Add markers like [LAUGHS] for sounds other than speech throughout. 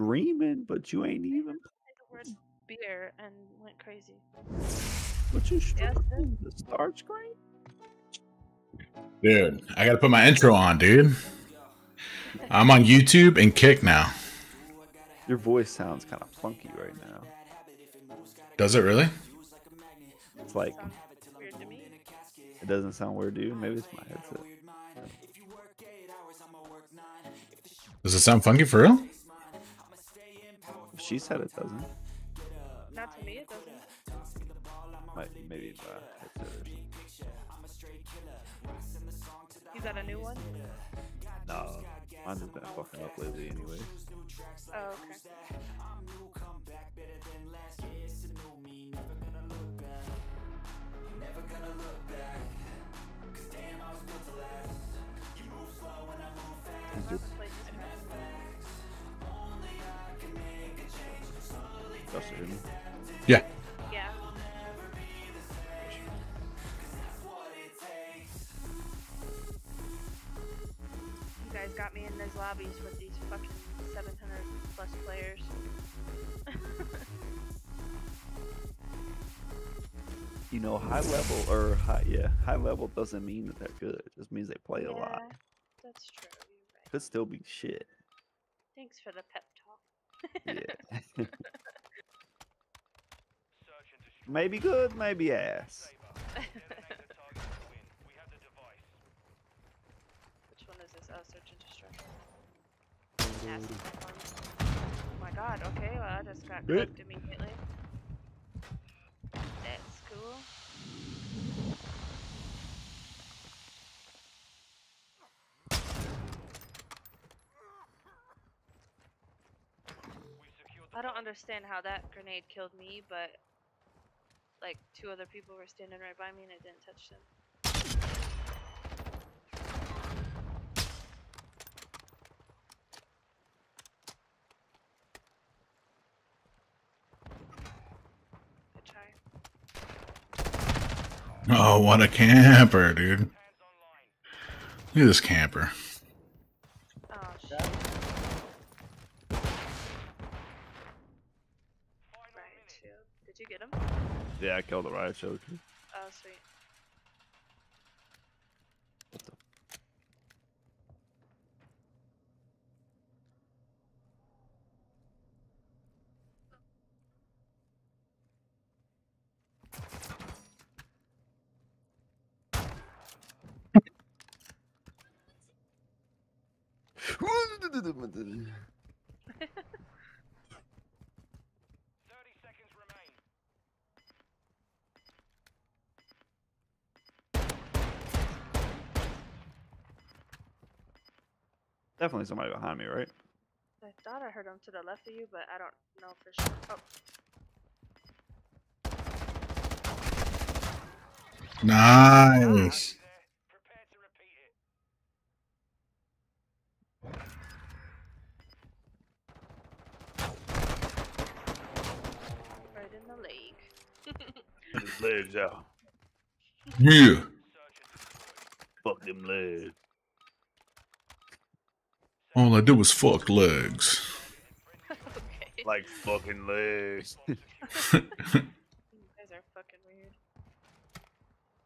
screaming, but you ain't even. Say the word beer and went crazy. But you Yes, the start screen. Dude, I gotta put my intro on, dude. I'm on YouTube and Kick now. Your voice sounds kind of funky right now. Does it really? It's like Weird to me. it doesn't sound weird, dude. Maybe it's my headset. Does it sound funky for real? She said it doesn't. Not to me, it doesn't. Might maybe uh, it's my headset. Or something. You got a new one? No, mine's just been fucking up lately, anyway. Oh, okay. Justin, didn't he? Yeah. Yeah. You guys got me in those lobbies with these fucking 700 plus players. [LAUGHS] You know, high level or high, yeah, high level doesn't mean that they're good. It just means they play a lot. That's true. You're right. Could still be shit. Thanks for the pep talk. Yeah. [LAUGHS] [LAUGHS] maybe good, maybe ass. [LAUGHS] Which one is this? Oh, search and. Oh my god, okay, well I just got cooked immediately. That's cool. I don't understand how that grenade killed me, but like two other people were standing right by me and I didn't touch them. Oh, what a camper, dude. Look at this camper. Oh shit. Right, shield. Did you get him? Yeah, I killed the riot show too. Oh, sweet. What the? Definitely somebody behind me, right? I thought I heard him to the left of you, but I don't know for sure. Oh, Nice. right in the leg. His legs out. Yeah. Fuck them legs. All I did was fuck legs. okay. Like fucking legs. [LAUGHS] You guys are fucking weird.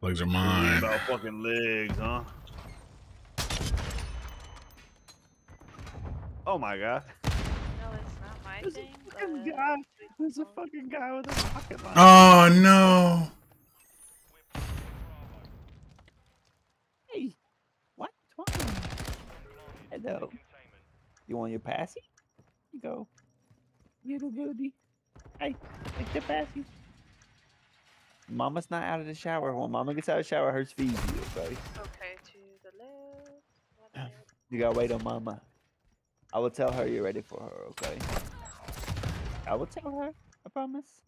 legs are mine. About fucking legs, huh? Oh my god. No, it's not my There's a fucking but guy. There's a fucking guy with a rocket launcher. Oh no. Hey, what? Hello. You want your passy? You go. Little goodie. Hey, take the passy. Mama's not out of the shower. When mama gets out of the shower, hers feeds you, okay? Okay, to the left. You gotta wait on mama. I will tell her you're ready for her, okay? I will tell her. I promise.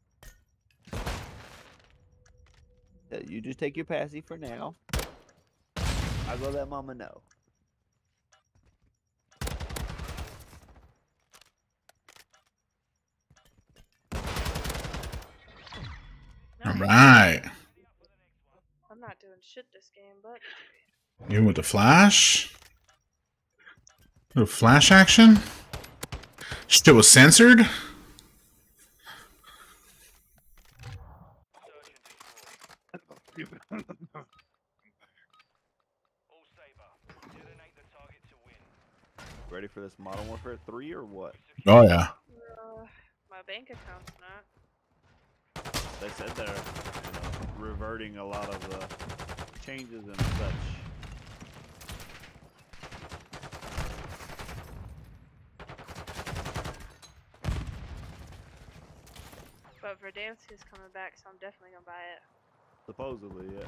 You just take your passy for now. I'll go let mama know. Right. I'm not doing shit this game, but You with the flash? Little flash action? Shit was censored. Ready for this Modern Warfare 3 or what? Oh yeah. Uh, my bank account's not. They said they're you know, reverting a lot of the changes and such. But Verdansk is coming back, so I'm definitely gonna buy it. Supposedly, yeah.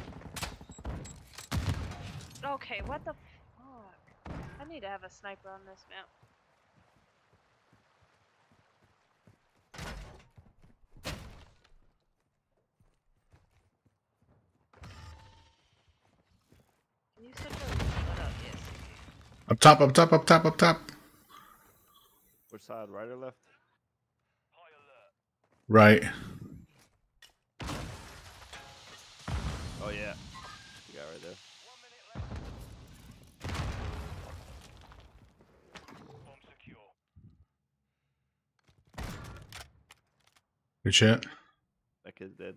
Okay, what the fuck? I need to have a sniper on this map. You switch over? What up? Yes. Up top, up top, up top, up top. Which side, right or left? Right. Oh yeah. You got right there. One minute left. On secure. Good shit. That kid's dead.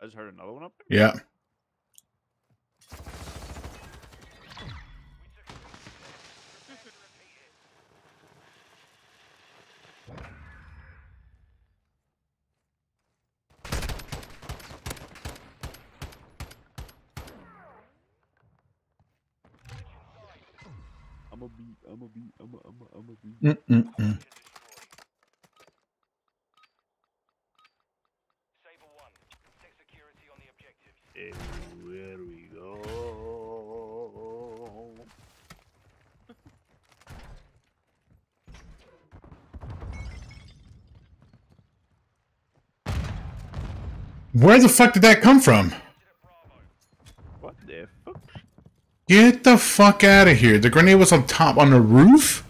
I just heard another one up there. Yeah. I'm a beat. I'm a beat. I'm a. I'm a. I'm a beat. Mm-mm-mm. Hey, where we go? Where the fuck did that come from? What the fuck? Get the fuck out of here. The grenade was on top on the roof?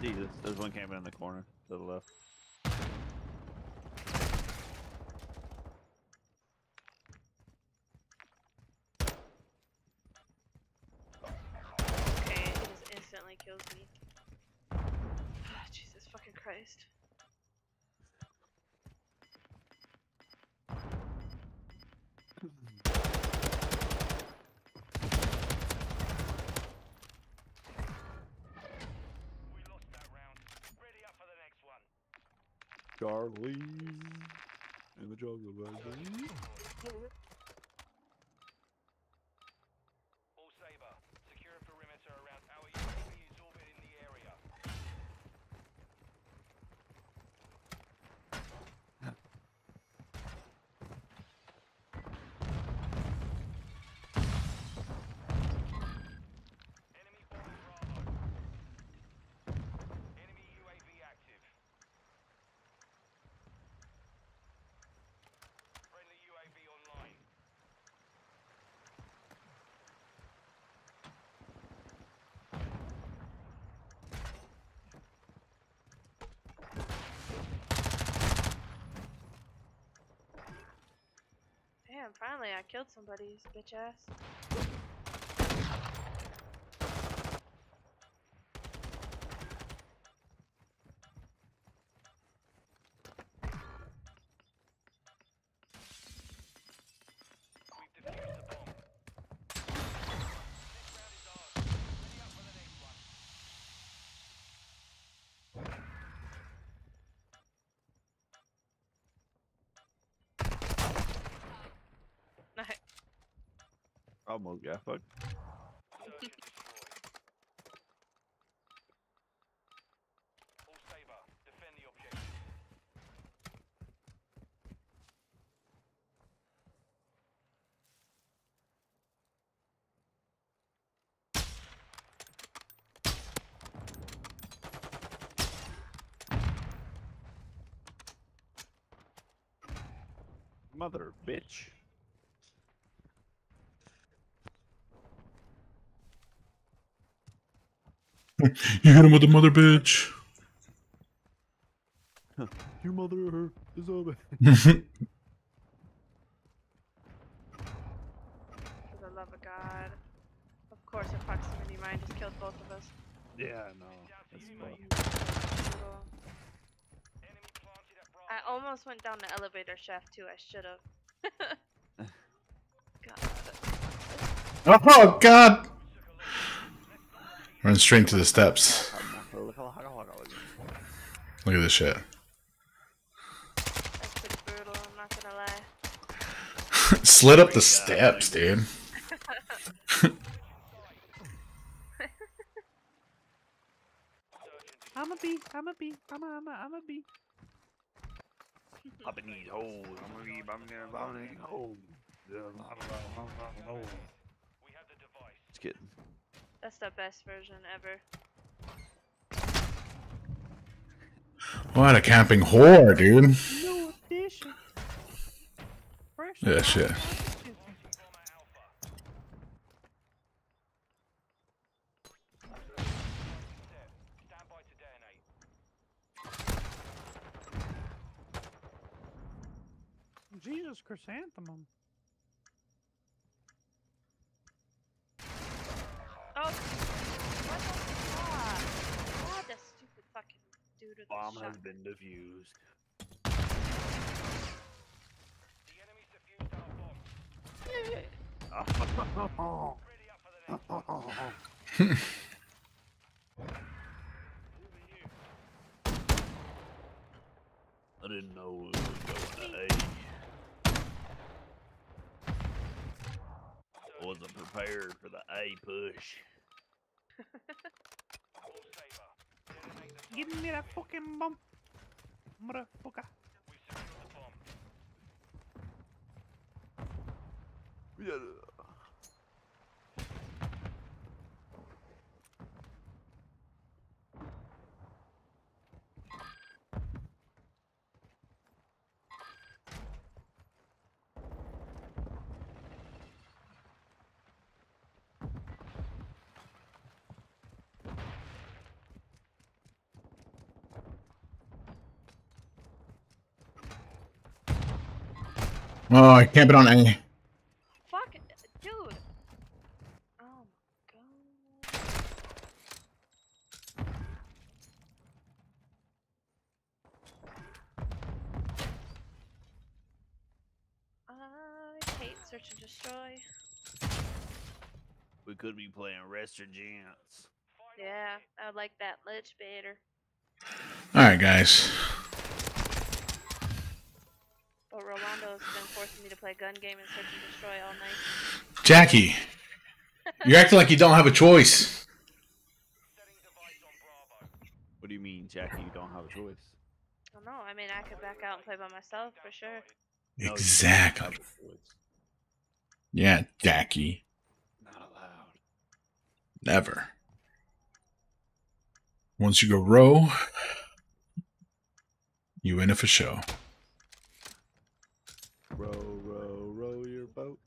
Jesus, there's one camping in the corner to the left. Okay, he just instantly kills me. Jesus fucking Christ. Charlie in the jungle, baby. All Saber, secure a perimeter around our UAV is orbiting the area. Enemy bomb Bravo. Enemy UAV active. Friendly UAV online. Damn, finally I killed somebody's bitch ass. We've defused the bomb. This round is ours. Ready up for the next one. Nice. Almost got fucked. Search and destroy. All Saber, defend the objective. Mother bitch. You hit him with the mother bitch. [LAUGHS] Your mother is over. [LAUGHS] For the love of God. Of course, a proximity mine just killed both of us. Yeah, no. That's fun. Brutal. Enemy planted at Bravo. I almost went down the elevator shaft too. I should have. [LAUGHS] God. oh God! Run straight to the steps. Look at this shit. Brutal. I'm not gonna lie. Slid up the steps, dude. I'm a bee. I'm a bee. I'm a, I'm a, I'm a bee. Up in these holes. I'm gonna be bumping in these holes. We have the device. Just kidding. That's the best version ever. What a camping whore, dude. No addition. Yeah, shit. competition. Bomber Alpha. Stand by to detonate. Jesus chrysanthemum. Oh! What the fuck? God, that stupid fucking dude with Bomb the has been defused. The enemy's defused our bomb. Oh. Ready up for the next one. I didn't know it was going to A. I wasn't prepared for the A push. [LAUGHS] Give me that fucking bomb. Motherfucker. We secured the bomb. Oh, I can't it on A. Fuck, dude! Oh my god. I hate search and destroy. We could be playing Resurgence. Yeah, I would like that much better. Alright, guys. But Rolando's been forcing me to play gun game and search and destroy all night. Jackie, [LAUGHS] you're acting like you don't have a choice. Setting device on Bravo. What do you mean, Jackie? You don't have a choice. I don't know. I mean, I could back out and play by myself for sure. No, you don't Exactly. have a choice. Yeah, Jackie. Not allowed. Never. Once you go row, you in it for show. Row, row, row your boat.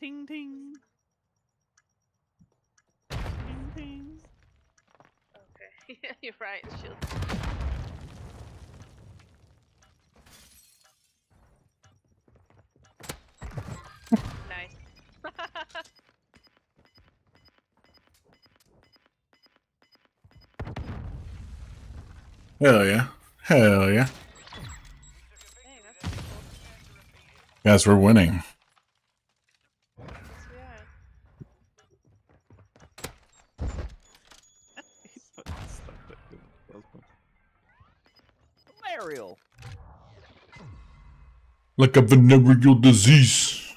Ting ting. Ting ting. Okay. [LAUGHS] yeah, you're right. Shield. nice. [LAUGHS] Hell yeah. Hell yeah. Dang, cool. Guys, we're winning. Malarial. Like a venereal disease.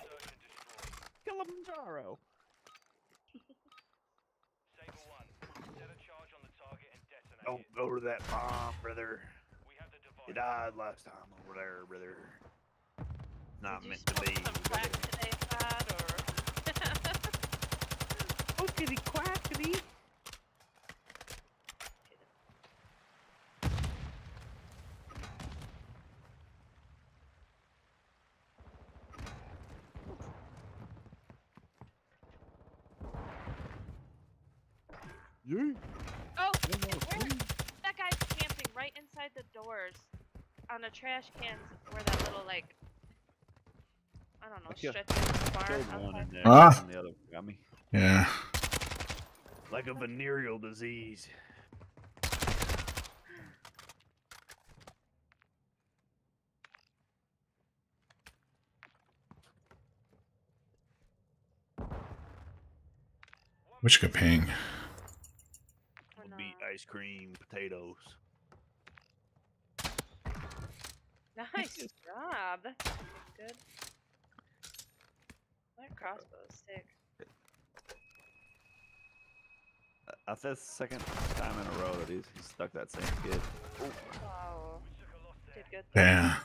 Kilimanjaro. Saber 1. Set a charge on the target and detonate Don't it. go to that bomb, brother. We have the You device. Died last time over there, brother. Not Did you meant to smoke be. some brother. crack today, Todd, or? Ookity quackity. Yeah. right inside the doors, on the trash cans where that little like, I don't know, Okay. stretcher bar Killed one in outside. there. Ah. And the other got me. Yeah. Like a venereal disease. Which could ping. When, Beet uh, ice cream, potatoes. Nice job. That's fucking good. That crossbow is sick. I- I second time in a row that he's, he's stuck that same kid. Wow. Did good. Yeah.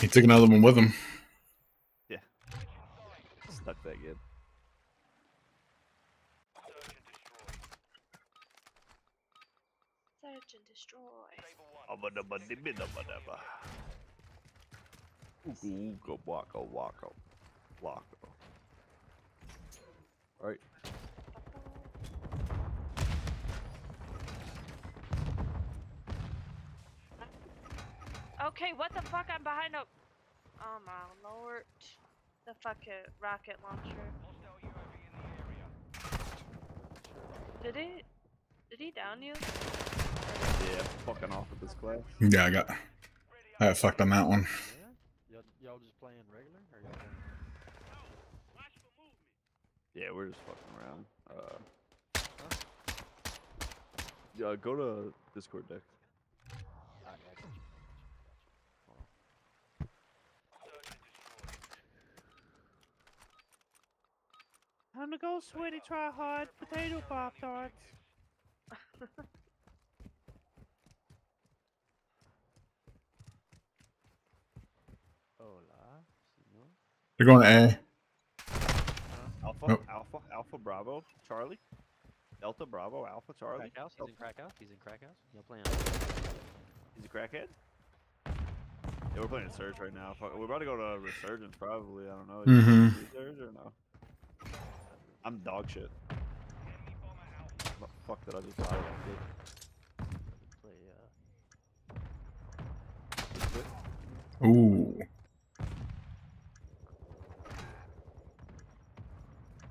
He took another one with him. Stuck that kid. Search and destroy. Abba-dabba-dibba-dabba-dabba. Ooga ooga waka waka waka. Alright. Okay, what the fuck? I'm behind a. Oh my lord. The fucking rocket launcher. Did he? Did he down you? Yeah, fucking off with this class. Yeah, I got. I got fucked on that one. Yeah? Y'all, y'all just playing regular? Or y'all playing Yeah, we're just fucking around. Uh, yeah, go to Discord deck. I, I got you. Hold on. Time to go, sweaty, try hard, potato pop tarts. [LAUGHS] They're going to A. Alpha, Nope. Alpha, Alpha, Bravo, Charlie. Delta, Bravo, Alpha, Charlie. Crack house? He's in Delta. crack house? He's in crack house? Y'all playing? He's a crackhead. Yeah, we're playing Surge right now. Fuck, we're about to go to Resurgence, probably. I don't know. You Mhm. play Surge or no? I'm dog shit. What the fuck did I just buy that kid? Play, uh, Ooh. We're about to lose, dude. I'm down there. Fucking booty. Oh, for the love of God, I was shooting him before he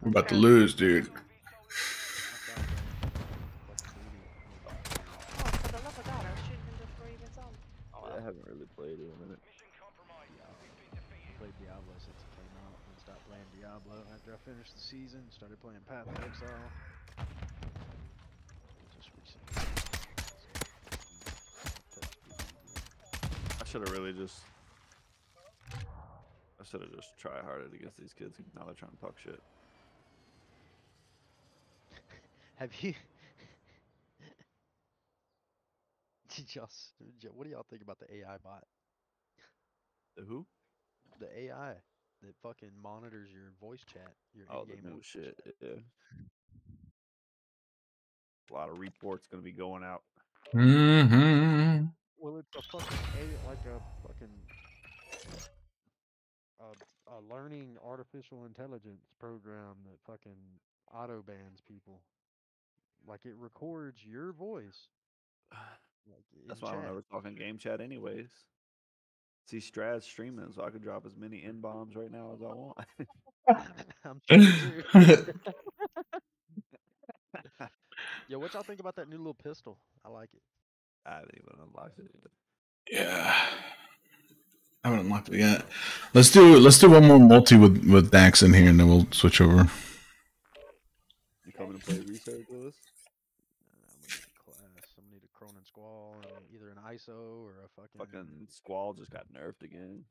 even saw me. Oh, I well. haven't really played in a minute. I played Diablo since it came out and stopped playing Diablo after I finished the season. Started playing Path of Exile. Just recently. I should have really just. I should have just tried harder against these kids. Now they're trying to talk shit. Have you? [LAUGHS] Did y'all? What do y'all think about the AI bot? The who? The AI that fucking monitors your voice chat. Your Oh, the in-game new shit. chat. Yeah. A lot of reports gonna be going out. Mm-hmm. Well, it's a fucking A- like a fucking a, a learning artificial intelligence program that fucking auto bans people. Like it records your voice. [SIGHS] Like in That's why I don't ever talk in game chat, anyways. See Strad's streaming, so I could drop as many N bombs right now as I want. [LAUGHS] I'm sure [LAUGHS] too. Yo, what y'all think about that new little pistol? I like it. I haven't even unlocked it. Yeah. I haven't unlocked it yet. Let's do let's do one more multi with with Dax in here, and then we'll switch over. You coming to play research with us? Uh, I'm gonna need a class. I'm gonna need a Cronen Squall and either an ISO or a fucking. Fucking Squall just got nerfed again.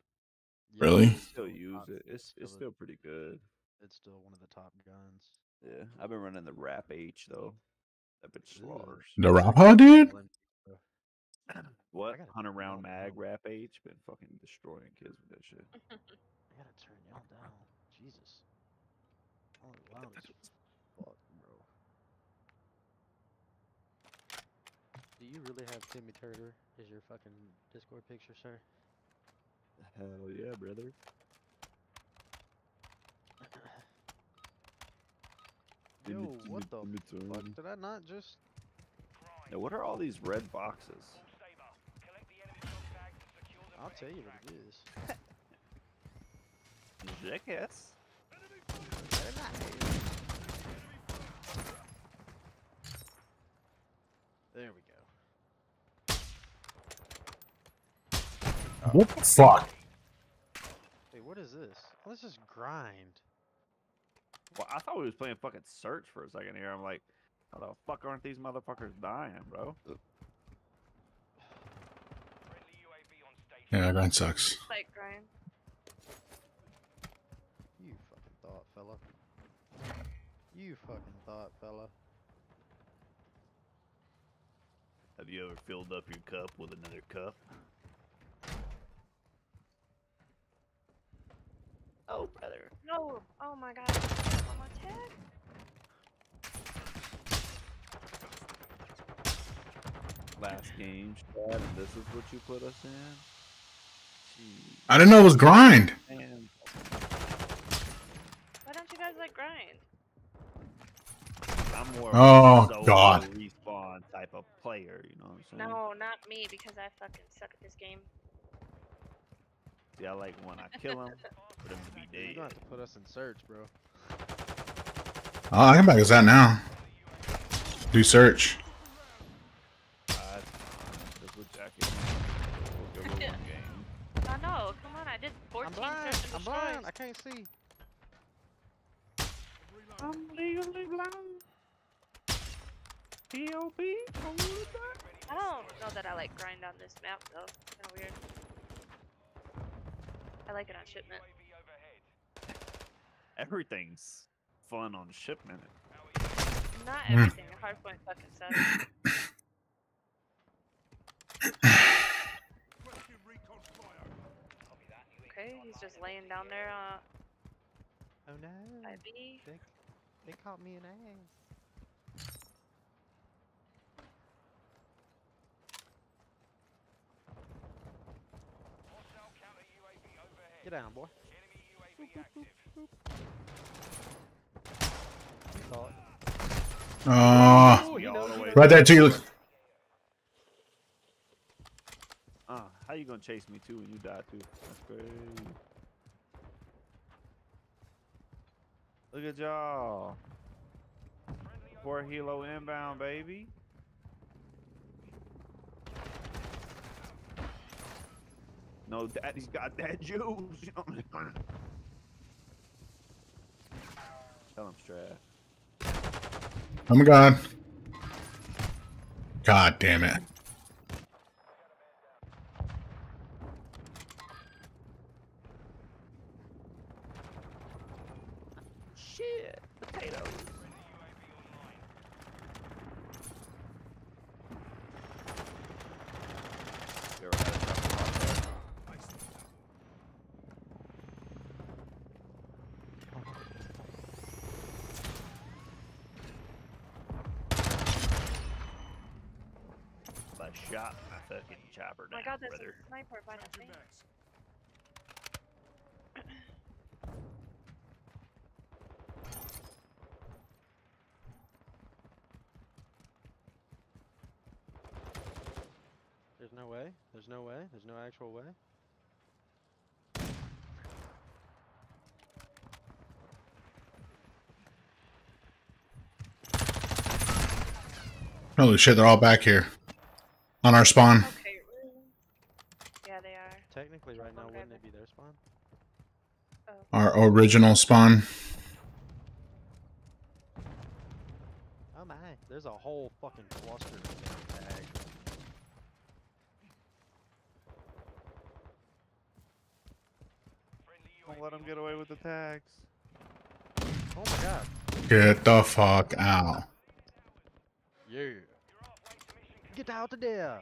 Yeah, Really? it's Still use it. It's still it's still pretty good. It's still one of the top guns. Yeah, I've been running the RAPP H though. That bitch Ew. slaughters. The Rapha, dude. [CLEARS THROAT] What? gotta Hundred round mag. RAPP H been fucking destroying kids with that shit. I gotta turn y'all down. Jesus. Oh, loud as you really have Timmy Turner as your fucking Discord picture, sir? Hell yeah, brother. [COUGHS] Yo, what the fuck? Did I not just... Now, what are all these red boxes? I'll tell you what it is. [LAUGHS] Jackets. What the fuck? Hey, what is this? Oh, this is grind. Well, I thought we was playing fucking search for a second here. I'm like, how the fuck aren't these motherfuckers dying, bro? Yeah, grind sucks. Like grind. You fucking thought, fella. You fucking thought, fella. Have you ever filled up your cup with another cup? Oh, brother. No! Oh my god. One more tag? Last game, Chad, and this is what you put us in? I didn't know it was grind. Man. Why don't you guys like grind? I'm more Oh, of a solo God. respawn type of player, you know what I'm saying? No, not me, because I fucking suck at this game. See, I like when I kill him, [LAUGHS] for them to be You're dead. gonna have to put us in search, bro. Oh, I can back us out now. Do search. Uh, Alright, That's what Jack is. We'll go with one game. [LAUGHS] No, come on, I did 14 I'm blind. I'm blind. I can't see. I'm legally blind. P.O.P. I don't know that I like grind on this map though. Kind of weird. I like it on shipment. Everything's fun on shipment. Not Hmm. everything. Hardpoint fucking sucks. Okay, he's just laying down there uh, Oh no. by B. They, they caught me an ass. Get down, boy. You thought. Oh, Ooh, he all knows the you way know. right there to you. Uh, how you gonna chase me too when you die too? That's crazy. Look at y'all. Four helo inbound, baby. No, daddy's got that [LAUGHS] juice. [LAUGHS] You know what I'm saying? Tell him, Strav. Oh my god. God damn it. Shit, potatoes. You ever had a tough spot there? I shot my fucking chopper Oh my down, god, there's brother. a sniper by the thing. There's no way. There's no way. There's no actual way. Holy shit, they're all back here. On our spawn. Okay. Yeah, they are. Technically, right now, wouldn't but- it be their spawn? Oh. Our original spawn. Oh my. There's a whole fucking cluster of damn tags. Don't let him get away with the tags. Oh my god. Get the fuck out. Yeah. Get out of there.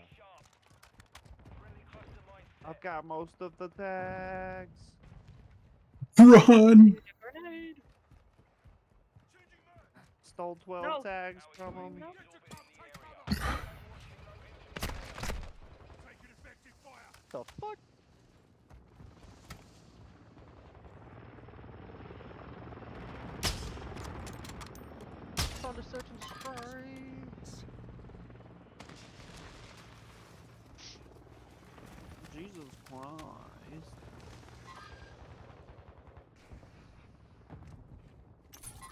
I've got most of the tags. Run! Grenade! Stole 12 No. tags from him. No. The fuck? For search and strikes. Jesus Christ.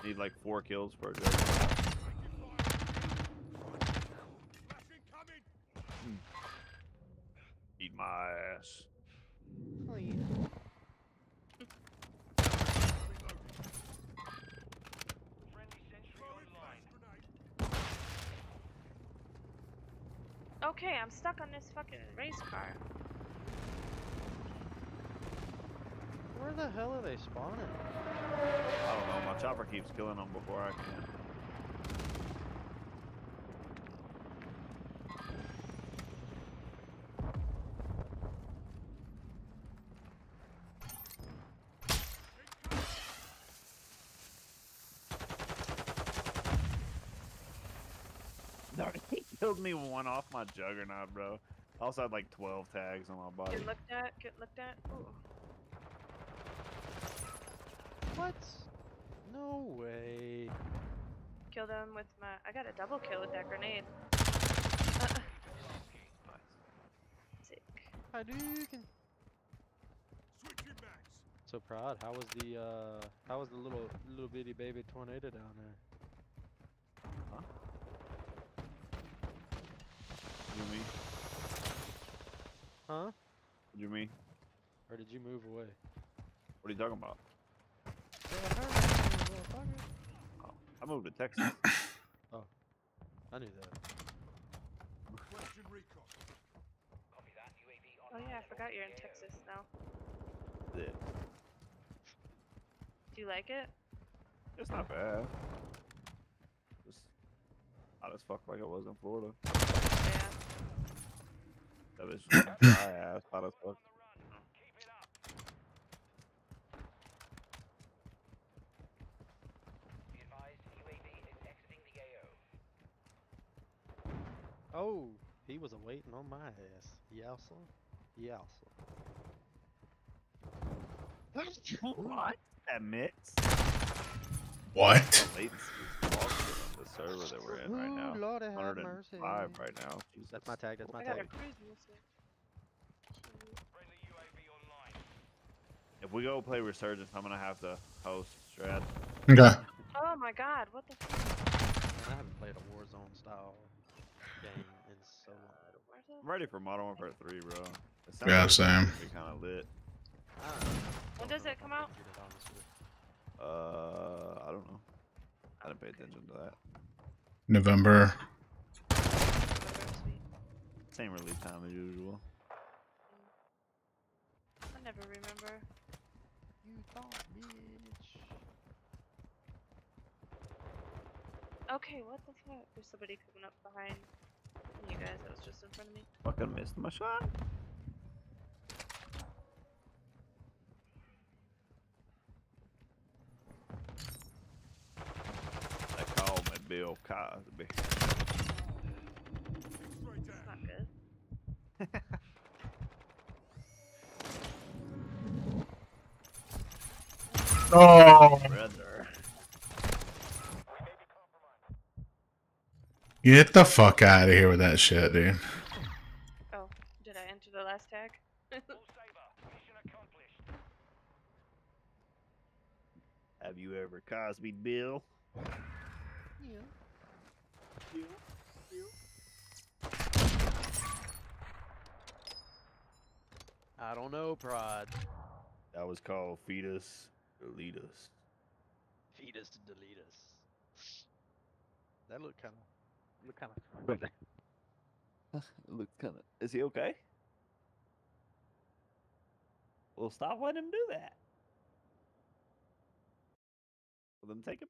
Need like four kills for a joke. Hmm. Eat my ass. Oh, yeah. Okay, I'm stuck on this fucking race car. Where the hell are they spawning? I don't know. My chopper keeps killing them before I can. No, he killed me one off my juggernaut, bro. I also had like 12 tags on my body. Get looked at, get looked at. Ooh. What? No way. Killed him with my. I got a double kill with that grenade. Uh, sick. Hadouken. So proud. How was the uh how was the little little bitty baby tornado down there? You mean? Huh? You mean? Or did you move away? What are you talking about? Yeah, I heard you, motherfucker. Oh, I moved to Texas. [COUGHS] Oh. I knew that. Copy that. UAV Oh yeah, I forgot you're in Texas now. Yeah, Do you like it? it's not bad. Just hot as fuck like it was in Florida. Yeah. That was just dry ass hot as fuck. Keep it up. Be advised, UAV is exiting the AO. Oh, he was awaiting on my ass. Yowsa. Yowsa. [LAUGHS] What? That mix? What? Latency is awesome on the server that we're in right now. Ooh, Lord have 105 mercy. right now. Jesus. That's my tag, that's my I got a tag. cruise missile. Friendly UAV online. If we go play Resurgence, I'm gonna have to host Strad. Okay. Oh my god, what the fuck? Man, I haven't played a Warzone style game in so long. I'm ready for Modern Warfare 3, bro. It Yeah, sounds same. kind of lit. I. When does it come out? gonna get it, honestly. Uh, I don't know. I didn't pay attention to that. November. Sweet. Same release time as usual. I never remember. You thought, bitch. Okay, what the fuck? There's somebody coming up behind you guys that was just in front of me. Fucking missed my shot. They call me Bill Cosby. That's not. Oh, Brother. get the fuck out of here with that shit, dude. Oh, did I enter the last tag? Full saber. Mission accomplished. Have you ever Cosby Bill? Yeah. I don't know, Pride. That was called Fetus Deletus. Feed us to delete us. That looked kind of, look kind [LAUGHS] of. Looks kind of. Is he okay? Well, stop letting him do that. Well, then take him.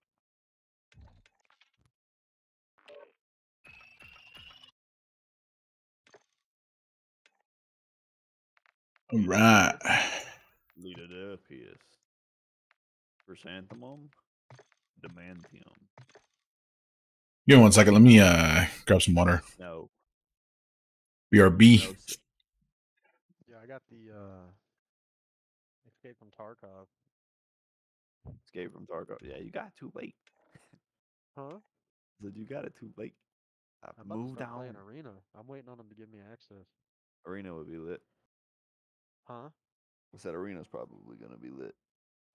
All right. Lead it up, yes. Chrysanthemum, Demantium. Give me one second. Let me uh grab some water. No, BRB. no. Yeah, I got the uh, Escape from Tarkov. Escape from Tarkov. Yeah, you got too late. Huh? Said you got it too late. I I'm moved start down. playing arena. I'm waiting on them to give me access. Arena would be lit. Huh? I said arena's probably gonna be lit.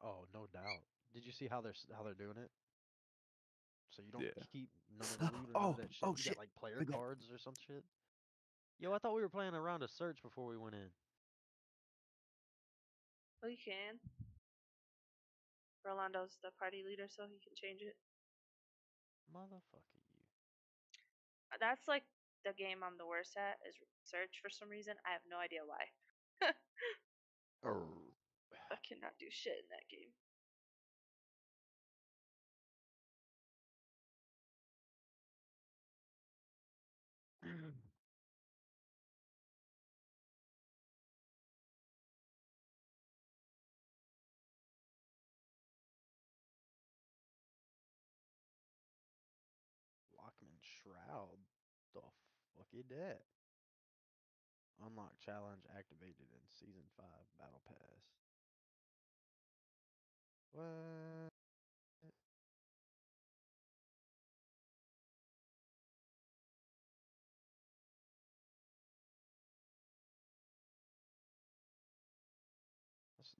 Oh, no doubt. Did you see how they're s- how they're doing it? So you don't Yeah. keep none of the [LAUGHS] loot or none Oh, of that shit. oh, you shit. got like player Look cards or some shit. Yo, I thought we were playing around a round of search before we went in. Well, you can. Rolando's the party leader, so he can change it. Motherfucker, you. Uh, That's like the game I'm the worst at is search for some reason. I have no idea why. [LAUGHS] I cannot do shit in that game. Mm. Lockman Shroud. The fuck is that? Unlock challenge activated in season five battle pass. What?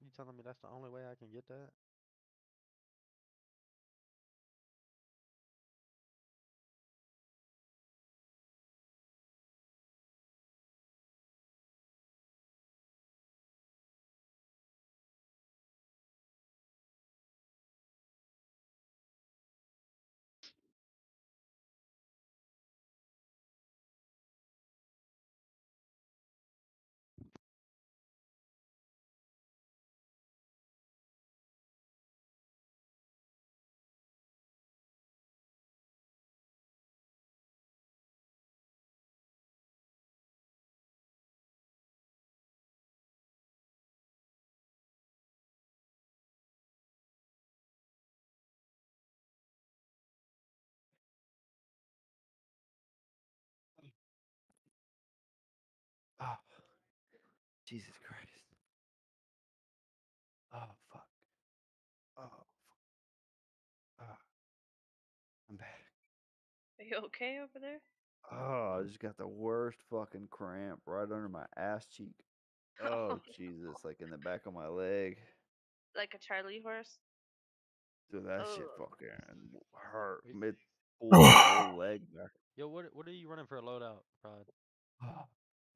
You telling me that's the only way I can get that? Jesus Christ. Oh, fuck. Oh, fuck. Ah. I'm back. Are you okay over there? Oh, I just got the worst fucking cramp right under my ass cheek. [LAUGHS] Oh, Jesus. Like in the back of my leg. Like a Charlie horse? Dude, that shit fucking hurt. Mid [LAUGHS] whole leg back. Yo, what what are you running for a loadout, Prod?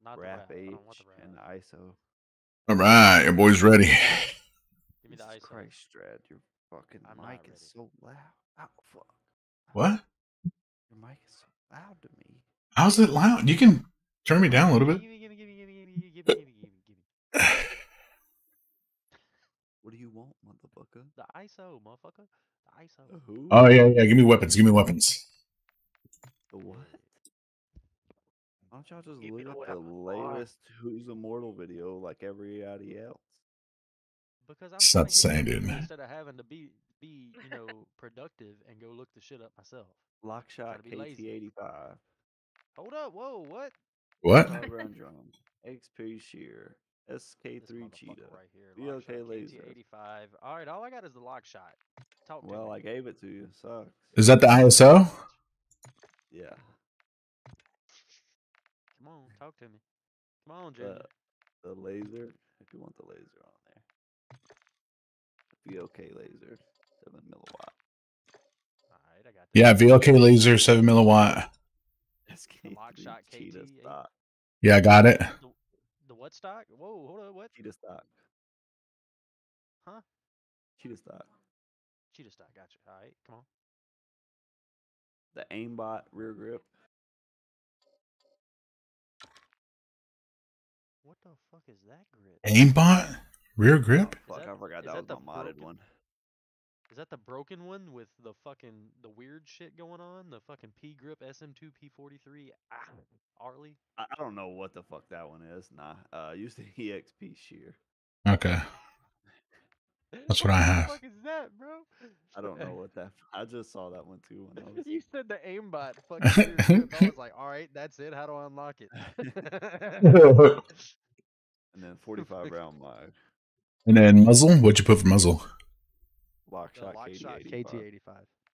Not RAPP H and the ISO. All right, your boy's ready. Give me the ISO. Christ, Strad, your fucking I'm mic is so loud. Oh, fuck. What? Your mic is so loud to me. How's it loud? You can turn me down a little bit. What do you want, motherfucker? The ISO, motherfucker. The ISO. Oh yeah, yeah. Give me weapons. Give me weapons. The what? Why don't y'all just Give look up the weapon, boy. latest WhosImmortal video like everybody else? Because I'm It's trying not to the get same, more dude. loot instead of having to be be you [LAUGHS] know productive and go look the shit up myself. Lockshot Gotta be lazy. KT85. Hold up, whoa, what? What? Ground drum. XP Shear. SK3 Cheetah. right here. VLK Lockshot laser. KT85. All right, all I got is the lock shot. Talk Well, me. I gave it to you. Sucks. Is that the ISO? Yeah. Come on, talk to me. Come on, Jimmy. The, the laser. If you want the laser on there. VLK laser. 7 milliwatt. all right, I got that. Yeah, VLK laser, seven milliwatt. SK3 Lockshot Cheetah KT8. stock. Yeah, I got it. The, the what stock? Whoa, hold on, what? Cheetah stock. Huh? Cheetah stock. Cheetah stock. Gotcha. All right, come on. The aimbot rear grip. What the fuck is that grip? Aimbot, rear grip. Is Fuck, that- I forgot that, that was the my modded broken- one. Is that the broken one with the fucking the weird shit going on? The fucking P grip SM2 P43 ah, Arley? I, I don't know what the fuck that one is. Nah. Uh use the [LAUGHS] EXP shear. Okay. That's what I have. What the have. fuck is that, bro? I don't know [LAUGHS] what that I just saw that one too when I [LAUGHS] was you said the aimbot fucking. [LAUGHS] I was like, all right, that's it. How do I unlock it? and then 45 round mag. And then muzzle. What'd you put for muzzle? Lockshot lock shot KD85. KT85.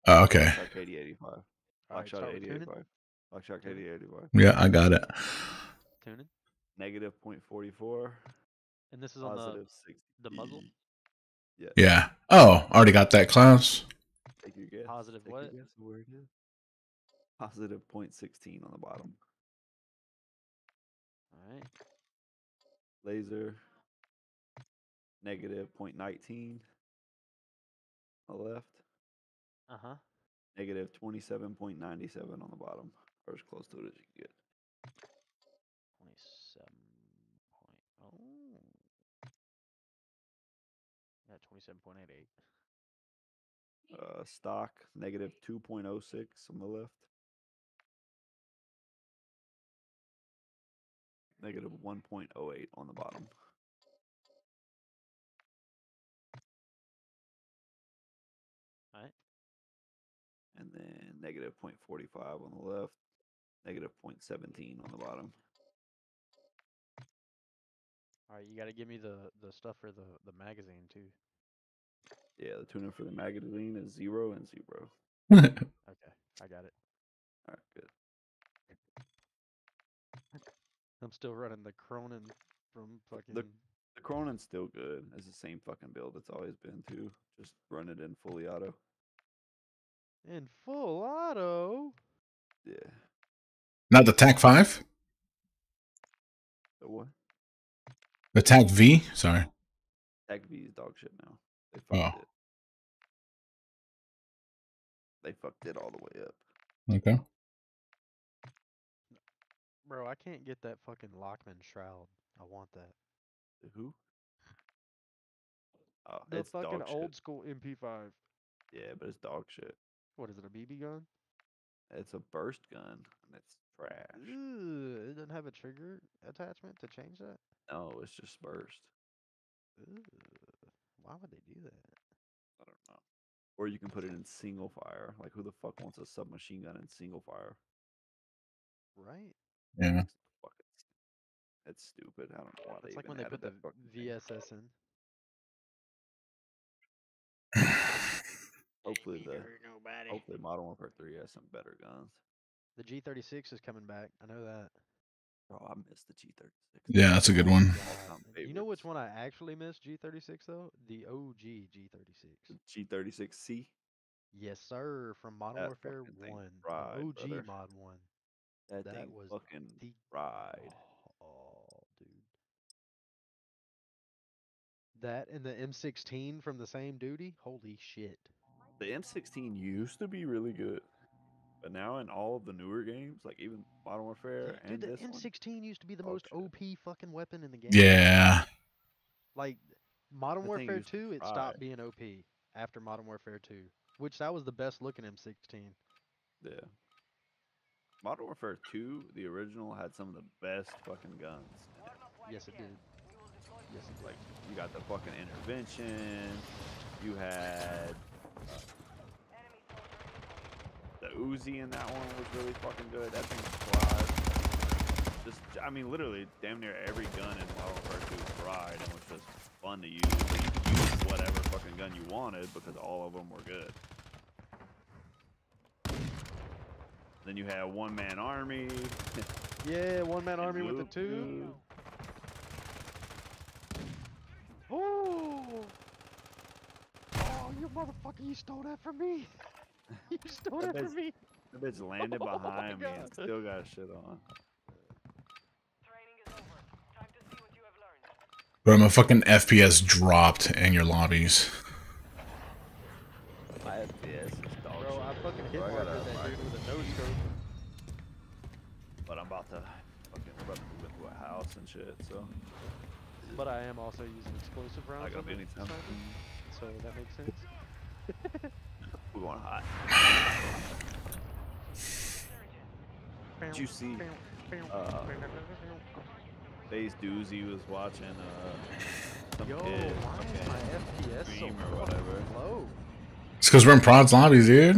Oh, okay. Lockshot KD85. Alright, Lockshot start with tuning. 8085. Lockshot Tuning. 8085. Yeah, I got it. Tuning. Negative 0.44. And this is on Positive 60. the muzzle? Yeah. Yeah. Oh, already got that class. Take your guess. Positive Take what? Your guess where it is. Positive 0.16 on the bottom. Alright. Laser. Negative 0.19 on the left. Uh huh. Negative 27.97 on the bottom. Or as close to it as you can get. 27 point. Oh. Yeah, 27.88. Uh, stock negative 2.06 on the left. Negative 1.08 on the bottom. Alright. And then negative 0.45 on the left. Negative 0.17 on the bottom. Alright, you gotta give me the, the stuff for the, the magazine too. Yeah, the tuner for the magazine is zero and zero. [LAUGHS] Okay, I got it. All right, good. I'm still running the Cronen from fucking. The Cronen's still good. It's the same fucking build it's always been too. Just run it in fully auto. In full auto. Yeah. Not the TAC 5? The what? The TAC V? Sorry. Tag V is dog shit now. They Oh. fucked it. They fucked it all the way up. Okay. Bro, I can't get that fucking Lockman shroud. I want that. The who? Oh, The it's fucking old school MP5. Yeah, but it's dog shit. What is it, a BB gun? It's a burst gun and it's trash. Ugh, it doesn't have a trigger attachment to change that? No, it's just burst. Ugh, why would they do that? I don't know. Or you can put it in single fire. Like who the fuck wants a submachine gun in single fire? Right? Yeah. It's fucking st- It's stupid. I don't know why they It's like even when they put the that thing. VSS in. [LAUGHS] Hopefully the nobody. hopefully Modern Warfare 3 has some better guns. The G36 is coming back. I know that. Oh, I missed the G36. Yeah, that's a good one. Um, you know which one I actually missed? G36 though? The OG G36. G36C. Yes, sir. From Modern That Warfare 1. fried, OG brother. Mod 1. That, That thing was fucking the fried. Oh, dude. That and the M16 from the same duty? Holy shit. The M16 used to be really good, but now in all of the newer games, like even Modern Warfare Yeah, and dude, the this one, M16 used to be the dog most shit. OP fucking weapon in the game. Yeah. Like Modern That thing Warfare 2, it stopped being OP after Modern Warfare 2, which that was the best looking M16. yeah. Modern Warfare 2, the original, had some of the best fucking guns. Yes, it did. Yes, it did. Like you got the fucking intervention, you had uh, the Uzi in that one was really fucking good. That thing flies. Just, I mean, literally, damn near every gun in Modern Warfare 2 fried and was just fun to use. You could use whatever fucking gun you wanted because all of them were good. Then you had one man army. [LAUGHS] Yeah, one man army with the two. dude. Oh! Oh, you motherfucker, you stole that from me! [LAUGHS] you stole That that from me! The bitch landed [LAUGHS] Oh behind me and still got shit on. Training is over. Time to see what you have learned. Bro, my fucking FPS dropped in your lobbies. My FPS is dog Bro, I fucking hit Bro, I gotta, that dude with a no scope. But I'm about to fucking we're about to move into a house and shit, so But I am also using explosive rounds. not gonna on be the any time. sniper, So that makes sense. [LAUGHS] We're going hot. Did you see, uh, Face Doozy was watching uh some Yo, kid why is my FPS so or whatever. low? It's because we're in Prod's lobbies, dude.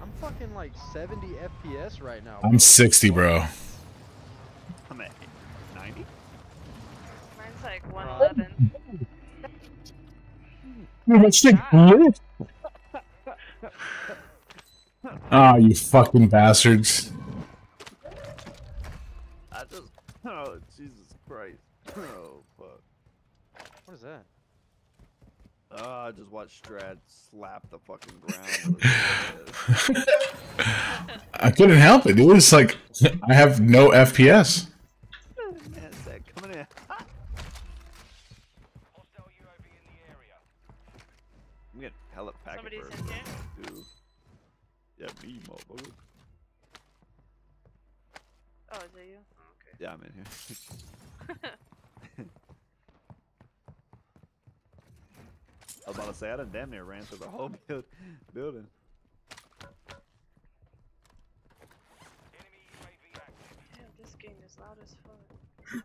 I'm fucking like 70 FPS right now. bro. I'm 60, bro. I'm at 90. Mine's like 111. Oh, you fucking bastards. I just. Oh, Jesus Christ. Oh, fuck. What is that? Oh, I just watched Strad slap the fucking ground. with his head. I couldn't help it. It was like [LAUGHS] I have no FPS. Man, Zach, coming in. Hostile UAV in the area. I'm getting hella packet Somebody's burst, in bro. here? Dude. Yeah, me, motherfucker. Oh, is it you? Oh, okay. Yeah, I'm in here. I was about to say, I done damn near ran through the whole [LAUGHS] build, building. Enemy UAV active. Damn, this game is loud as fuck.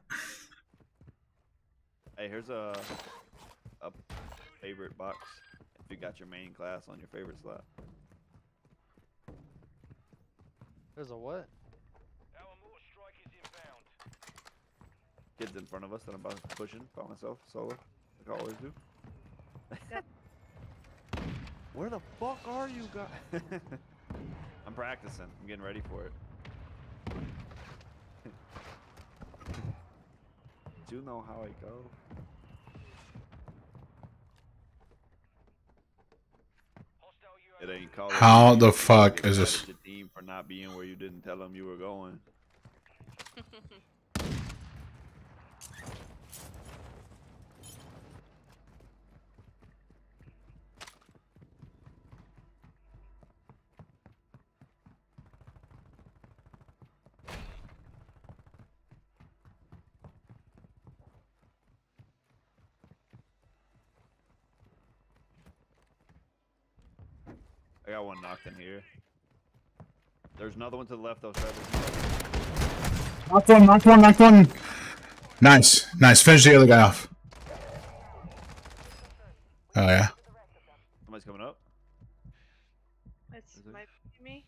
Hey, here's a a favorite box. If you got your main class on your favorite slot. There's a what? Our mortar strike is inbound. Kids in front of us that I'm about to push in by myself, solo, like I always do. [LAUGHS] Where the fuck are you guys? [LAUGHS] I'm practicing. I'm getting ready for it. [LAUGHS] Do you know how I go. It ain't called. How the fuck is this? Team for not being where you didn't tell them you were going. Got one knocked in here. There's another one to the left though, Travis. Knocked one, knocked one, knocked one. Nice, nice. Finish the other guy off. Oh yeah. Somebody's coming up. It's Is it? me.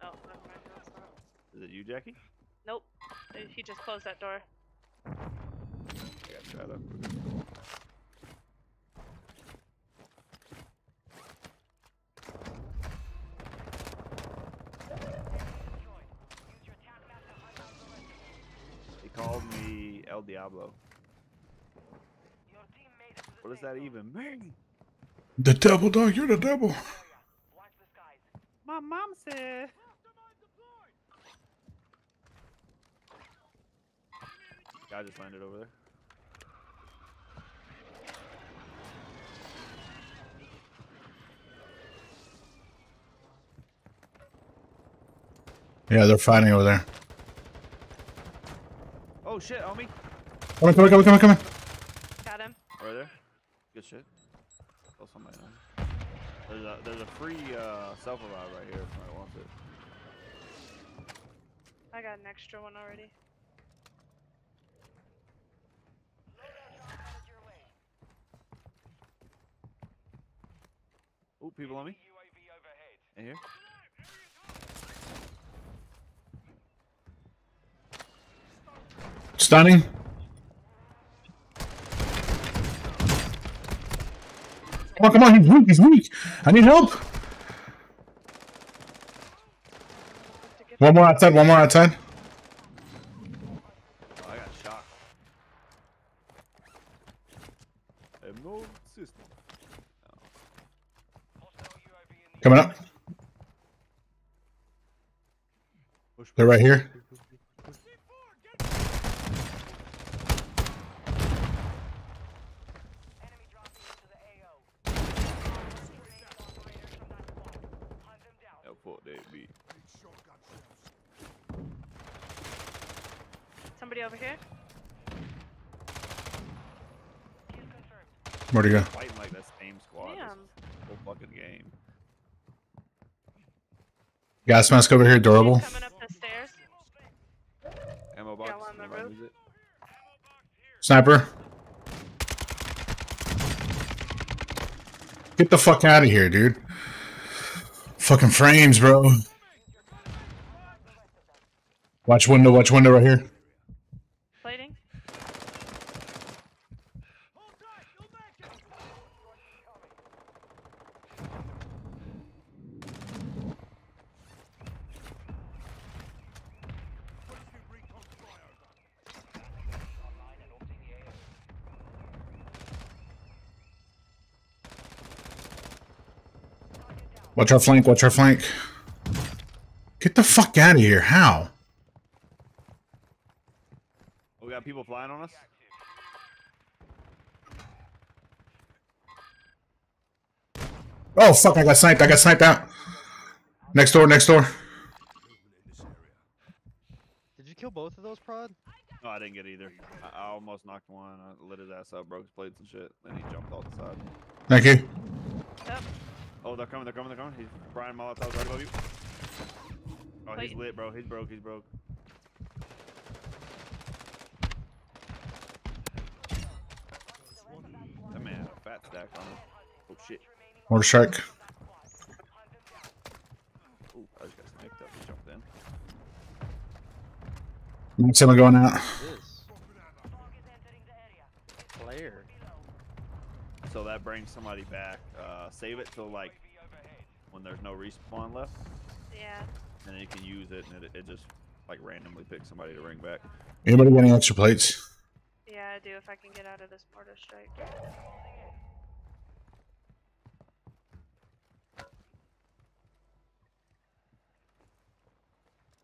Oh, never mind. No, it's not. Is it you, Jackie? Nope. He just closed that door. I got shot called me El Diablo. Your What does that even mean? The devil, dog. You're the devil. Watch the skies. My mom said. Guy just landed over there. Yeah, they're fighting over there. Oh shit, homie. Coming, coming, coming, coming, coming. Got him. Right there. Good shit. Kill somebody now. There's a there's a free uh, self revive right here if somebody wants it. I got an extra one already. Ooh, people on me. UAV overhead. In here. Stunning. Come on, come on. He's weak. He's weak. I need help. One more outside. One more outside. Coming up. They're right here. enemy dropping into the AO. Grenade operators from that squad. Hunt them down. Yeah, fuck that beat. Somebody over here. Kill confirmed. Where'd he go? Fighting like that same squad. Damn. This whole fucking game. Gas mask over here. Durable. coming up the stairs. Ammo box. on the roof. Sniper. Get the fuck out of here, dude. Fucking frames, bro. Watch window. Watch window right here. Watch our flank. Watch our flank. Get the fuck out of here. How? Oh, we got people flying on us. Oh fuck! I got sniped. I got sniped out. Next door. Next door. Did you kill both of those, Prod? No, I didn't get either. I, I almost knocked one. I lit his ass up, broke his plates and shit. Then he jumped off the side. Thank you. Yep. Oh, they're coming, they're coming, they're coming. He's Brian Molotov's right above you. Oh, he's lit, bro. He's broke, he's broke. That man had a fat stack on him. Oh shit. Mortar strike. Ooh, I just got sniped up. He jumped in. Next time going out. This player. So that brings somebody back. Uh, save it till like when there's no respawn left, Yeah. and then you can use it, and it, it just like randomly picks somebody to bring back. Anybody got any extra plates? Yeah, I do if I can get out of this mortar strike.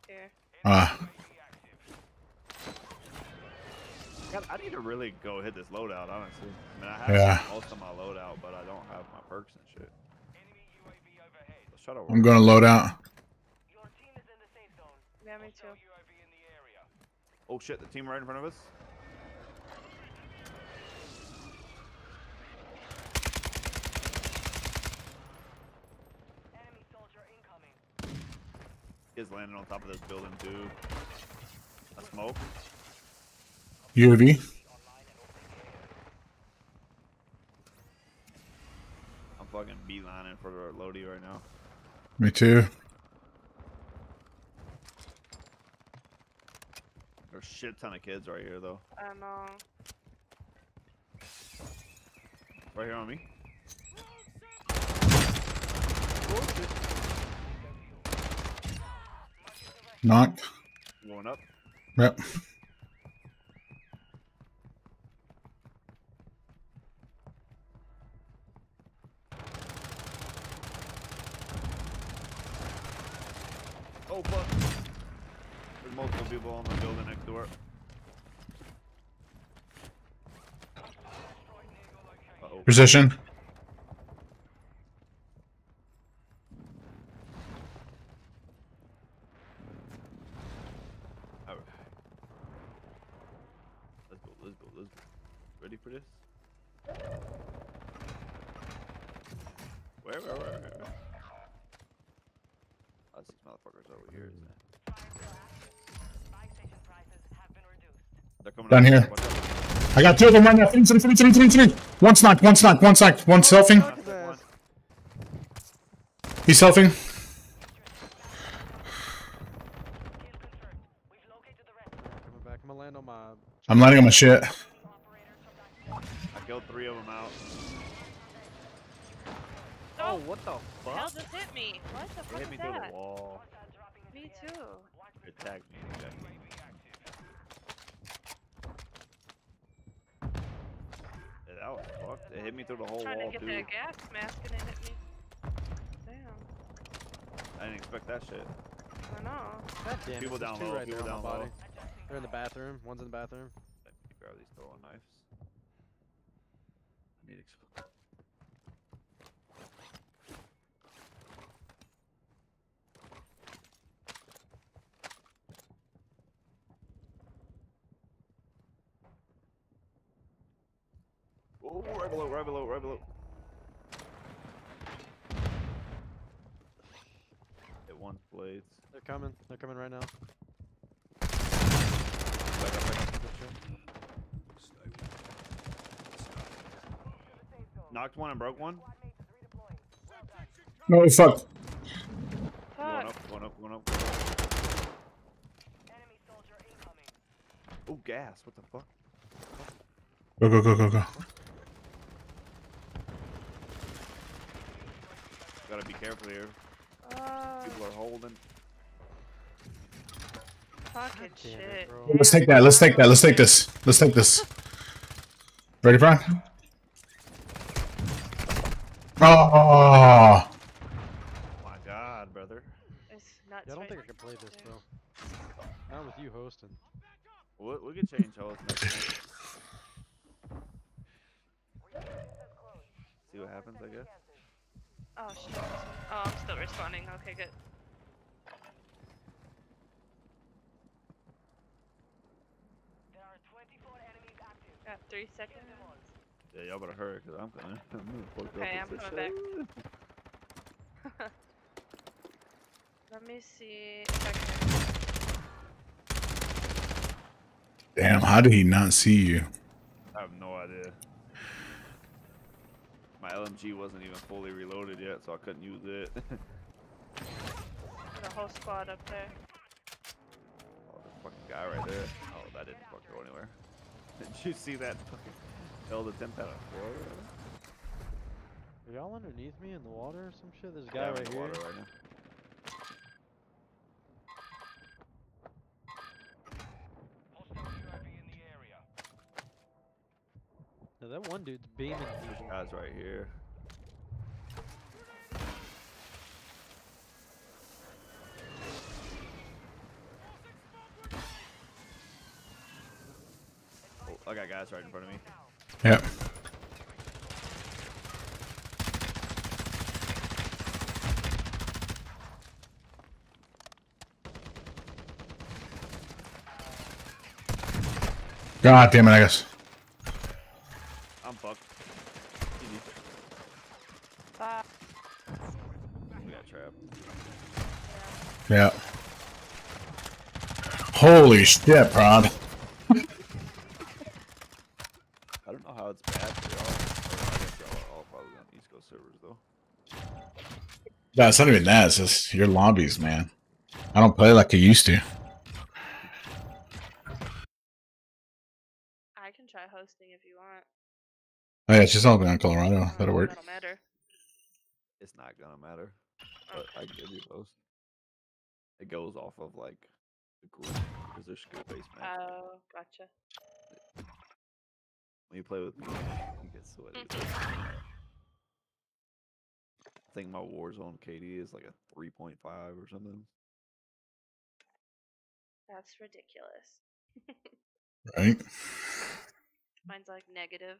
Here. Ah, God, I need to really go hit this loadout, honestly. I mean, I have Yeah. most of my loadout, but I don't have my perks and shit. Let's try to I'm gonna load out. Yeah, me too. Oh shit, the team right in front of us. Is landing on top of this building too. A smoke. UAV. I'm fucking beelining for the Lodi right now. Me too. There's a shit ton of kids right here though. I know. Right here on me. Knocked. Going up. Yep. Oh fuck. There's multiple people on the building next door. Uh-oh. Position. Alright. Let's go, let's go, let's go. Ready for this? Where, where, where, where? Oh, these motherfuckers over here, isn't it? They're coming Down here. I got two of them right now. Three, three, three, three, three, three. One knocked. One knocked. One knocked. One selfing. Knock. He's selfing. Coming back. I'm gonna land on my. I'm landing on my shit. I killed three of them out. Oh, what the the hell just hit me? What the It fuck hit me is through that? the wall. Me too. It tagged me. Okay. Yeah, that was fucked. It hit me through the whole Trying wall to get too. that gas mask and it hit me. Damn. I didn't expect that shit. I know. God damn it, People there's down two low, right people there on down my low. body. They're in the bathroom. One's in the bathroom. Let me grab these throwing knives. I need exp- Oh, right below, right below, right below. Hit one blades. They're coming. They're coming right now. Back up, back up. Good shit. Knocked one and broke one. No, fuck. Going Fuck. up, going up, going up. Oh, gas. What the fuck? Go, go, go, go, go. Gotta be careful here. Oh, People are holding. fucking Damn it, shit. Let's take that. Let's take that. Let's take this. Let's take this. Ready, Brian? Oh, you hosting. We, we could change hosts next time. See what happens, I guess. Oh shit. this one- Oh, I'm still responding. Okay, good. There are 24 enemies active. Got three seconds. Yeah, y'all better hurry, because I'm coming. I'm gonna fuck up Okay, with I'm this coming shit. Let me see if I can. Damn, how did he not see you? I have no idea. My LMG wasn't even fully reloaded yet, so I couldn't use it. [LAUGHS] The whole squad up there. oh, this fucking guy right there. Oh, that didn't fucking go anywhere. [LAUGHS] Did you see that fucking held attempt at a four? Are y'all underneath me in the water or some shit? There's a guy I'm in right the here. water right now. Hostile UAV in the area. Now that one dude's beaming people. Guy's right here. Oh, I got guys right in front of me. Yep. God damn it, I guess. I'm fucked. GG. Ah, We got trapped. Yeah. Holy shit, Prod. I don't know how it's bad for y'all. I guess y'all are all probably on East Coast servers though. No, it's not even that. It's just your lobbies, man. I don't play like I used to. I can try hosting if you want. Oh, yeah, it's just all been on Colorado. I That'll if work. That'll matter. It's not gonna matter. But I give you those. It goes off of like the group because they're skill based matches. Oh, gotcha. when you play with me, you get sweaty. I think my Warzone KD is like a 3.5 or something. That's ridiculous. [LAUGHS] Right? Mine's like negative.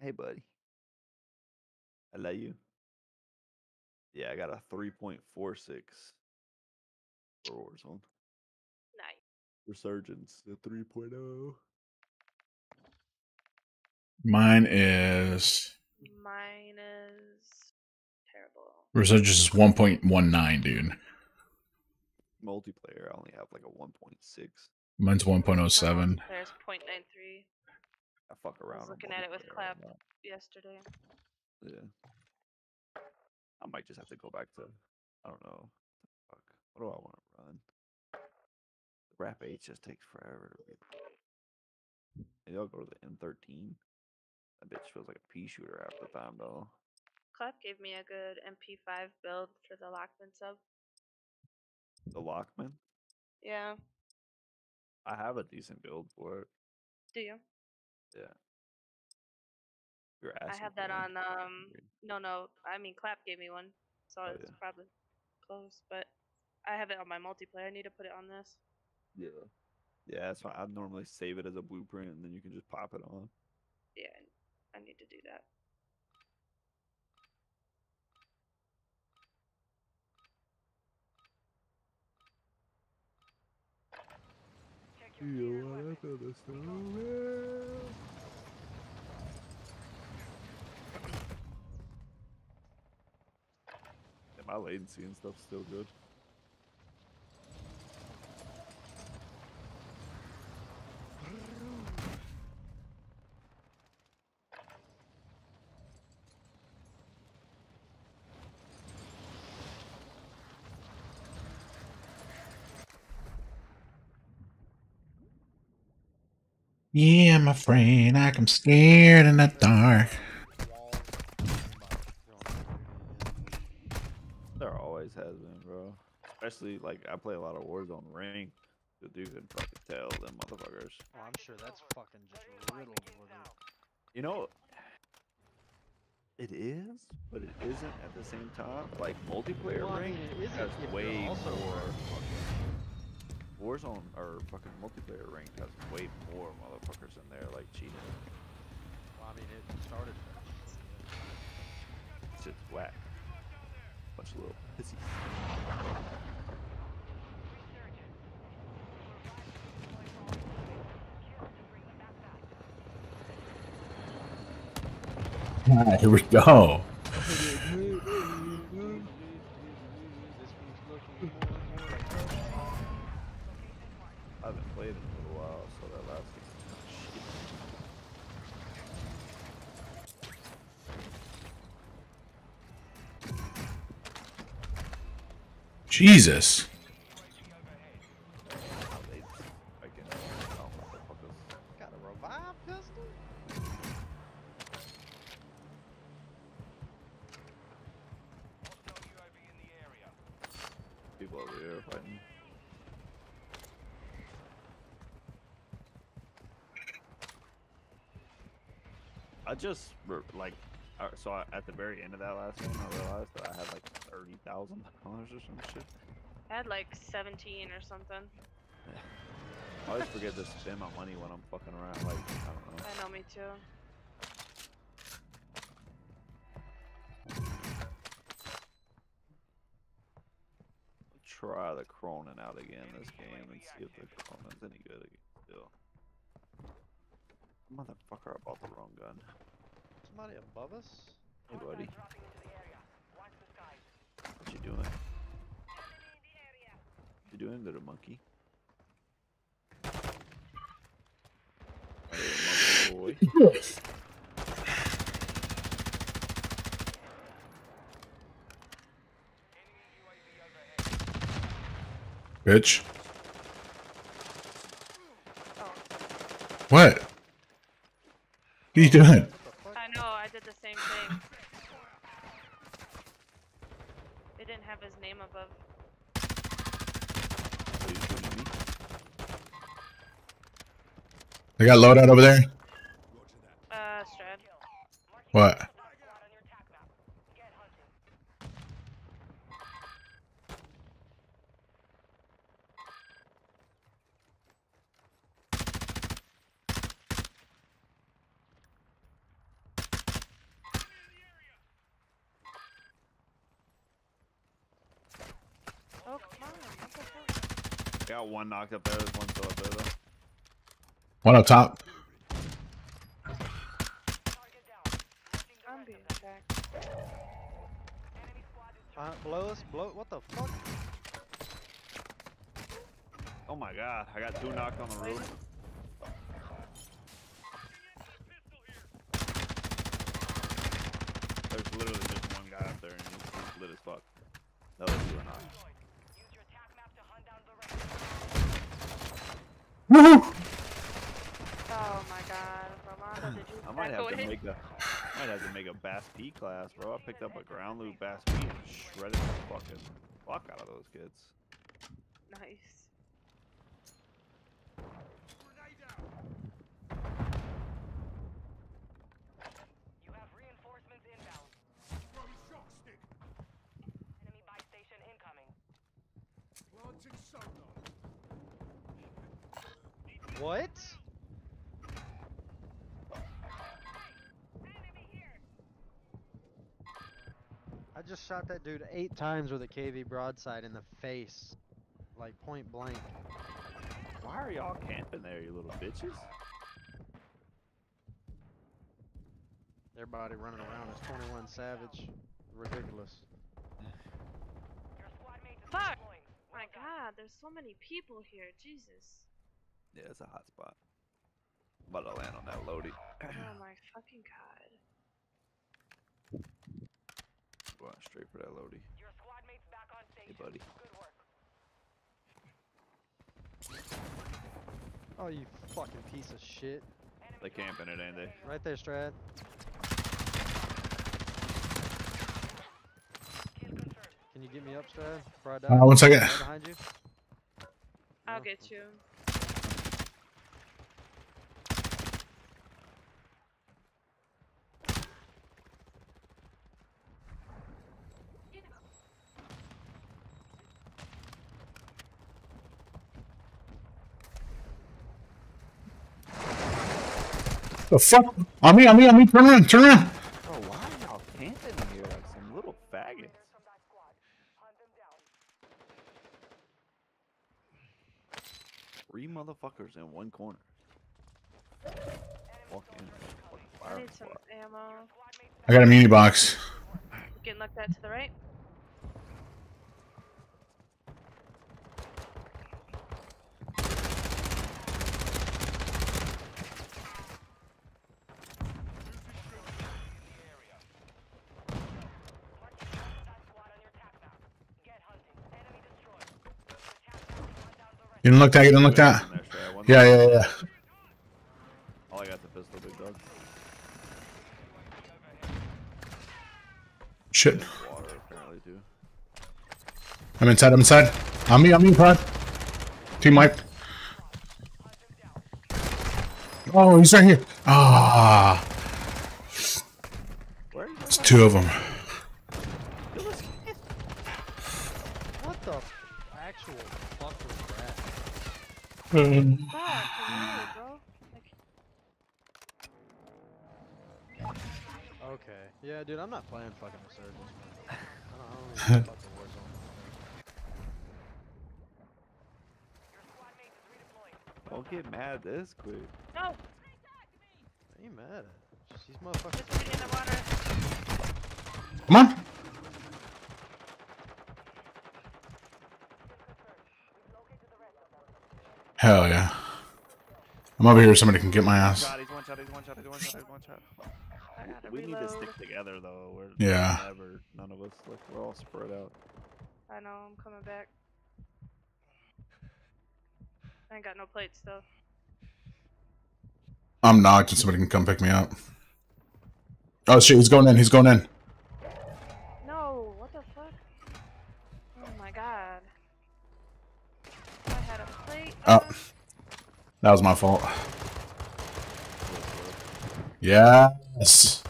Hey, buddy. I love you. Yeah, I got a 3.46 for Warzone. Nice. Resurgence, the 3.0. Mine is. Mine is terrible. Resurgence is 1.19, dude. Multiplayer, I only have like a 1.6. Mine's 1.07. There's 0.93 I fuck around. on looking at it with multiplayer Clap. yesterday. Yeah. I might just have to go back to I don't know. Fuck. What do I want to run? The RAPP H just takes forever to read. Maybe I'll go to the M13. That bitch feels like a pea shooter half the time though. Clap gave me a good MP5 build for the Lockman sub. The Lockman. Yeah. I have a decent build for it. Do you? Yeah. You're I have that on um no no I mean Clap gave me one. So Oh, it's yeah. probably close, but I have it on my multiplayer. I need to put it on this. Yeah. Yeah, that's why I normally save it as a blueprint and then you can just pop it on. Yeah, I need to do that. Check your gear and weapons. Yeah, my latency and stuff's still good. Yeah, I'm afraid I'm scared in the dark. There always has been, bro. Especially like I play a lot of Warzone Ring. The dude can fucking tell them motherfuckers. Oh, I'm sure that's fucking just riddled with it. You know, It is, but it isn't at the same time. Like multiplayer Well, I rank mean, has way also more. fucking- Warzone or fucking multiplayer rank has way more motherfuckers in there like cheating. Well, I mean, it started. Shit's whack. Bunch of little pussies. [LAUGHS] Here we go. This keeps looking more and more like I haven't played in a little while, so that last was shit. Jesus. How they fucking oh, motherfuckers. Got a revive pistol? Hostile UAV in the area. People over here fighting. I just like uh, so I, at the very end of that last game, I realized that I had like thirty thousand dollars or some shit. I had like 17 or something. I always forget to spend my money when I'm fucking around. Like I don't know. I know, me too. Try the Cronen out again this game and see if the Cronen's any good still. Motherfucker, I bought the wrong gun. Somebody above us? Hey buddy. What you doing? You doing, little monkey? Little monkey boy. Bitch. What? What are you doing? What the fuck? I know, I did the same thing. They didn't have his name above. Are you shooting me? They got loadout over there? Uh, Strad. What? Oh, come on. What the fuck? Got one knocked up there. There's one still up there though. One up top. I'm being attacked. Uh, below us? Below? What the fuck? Oh my god, I got two knocked on the roof. There's literally just one guy up there and he's, he's lit as fuck. The other two are not. Woohoo! Oh my god. Rolando, did you I might back have to away? make a might have to make a Bass P class, bro. I picked up a ground loop Bas-P and shredded the fucking fuck out of those kids. Nice. You have reinforcements inbound. Throwing shock stick. Enemy buy station incoming. Launching sonar. What? I just shot that dude eight times with a KV broadside in the face. Like point blank. Why are y'all camping there, you little bitches? Everybody running around is 21 Savage. Ridiculous. Your squad mate is Fuck! My god, there's so many people here. Jesus. Yeah, it's a hot spot. I'm about to land on that loadie. Oh my fucking god. Going straight for that loadie. Your squad mate's back on station. buddy. Good work. Oh, you fucking piece of shit. They camping it, ain't they? Right there, Strad. Can you get me up, Strad? Before I die? Uh, one second. Right behind you. I'll get you. The fuck? On me, on me, on me. Turn around, turn around. Bro, why are y'all camping here like some little faggots? Three motherfuckers in one corner. Walk in. fucking I need some ammo. I got a muni box. Getting looked at to the right. You didn't look that, you didn't look that. In there, Strad. One Yeah, yeah, yeah. All I got the pistol, big dog. Shit. Water apparently too. I'm inside, I'm inside. On me, on me, Prod. Team wipe. Oh, he's right here. Ah, it's two of them. What the actual fuck was that? Fuck, really, bro. Like, Okay. Yeah, dude, I'm not playing fucking Resurgence, man. I don't, I don't even Warzone. Don't get mad this quick. no, I ain't mad at it. Just These motherfuckers. just put it in the water. Come on. Hell yeah. I'm over here. Somebody can get my ass. Shot, he's one shot, he's one shot, he's one shot, he's one shot. I gotta We need to stick together though. We're Yeah. never none of us like we're all spread out. I know, I'm coming back. I ain't got no plates though. I'm knocked and somebody can come pick me up. Oh shit, he's going in. He's going in. No, what the fuck? Oh my god. I had a plate. Oh. That was my fault. Yes.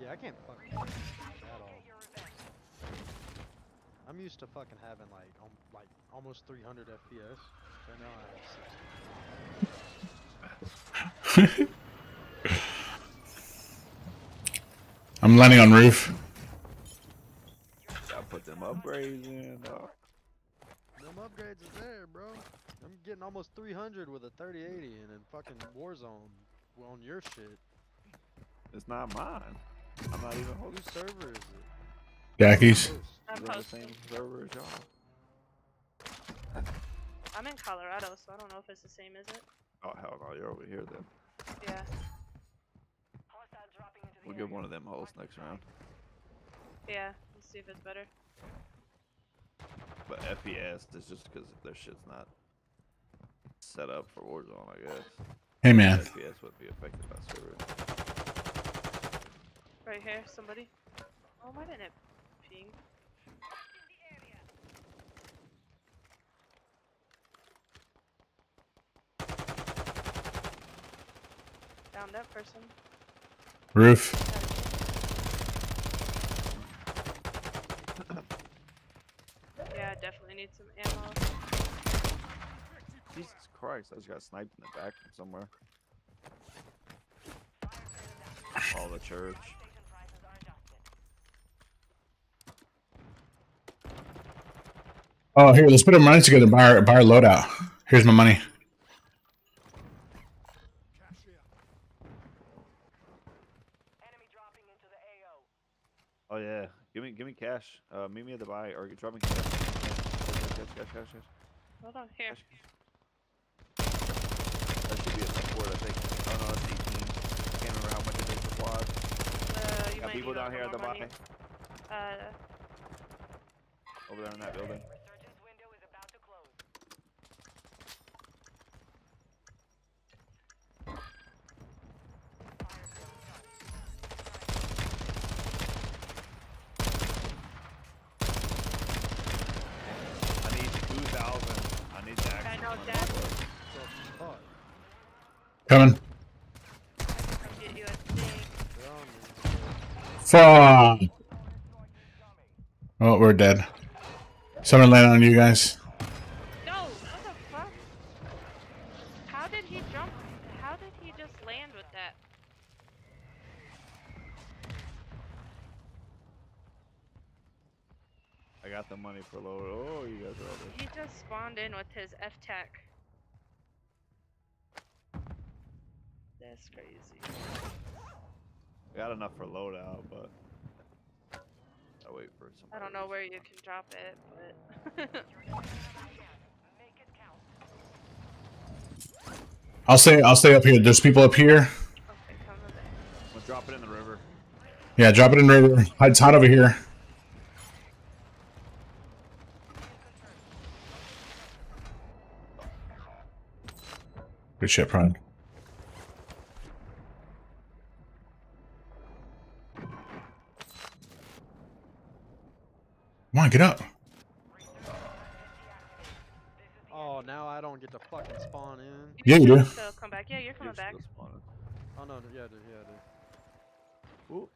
Yeah, I can't. I'm used to fucking having like um, like almost 300 FPS. Right now I have 60. [LAUGHS] I'm landing on roof. Gotta put them upgrades in. Dog. Them upgrades is there, bro. I'm getting almost 300 with a 3080 and in fucking Warzone on your shit. It's not mine. I'm not even holding Whose server is it? Jackies. I'm We're on the same server as y'all. I'm in Colorado, so I don't know if it's the same, is it? Oh hell no, you're over here then. Yeah. We'll give one of them hosts next round. Yeah. Let's see if it's better. But FPS is just because their shit's not set up for Warzone, I guess. Hey man. FPS would be affected by server. Right here, somebody. Oh, why didn't it ping? Found that person. Roof. Yeah, I definitely need some ammo. Jesus Christ, I just got sniped in the back from somewhere. All the church. Oh, here, let's put our money together and buy our, buy our loadout. Here's my money. Oh yeah, give me give me cash. Uh, meet me at the buy or drop me cash. Cash, cash, cash, cash, cash. Hold on, here. That should be a support, I think. Oh no, that's 18. I can't remember how much it is supplies. Uh, you Got might people down here at the buy. Uh, Over there in that building. I need 2,000. I need the I action know money. that. So, fuck. Coming. I can come get you, I think. They're on me. Fuck. Oh, we're dead. Someone landed on you guys. No! What the fuck? How did he jump? How did he just land with that? I got the money for lower. Oh, you guys are all. He just spawned in with his F-Tech. That's crazy. I got enough for loadout, but I wait for some. I don't know where you can drop it, but [LAUGHS] I'll stay. I'll stay up here. There's people up here. okay, come with it. I'm gonna drop it in the river. Yeah, drop it in river. It's hot over here. Good shit, Prime. Come on, get up. Oh, now I don't get to fucking spawn in. Yeah, you do. Still come back. Yeah, you're coming You're back. spawning. Oh no, yeah, I do, yeah, I do. Ooh.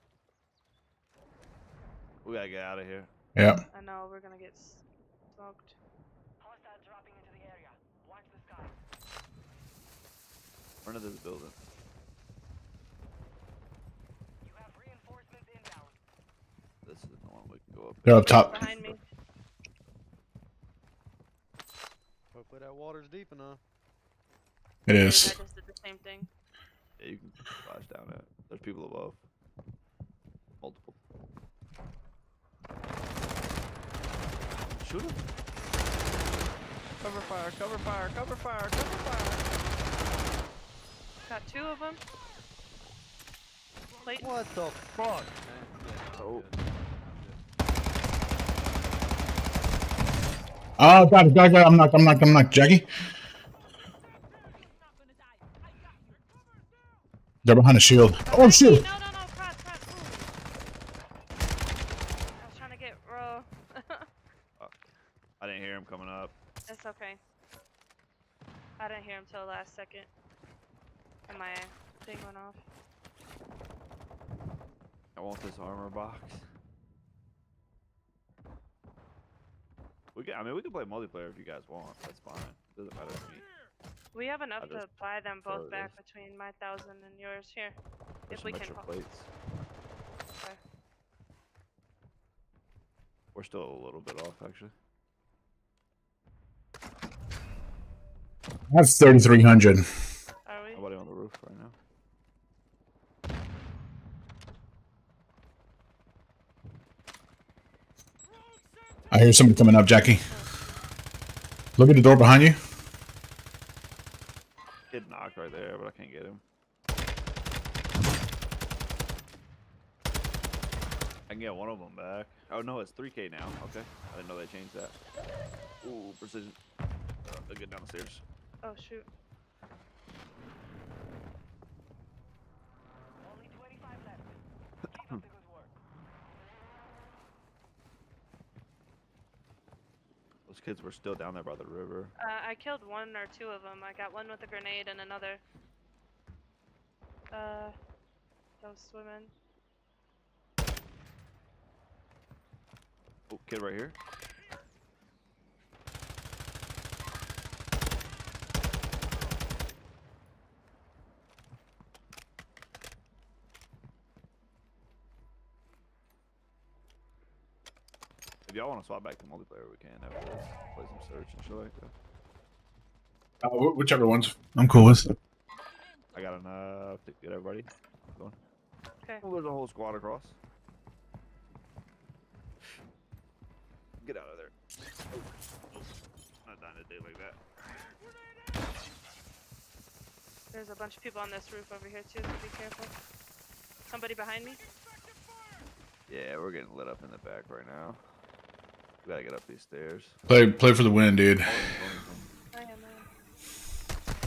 We gotta get out of here. Yeah. I know we're gonna get s- smoked. Hostiles dropping into the area. Watch the sky. Run into this building. You have reinforcements inbound. This is the one we can go up. They're up top. Behind me. Hopefully that water's deep enough. It is. Yeah. I just did the same thing. Yeah, you can flash down it. There's people above. Multiple. Shoot him. Cover fire, cover fire, cover fire, cover fire. Got two of them. Plate. What the fuck? Oh. Oh, God, God, God, I'm not, I'm not, I'm not, Jackie. They're behind a shield. Oh, Behind me. shit. No, no, no, crap, crap. I was trying to get row. [LAUGHS] Oh, I didn't hear him coming up. it's okay. I didn't hear him till the last second. And my thing went off. I want this armor box. We can, I mean, we can play multiplayer if you guys want. That's fine. Doesn't matter to me. We have enough to just buy them both back between my thousand and yours. Here. There's If we some can. extra ho- plates. Okay. We're still a little bit off, actually. That's 3,300. Are we? Nobody on the roof right now. I hear someone coming up, Jackie. Look at the door behind you. Kid knocked right there, but I can't get him. I can get one of them back. Oh no, it's 3k now. Okay, I didn't know they changed that. Ooh, precision. Uh, they'll get down the stairs. Oh shoot. Only 25 left. Keep up the good work. Those kids were still down there by the river. Uh, I killed one or two of them. I got one with a grenade and another. Uh, that was swimming. Oh, kid right here. If y'all want to swap back to multiplayer, we can after this. Play some search and shit like that. Uh, whichever ones. I'm cool with. I got enough to get everybody going. Okay. Oh, there's a whole squad across. Get out of there. Not dying to do like that. There's a bunch of people on this roof over here too, so be careful. Somebody behind me? Yeah, we're getting lit up in the back right now. We gotta get up these stairs. Play, play for the win, dude. I am, I am.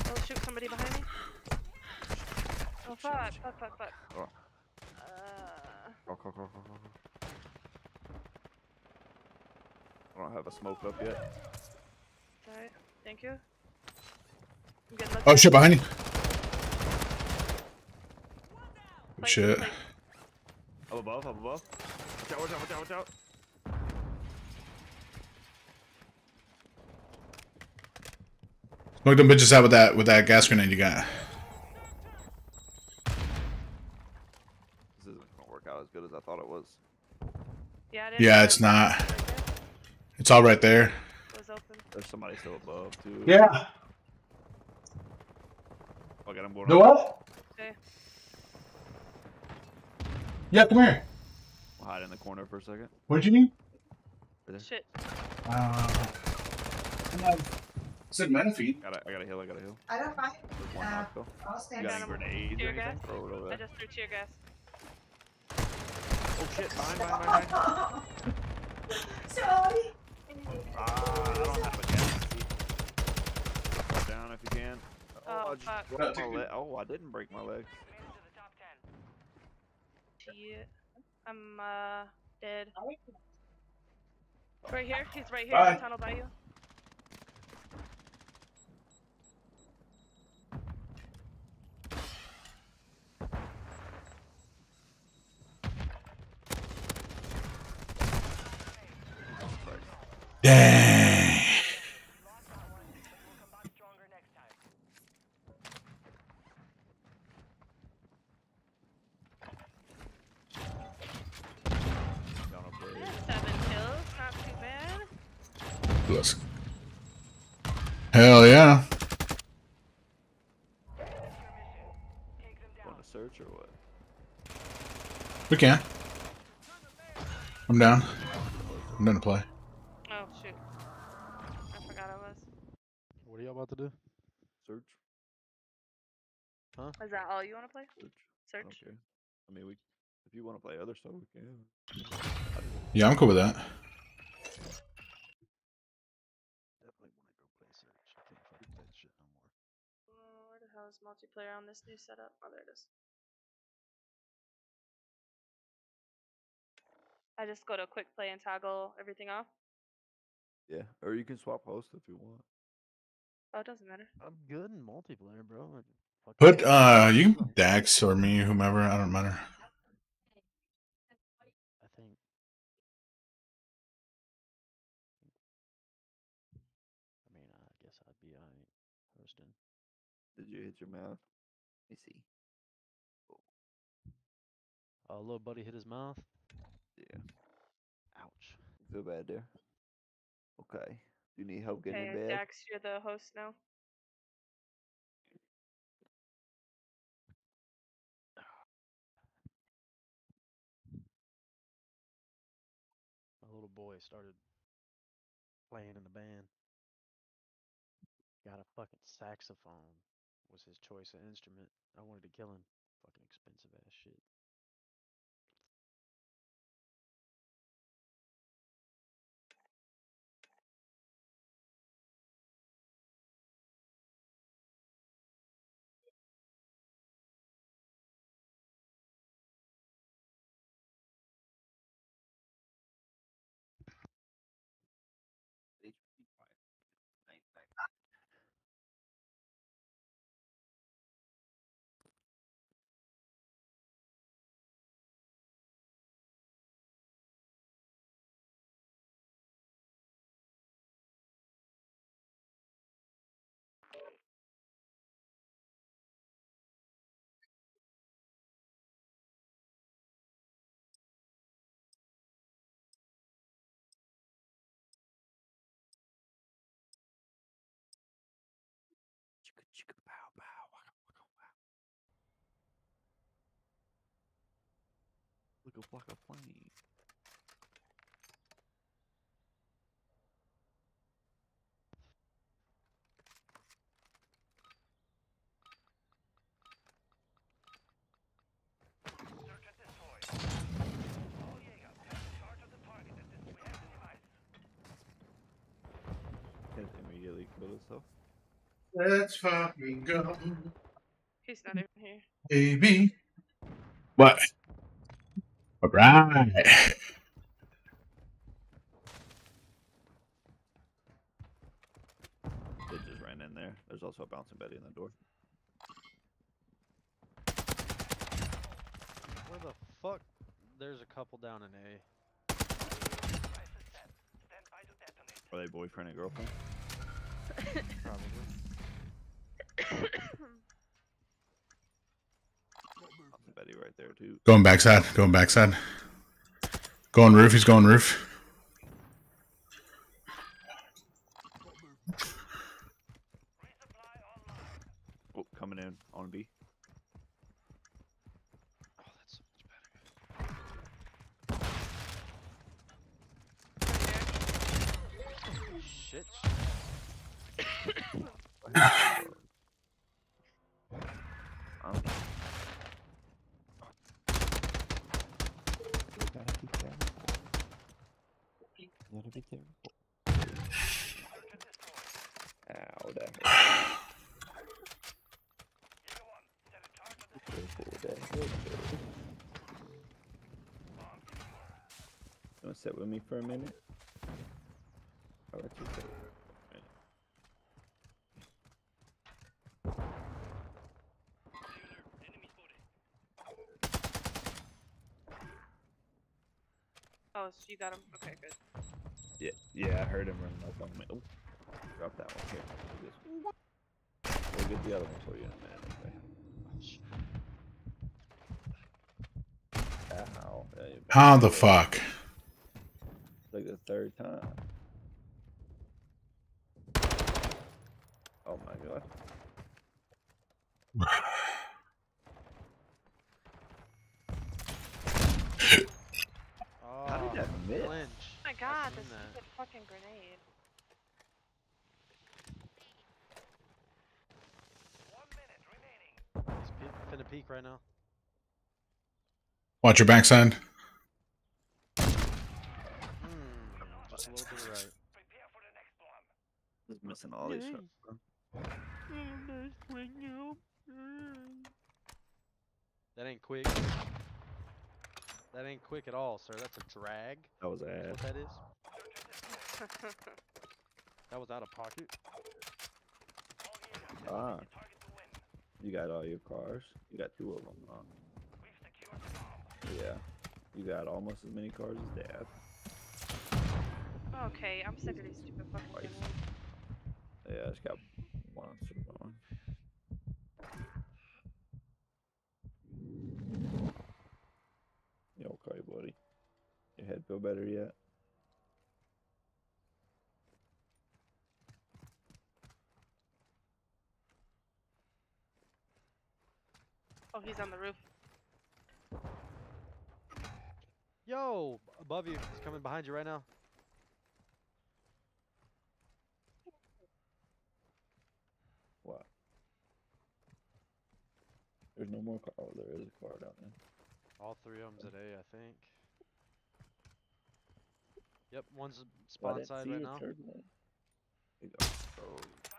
Oh shoot, somebody behind me? Oh fuck, fuck, fuck, fuck. Oh. Uh, crawl, crawl, crawl. I don't have a smoke up yet. alright, thank you. I'm getting looked Oh, shit, behind you. Good shit. plate. Up above, up above. Watch out, watch out, watch out, watch out. Smoke them bitches out with that with that gas grenade you got. This isn't gonna work out as good as I thought it was. Yeah, I didn't Yeah, it's not. right. It's all right there. It was open. There's somebody still above too. Yeah. Okay, I'm going The up. what? Okay. Yeah, come here. I'll hide in the corner for a second. What did you mean? Shit. Uh, said Menifeed. Gotta, I gotta heal, I gotta heal. I don't mind. There's one Uh, knock. I'll You stand got got any him. grenades or Tear anything? gas? Throw it over I there. just threw tear gas. Oh shit, behind, behind, behind, behind. Sorry. Ah, I don't have a gas. Go down if you can. Oh, I just fuck. broke my leg. Oh, I didn't break my leg. Made it to the top 10. Shit. I'm uh dead. Right here. He's right here in Bye. the tunnel by you. Dang. Lost that one, but we'll come back stronger next time. Down a bridge. Seven kills. Not too bad. Let's. Hell yeah. Down. Want to search or what? We can. I'm down. I'm done to play. Oh shoot. I forgot I was. What are y'all about to do? Search. Is that all you want to play? Search. Search. Okay. I mean, we. If you want to play other stuff, we can. Yeah, I'm cool with that. Definitely want to go play search. I can't fucking that shit no more. Oh, Where the hell is multiplayer on this new setup? Oh, there it is. I just go to quick play and toggle everything off. Yeah, or you can swap hosts if you want. Oh, it doesn't matter. I'm good in multiplayer, bro. Like, fuck Put uh, you can Dax or me, whomever. I don't matter. I think. I mean, I guess I'd be alright hosting. Did you hit your mouth? Let me see. Oh, little buddy hit his mouth. Yeah. Ouch. Feel bad there. Okay. Do you need help getting Okay, in bed? Dax, you're the host now. My boy started playing in the band. Got a fucking saxophone was his choice of instrument. I wanted to kill him. Fucking expensive ass shit. Chicka chicka pow. Look a plane. Search at this point. All Jaeger, take charge of the target at this. We have the device. Can't immediately kill itself. Let's fucking go, He's not even here. baby. What? All right. It just ran in there. There's also a bouncing Betty in the door. Where the fuck there's a couple down in A. Are they boyfriend and girlfriend? [LAUGHS] Probably. Betty right there too. Going backside. Going backside. Going roof. He's going roof. Oh, coming in on B. Oh, that's so much better. Shit. [COUGHS] Um, You gotta be careful. You gotta be careful. Ow, that hurt. Be careful with that head, though. you wanna sit with me for a minute? I'll let you sit. Oh, so you got him. Okay, good. Yeah, I heard him running up on me. Oh, drop that one here. We'll get the other one for you in a minute. Okay. Ow. Yeah, How the fuck? It's like the third time. Oh my god. Oh, How did that miss? flinch. Oh my I god, seen this that. stupid fucking grenade. He's pe- finna peek right now. Watch your backside. Hmm, just a little to the right. Just missing all these shots. bro. That ain't quick. That ain't quick at all, sir. That's a drag. That was That's ass. what that is. That was out of pocket. Ah. You got all your cars. You got two of them. Huh? Yeah. You got almost as many cars as Dad. okay, I'm sick of these stupid fucking Twice. Yeah, I just got monster going. You okay, buddy? Your head feel better yet? Oh, he's on the roof. Yo, above you. He's coming behind you right now. What? There's no more car. Oh, there is a car down there. All three of them's at A, I think. Yep, one's Well, I spawn side right now. turbulent. There you go. Oh.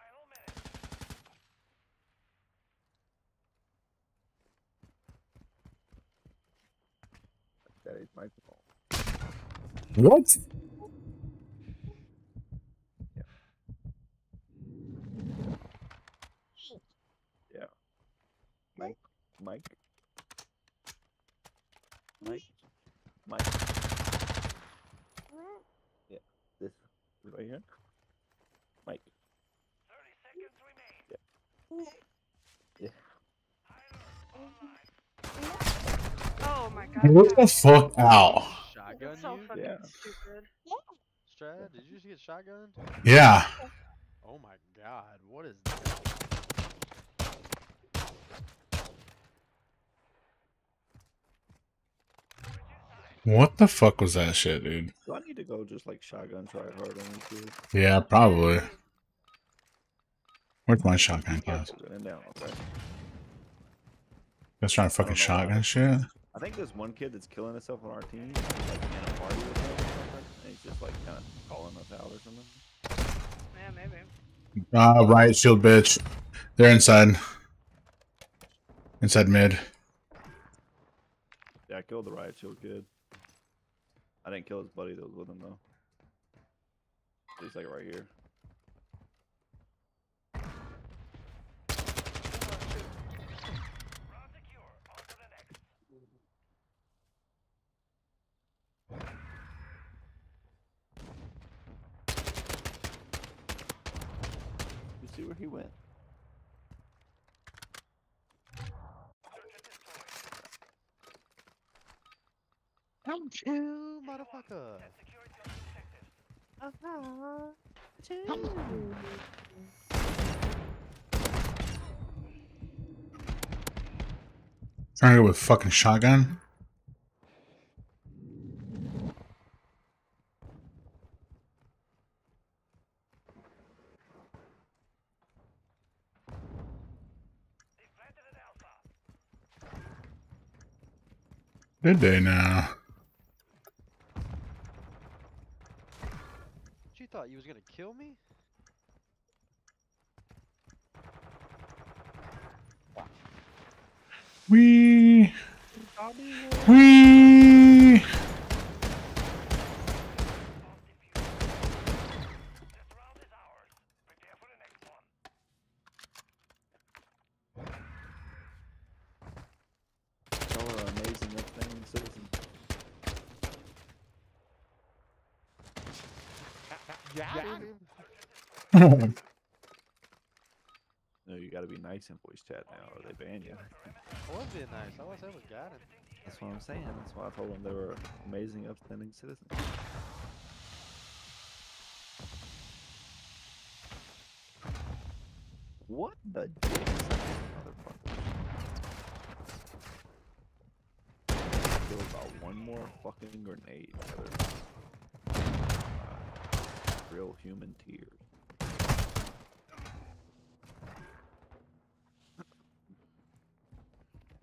Daddy's microphone. What? Yeah. Mike. Mike. Mike. Mike. Yeah. This right here. Mike. Yeah. Oh my god. What the fuck out? Shotgun That's so you? fucking Yeah. stupid. Strad, did you just get shotgunned? Yeah. Oh my god, what is this? What the fuck was that shit, dude? Do I need to go just like shotgun try hard on these kids? Yeah, probably. Where's my shotgun class? Running down, okay. Guys trying to fucking I why. shotgun shit? I think there's one kid that's killing himself on our team, like in a party with us or something, and he's just like kind of calling us out or something. Yeah, maybe. Uh, right shield bitch. They're inside. Inside mid. Yeah, I killed the riot shield kid. I didn't kill his buddy that was with him though. He's like right here. He went? Come chill, motherfucker. Trying to go with fucking shotgun. Did they now? You thought you was gonna kill me? Wee. Wee. Y'all are amazing upstanding citizens. Yeah. [LAUGHS] No, you gotta be nice in voice chat now, or they ban you. I was being nice. All I said was got him. That's what I'm saying. That's why I told them they were amazing, upstanding citizens. What the dick is that motherfucker? Kill about one more fucking grenade. brother. Real human tears.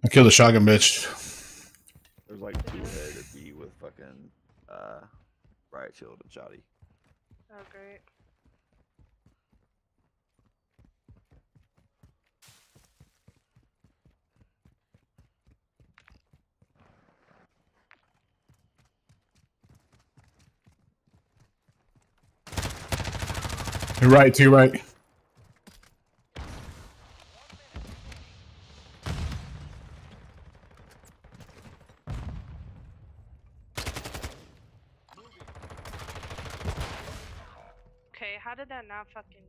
I killed a shotgun bitch. There's like two ahead of me with fucking uh riot shield and shoddy. Oh, great. You're right, to your right. Okay, how did that not fucking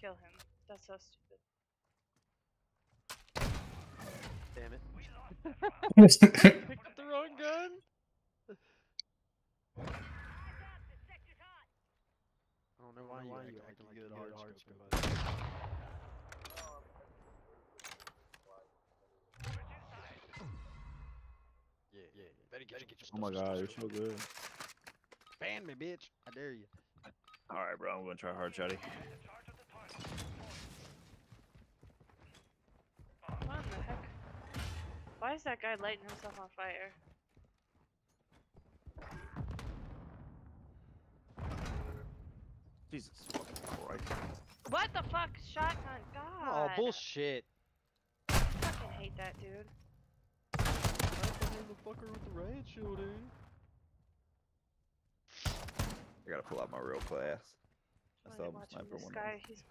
kill him? That's so stupid. Damn it. That's Picked up the wrong gun. I don't know why, you acting like you good hard scoping, Yeah, yeah, yeah. Better get, get your Oh my stuff, god, stuff, you're stuff. so good. Ban me, bitch. I dare you. Alright, bro, I'm gonna try hard, shoddy. What the heck? Why is that guy lighting himself on fire? Jesus fucking Christ. What the fuck? Shotgun. God. Oh, bullshit. I fucking hate that dude. Right behind the fucker with the riot shield, eh? I gotta pull out my real class. I Wanna still have a watch sniper this one. guy. He's.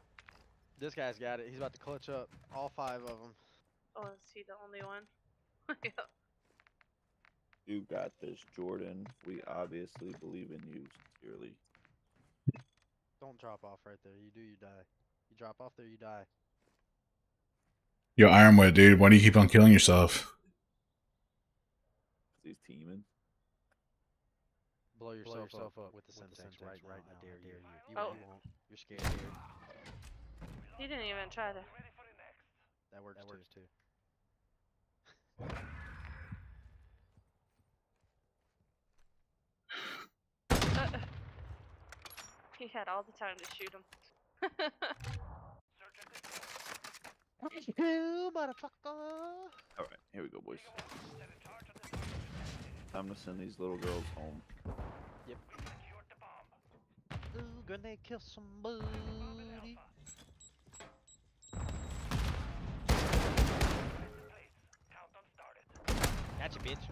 This guy's got it. He's about to clutch up all five of them. Oh, is he the only one? [LAUGHS] Yep. You got this, Jordan. We obviously believe in you sincerely. Don't drop off right there. You do, you die. You drop off there, you die. Yo, Ironwood, dude. Why do you keep on killing yourself? He's teaming. Blow yourself, up, with the Semtex right, right now. I dare you. You, Oh. you won't. You're scared. scared. He didn't even try to. That works, that works too. Uh, [LAUGHS] he had all the time to shoot him. [LAUGHS] You motherfucker! Alright, here we go, boys. Time to send these little girls home. Ooh, grenade kill somebody. Gotcha, bitch.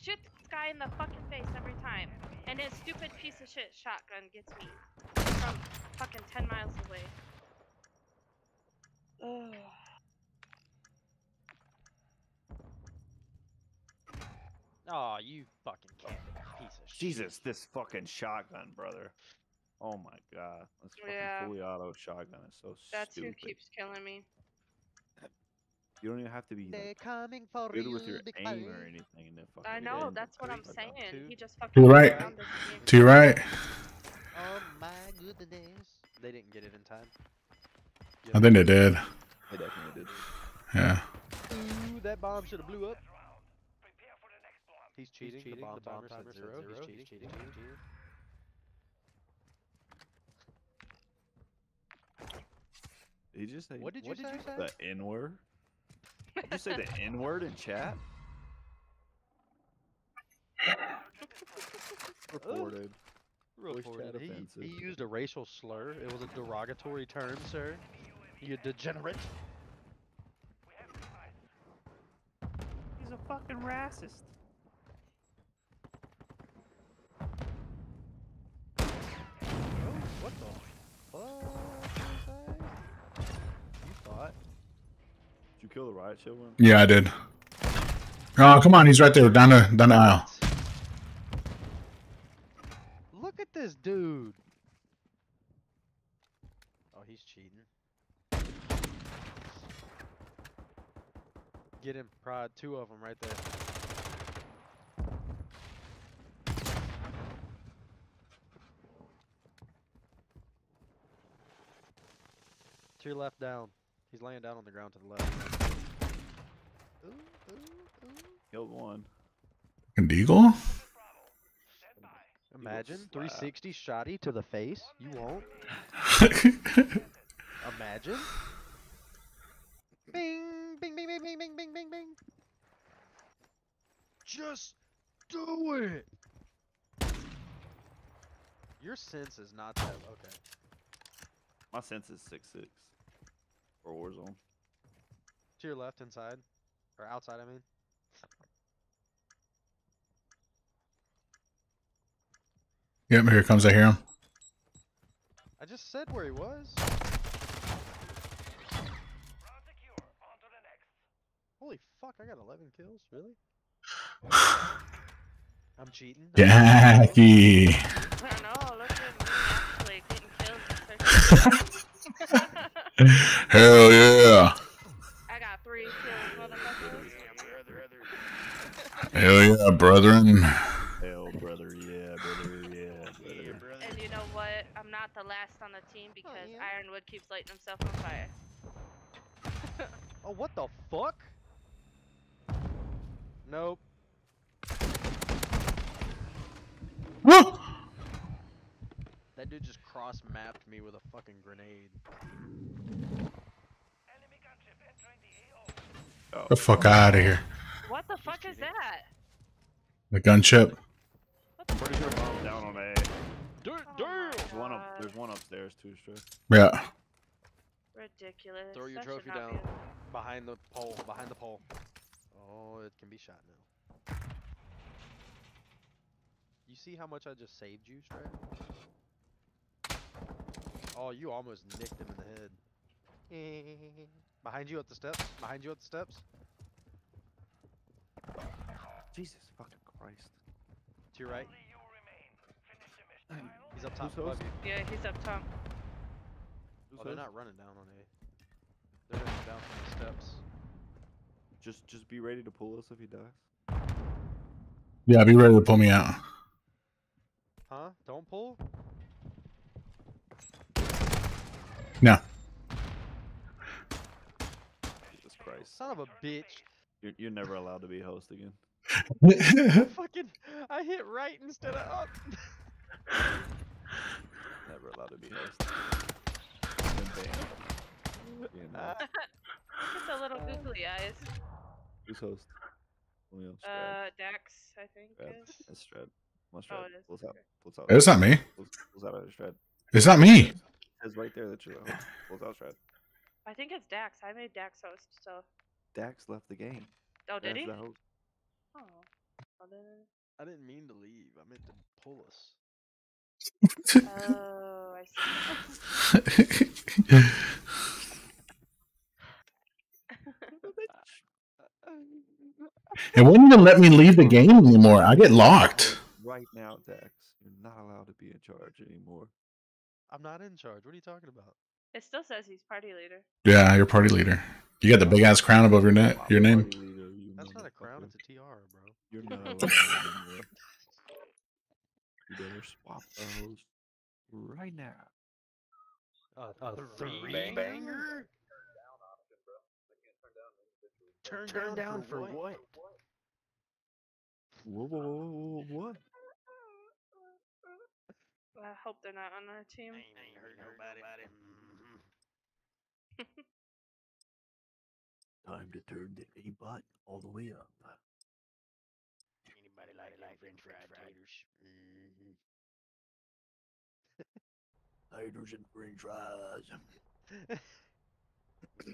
Shoot this guy in the fucking face every time. And his stupid piece of shit shotgun gets me from fucking 10 miles away. Ugh. Oh, you fucking cat piece of shit. Jesus, this fucking shotgun, brother. Oh my god, this fucking Yeah. fully auto shotgun is so That's stupid. who keeps killing me. You don't even have to be They're like, coming for good you, with your aim or anything. To fucking I know, in that's what I'm saying. two. He just To fucking the goes right. around this game. To your right. Oh my goodness. They didn't get it in time. You I think they did. I definitely did. Yeah. Ooh, that bomb should have blew up. Prepare for the next one. He's cheating. cheating, The bomb, the bomb timer said timer said zero. zero. He's He's cheating. cheating, cheating, cheating. Did he just say? What did you say? The N word? Did you say the [LAUGHS] N word in chat? Reported. Voice Reported. He, offensive. he used a racial slur. It was a derogatory term, sir. You degenerate. He's a fucking racist. What the fuck? You thought? Did you kill the riot shield one? Yeah, I did. Oh, come on. He's right there down the down the aisle. Look at this dude. Oh, he's cheating. Get him, Prod. Two of them right there. To your left down. He's laying down on the ground to the left. Ooh, ooh, ooh. Killed one. Fucking Deagle? Imagine 360 shotty to the face. You won't. [LAUGHS] Imagine. Bing, bing, bing, bing, bing, bing, bing, bing, bing. Just do it. Your sense is not that okay. My sense is six six. For Warzone. To your left inside, or outside. I mean. yep, here comes. I hear him. I just said where he was. Ground secure. On to the next. Holy fuck! I got 11 kills. Really? I'm [SIGHS] cheating. I'm cheating. Jackie. I don't know, look at me actually getting kills and searching. Hell yeah. I got three kills, motherfuckers. Hell yeah, brethren. Hell, brother, yeah, brother, yeah, brother. And you know what? I'm not the last on the team oh, because yeah? Ironwood keeps lighting himself on fire. [LAUGHS] Oh, what the fuck? Nope. Woo! That dude just cross mapped me with a fucking grenade. Enemy gunship entering the AO. Oh. The fuck out of here. What the fuck is that? The gunship. What I'm pretty sure bomb's down on A. Dude, Oh There's one up. There's one upstairs too, straight. Yeah. Ridiculous. Throw your That trophy down. be- Behind the pole, behind the pole. Oh, it can be shot now. You see how much I just saved you, Strad? Oh, you almost nicked him in the head. [LAUGHS] Behind you at the steps. Behind you at the steps. Jesus fucking Christ. To your right. You remain. Finish the mission. He's up top above you. Yeah, he's up top. Who's Oh, they're not running down on A. They're running down from the steps. Just, just be ready to pull us if he dies. Yeah, be ready to pull me out. Huh? Don't pull? No. Jesus Christ. Son of a bitch. You're, you're never allowed to be host again. I [LAUGHS] fucking I hit right instead of up. [LAUGHS] Never allowed to be host. Been banned. You know. Ah. Look at the little googly eyes. Who's host? Let me know. Strad. Uh, Dax, I think. Strad. It's Strad. Come Oh, Strad. it is, Pull us out. okay. Pull out. It's not me. Pull us- pull us out of Strad. It's not me. It's right there that you're the host. [LAUGHS] Pull us out, Strad. I think it's Dax. I made Dax host, so. Dax left the game. Oh, did That's he? the host. Oh. Well, then- I didn't mean to leave. I meant to pull us. Oh, I see. [LAUGHS] it wouldn't even let me leave the game anymore. I get locked. Right now, Dax, you're not allowed to be in charge anymore. I'm not in charge. What are you talking about? It still says he's party leader. Yeah, your party leader. You got the big ass crown above your neck. Your name. Party leader, you That's not a crown. It's a TR, bro. You're not. you better swap those right now. A, a three three banger? banger? Turn, Turn down, down for for what? Whoa, whoa, whoa, whoa, whoa, what? I hope they're not on our team. Ain't, ain't heard nobody. Mhm. Time to turn the A button all the way up. Anybody like, like French fried taters? Mhm. [LAUGHS] Taters and French fries.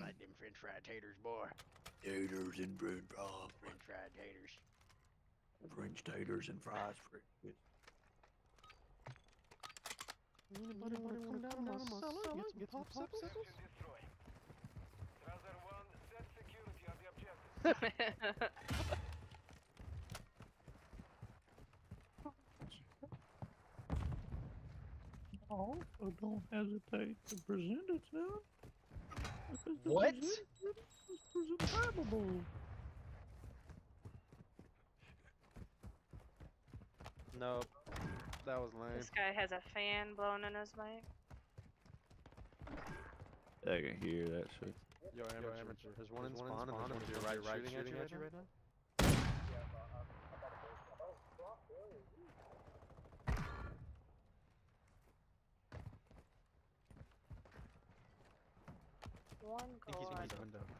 like them French fried taters, boy. Taters and French fries. French fried taters. French taters and fries. For Anybody want to come down to my cellar? Get some popsicles? Brother one, set security on the objective. Also, don't hesitate to present it to them. What? present- is presentable. Nope. That was lame. this guy has a fan blowing in his mic. I can hear that shit. Yo, amateur. There's one in spawn and there's one to your right shooting at you right now. One I think he's goal. behind the window.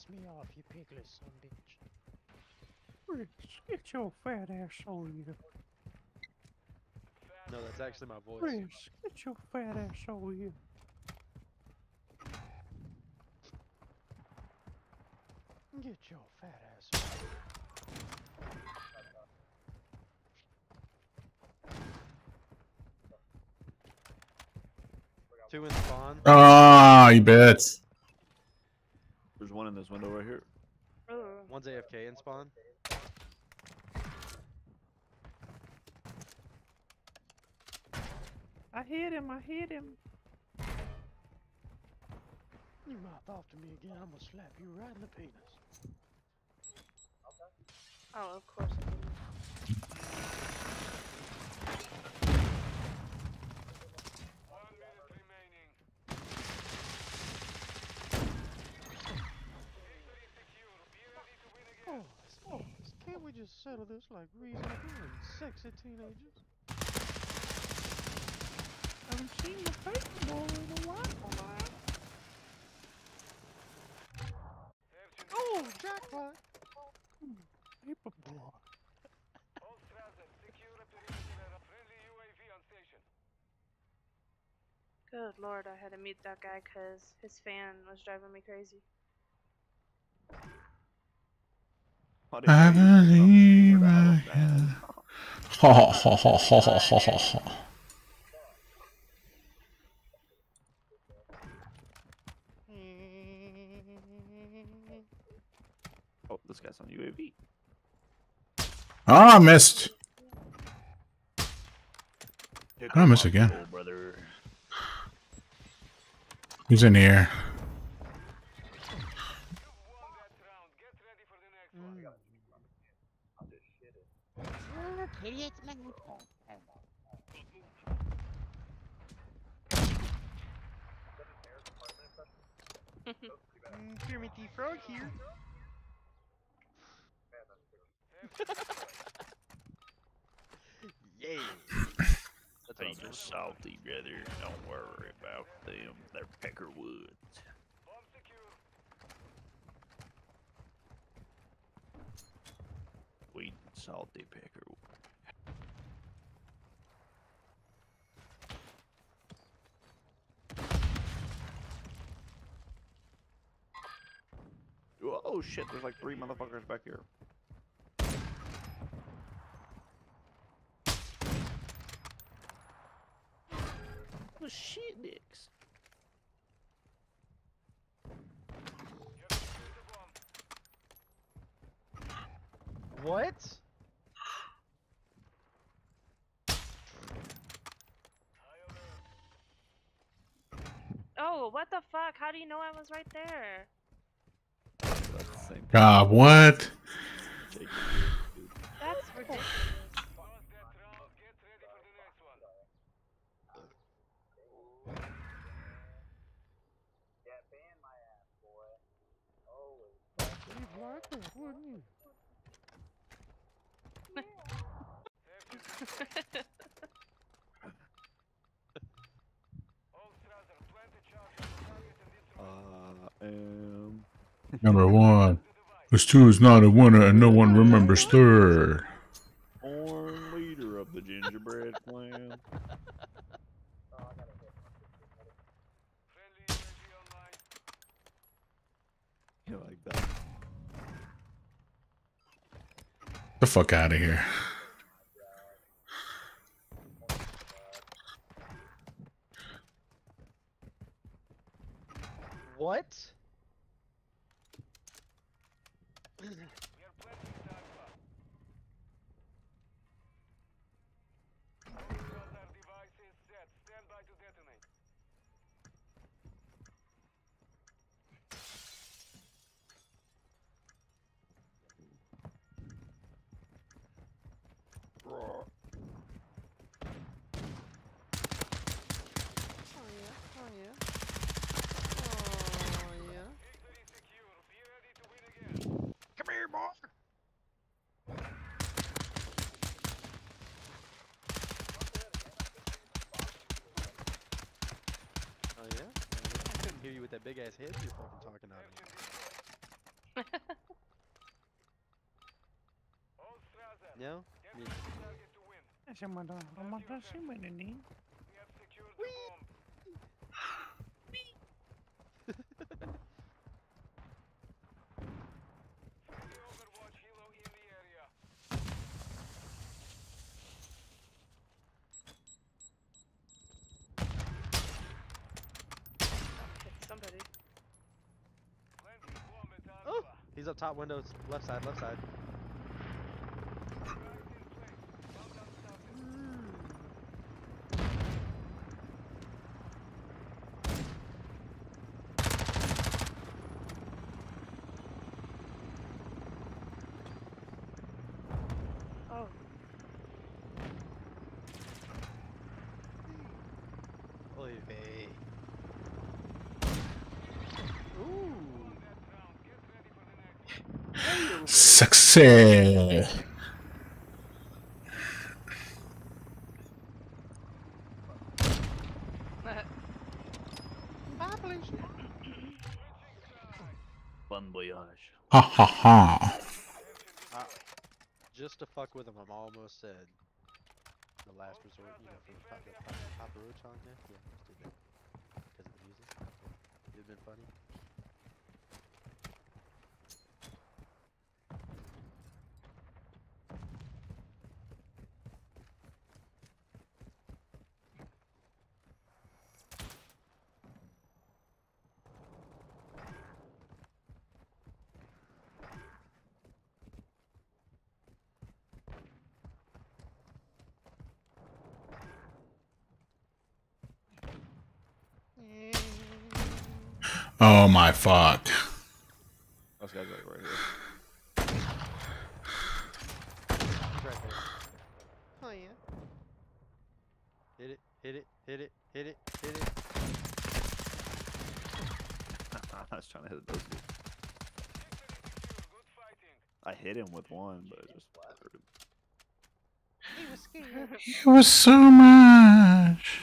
piss me off, you piglet son bitch. Rich, get your fat ass over here. No, that's actually my voice. Rich, get your fat ass over here. Get your fat ass over here. Two in spawn. Ah, you bet. There's one in this window right here. One's AFK in spawn. I hit him, I hit him. You mouth off to me again, I'm gonna slap you right in the penis. Oh, of course I didn't. One minute remaining. Victory secure. Be ready to win again. Boys, boys, can't we just settle this like reasonable and sexy teenagers? I haven't seen the paper boy in a while. Oh, jackpot! Paper boy. All Strasser, secure a perimeter and a friendly UAV on station. Good lord, I had to mute that guy because his fan was driving me crazy. I believe I can. Ha ha ha ha ha ha ha ha ha. Oh, this guy's on UAV. Ah, missed. Pick I miss again. He's in here? Idiot Here úgy the frog here. yeah. They just salty brother. Don't worry about them. They're peckerwood. Sweet salty peckerwood. Oh shit! There's like three motherfuckers back here. Oh shit, dicks. What? Oh, what the fuck? How do you know I was right there? God, what? That's ridiculous. Lost that round. Get ready for the next one. He'd like it, wouldn't he? All Strasser, plant a charge on the target and disrupt I am. Number one. This two is not a winner, and no one remembers third. Born leader of the gingerbread clan. Friendly UAV online. You like that? The fuck out of here. What? We are planting the Alpha. All Strasser device is set. Stand by to detonate. Victory secure. Be ready to win again. Come here, boy. Oh yeah? I couldn't hear you with that big ass head you're fucking talking out of. All [LAUGHS] No? Yeah. to the target to win. We have secured the bomb. Friendly Overwatch helo in the area. Hit somebody. Planting bomb at Oh! Alpha. He's up top windows, left side, left side. Right in place. Countdown started. Oh. Oy vey. Ooh. That round. Get ready for the next one. Success. Bon voyage. Ha ha ha. Uh, just to fuck with him, I'm almost said the last resort, you know, for the, pop- the pop, Papa Roach song there. Yeah, just did that because of the music. It'd been funny. Oh my fuck. Those guys are right here. He's right there. Oh yeah. Hit it, hit it, hit it, hit it, hit it. [LAUGHS] I was trying to hit those dudes. I hit him with one, but it just hurt him. It was so much.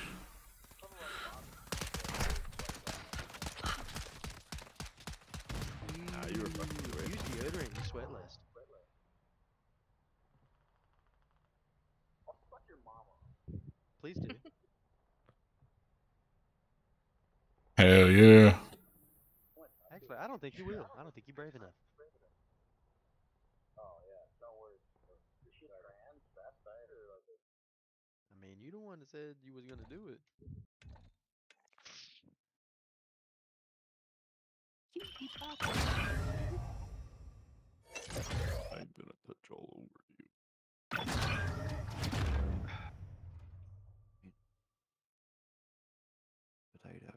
Nah, you were fucking good. Use deodorant, you sweat less. Please do. Hell yeah. Actually, I don't think you will. I don't think you're brave enough. I mean, you the one that said you was gonna do it. I'm gonna touch all over you. [SIGHS] Potato.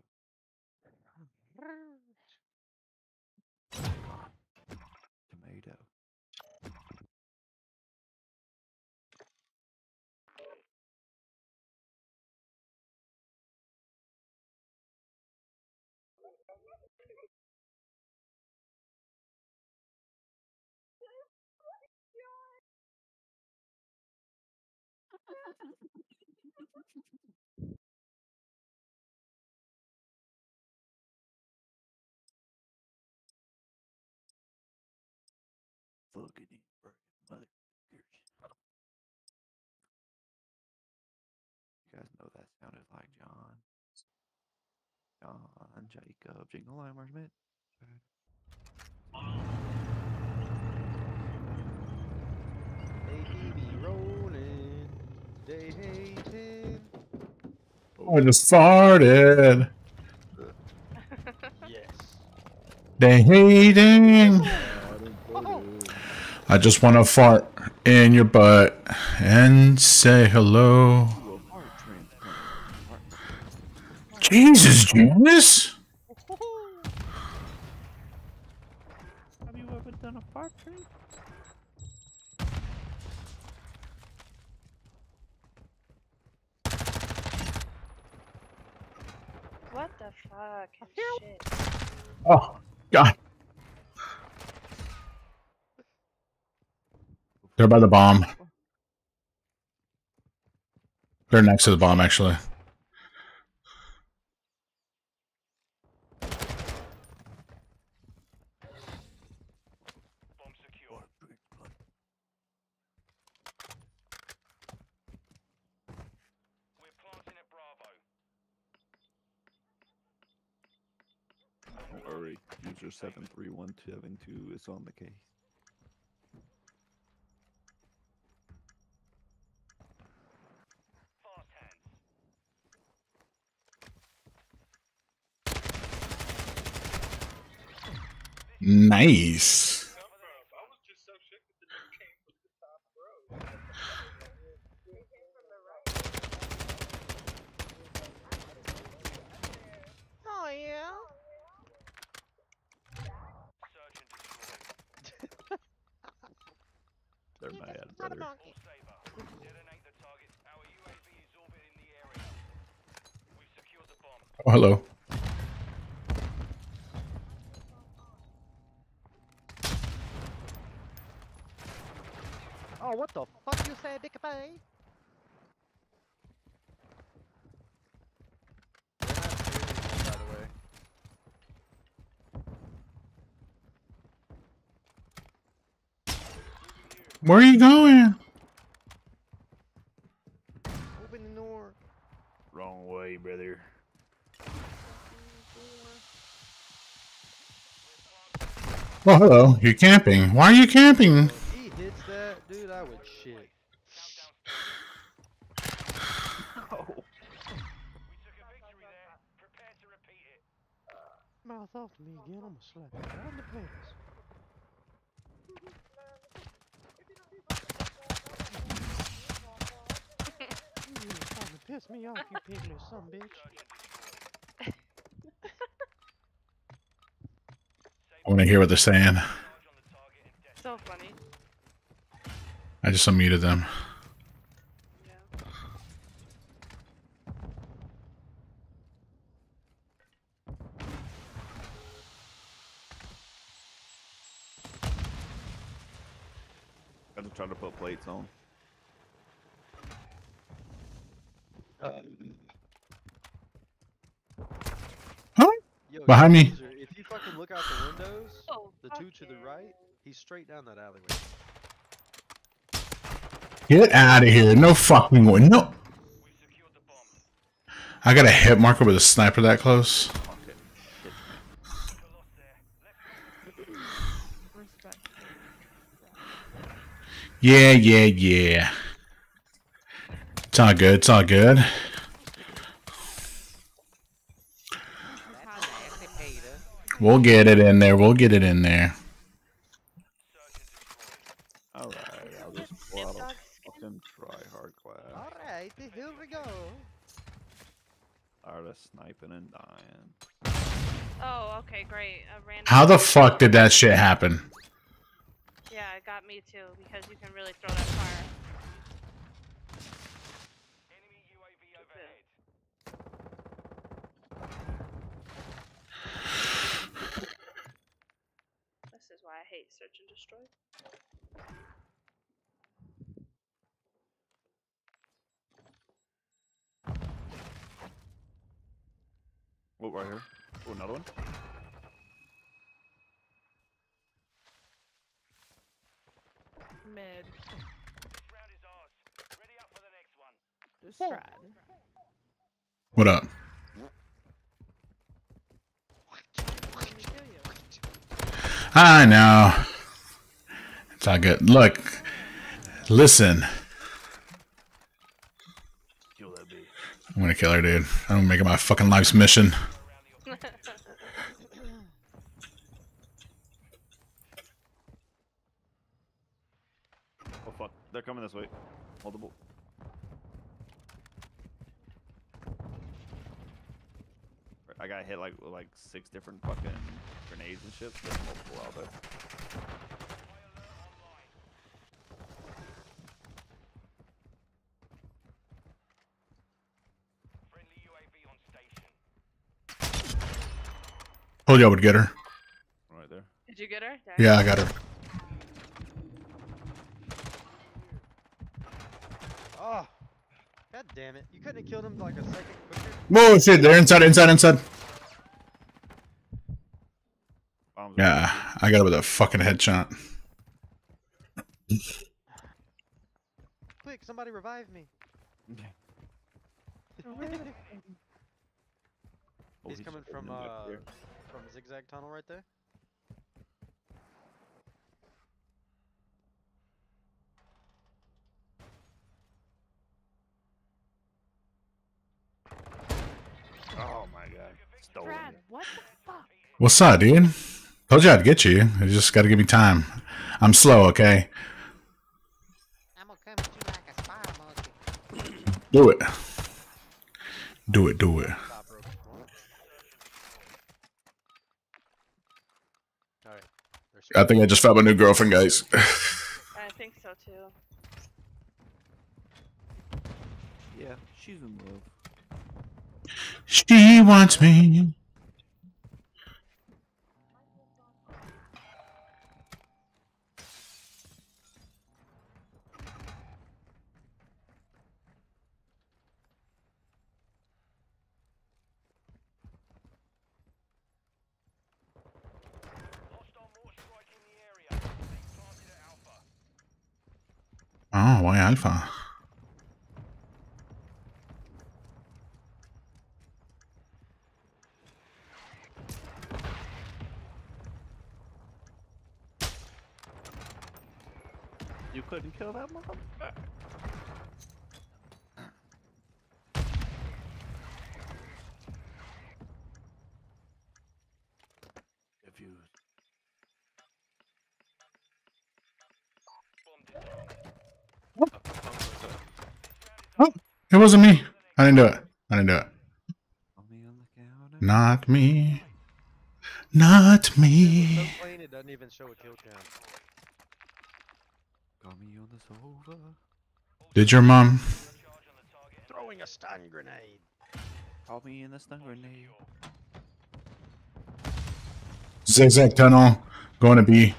Fucking mother. You guys know that sounded like John. John Jacob Jingle Limers, man. They be rolling. They hating. I just farted. [LAUGHS] Yes. They hating. I just want to fart in your butt and say hello. Jesus, Janice. Have you ever done a fart train? What the fuck? Shit. Oh, God. They're by the bomb. They're next to the bomb, actually. Bomb secure. We're planting at Bravo. Don't worry. User seven three one seven two is on the case. Nice. Oh yeah. Search and destroy. They're You mad, just not a brother. monkey. All saber. Detonate the targets. Our UAV is orbiting the area. We've secured the bomb. Oh, hello. Oh, what the fuck you say, Dick Bay? Where are you going? Open the door. Wrong way, brother. Oh, hello. You're camping. Why are you camping? If he hits that, dude, I would shit. We took a victory there. Prepare to repeat it. Mouth off to me again, I'm gonna slap you right in the face. You really starting to piss me off, you piglet son of bitch. I want to hear what they're saying. Charge on the target and detonate. So funny. I just unmuted them. Yeah. Got to try to put plates on. Yo, Behind me. If you fucking look out the windows, Oh, the two to the right, he's straight down that alleyway. Get out of here. No fucking way. No. I got a hit marker with a sniper that close. Fuck it. Shit. Respect. Yeah, yeah, yeah. It's all good. It's all good. We'll get it in there. We'll get it in there. Alright, I'll just pull out a fucking try hard class. Alright, here we go. Tired of sniping and dying. Oh, okay, great. A random. How the fuck did that shit happen? Yeah, it got me too because you can really throw that fire. Enemy UAV overhead. This is why I hate search and destroy. Oh, right here. Oh, another one. Mid. This round is ours. Ready up for the next one. Just Strad. What up? Let me. I know. It's all good. Look, listen. Kill that bitch. I'm gonna kill her, dude. I'm gonna make it my fucking life's mission. Oh fuck, they're coming this way. Multiple. I got hit like with like six different fucking grenades and shit. There's multiple out there. Friendly UAV on station. Told you I would get her. Right there. Did you get her? Yeah, I got her. Oh. God damn it. You couldn't have killed him like a second quicker? Whoa, shit! They're inside, inside, inside. Bombs are Yeah, I got her with a fucking headshot. Quick, somebody revive me. Oh, He's [LAUGHS] he's coming from uh from zigzag tunnel right there. Oh my god. Stolen. Strad, what the fuck? What's up, dude? Told you I'd get you. You just got to give me time. I'm slow, okay? I'm gonna come at you like a spy monkey. Do it. Do it. Do it. Stop broken. Alright. There's I think I just found my new girlfriend, guys. I think so too. Yeah, she's in love. she wants me. Hostile mortar strike in the area. They planted at Alpha. Oh, why alpha? You couldn't kill that motherfucker. If you It wasn't me. I didn't do it. I didn't do it. on me on. Not me. Not me. it doesn't even show a kill count. Got me on the sofa. Did your mom? Throwing a stun grenade. Caught me in the stun grenade. Zigzag tunnel. Going to be.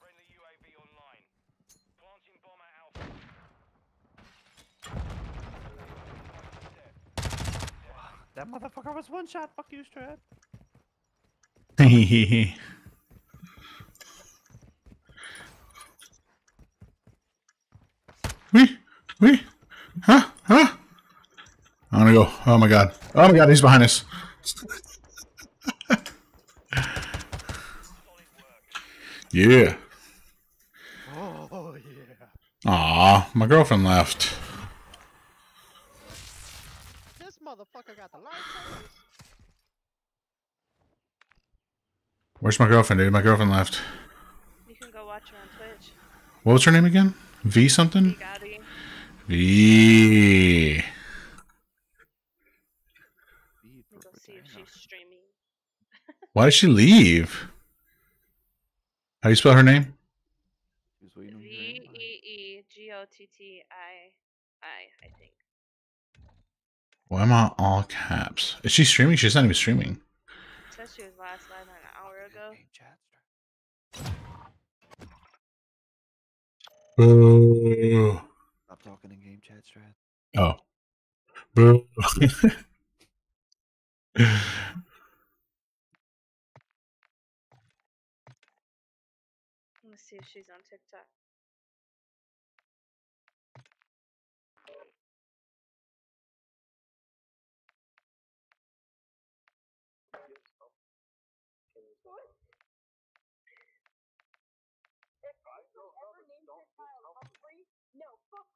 Friendly UAV online. Planting bomb at Alpha. That motherfucker was one shot. Fuck you, Strad. [LAUGHS] Wee, wee, huh, huh? I'm gonna go. Oh my god. Oh my god, he's behind us. [LAUGHS] yeah. Oh yeah. Aw, my girlfriend left. This motherfucker got the lightsabers. Where's my girlfriend, dude? My girlfriend left. You can go watch her on Twitch. What was her name again? V something? You got it. V. Go see if she's streaming. [LAUGHS] Why did she leave? How do you spell her name? Just waiting on V your E invite. E G O T T I I I think. Why am I all caps? Is she streaming? She's not even streaming. Said she was last live an hour ago. Boo. Stop talking in game chat, Strad. Oh. Boo. [LAUGHS] [LAUGHS]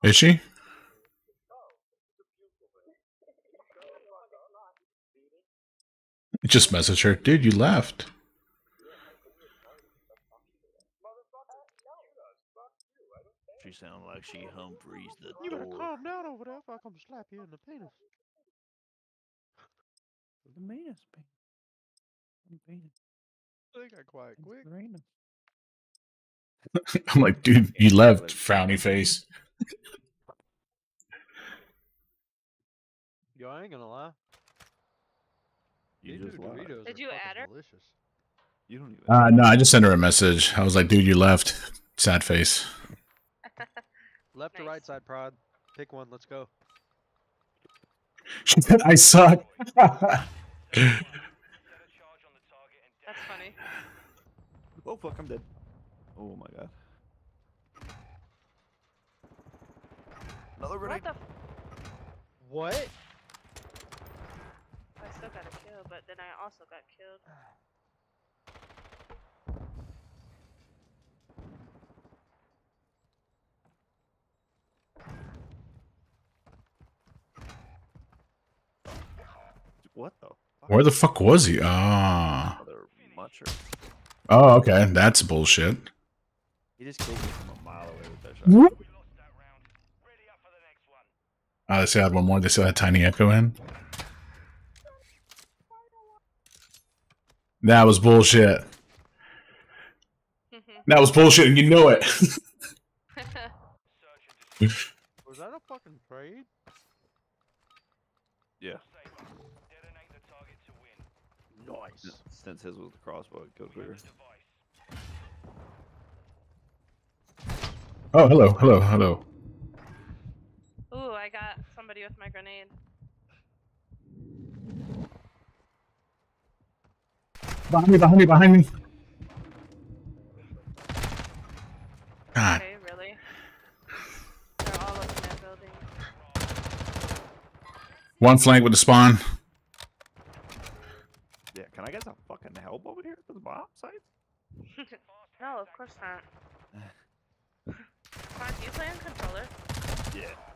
Is she? Just message her. Dude, you left. She sounded like she Humphreys the You better Thor. calm down over there if I come slap you in the penis. The meanest thing. I'm being They got quiet quick. [LAUGHS] I'm like, dude, you left. Frowny face. [LAUGHS] Yo, I ain't gonna lie. You These just lied. Doritos Did you add her? Delicious. You don't even. Uh, no, I just sent her a message. I was like, dude, you left. Sad face. [LAUGHS] Left or right side prod? Pick one. Let's go. She said, I suck. That's funny. Oh fuck, I'm dead. Oh my god. Another What grenade. the? F- What? I still got a kill, but then I also got killed. What the? Fuck? Where the fuck was he? Ah. Mother. Oh, okay. That's bullshit. He just killed me from a mile away with that shot. Whoop. Oh, they still had one more. They still had Tiny Echo in. That was bullshit. [LAUGHS] That was bullshit, and you know it. [LAUGHS] Was that a fucking trade? Yeah. Nice. Since his was the crossbow, it goes weird. oh, hello, hello, hello. Ooh, I got somebody with my grenade. Behind me, behind me, behind me. God. Okay, really? They're all up in that building. One flank with the spawn. Yeah, can I get some fucking help over here to the bomb site? [LAUGHS] no, of course not. [SIGHS] Come do you play on controller? Yeah.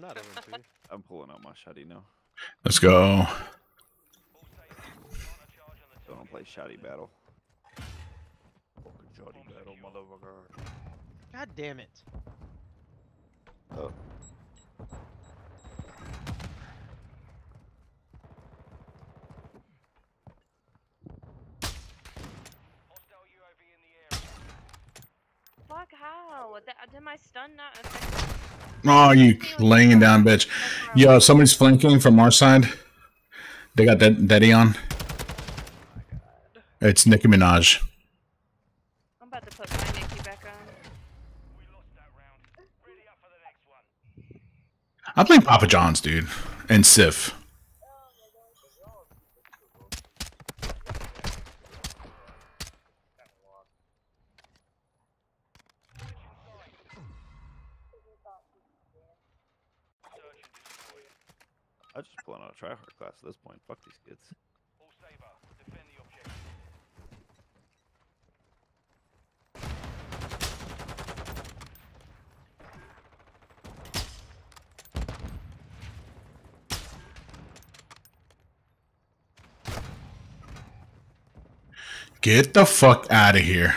I'm not over two. [LAUGHS] I'm pulling out my shotty now. Let's go. I don't play shotty battle. Fucking shotty battle, motherfucker. God damn it. Oh. Fuck how? Did, did my stun not affect Oh, you laying it down, bitch. Yo, somebody's flanking from our side. They got that Daddy on. It's Nicki Minaj. I'm about to put my Nikki back on. We lost that round. Ready up for the next one. I'm playing Papa John's, dude, and Sif. I just pulling out a tryhard class at this point. Fuck these kids. All saber. Defend the objective. Get the fuck out of here.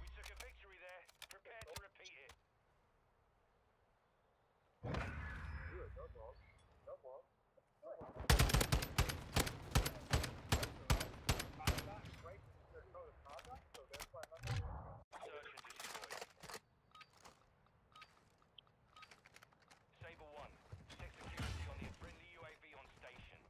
We took a victory there. Prepare to repeat it. Search and destroy. Saber 1. Check security on the friendly UAV on station.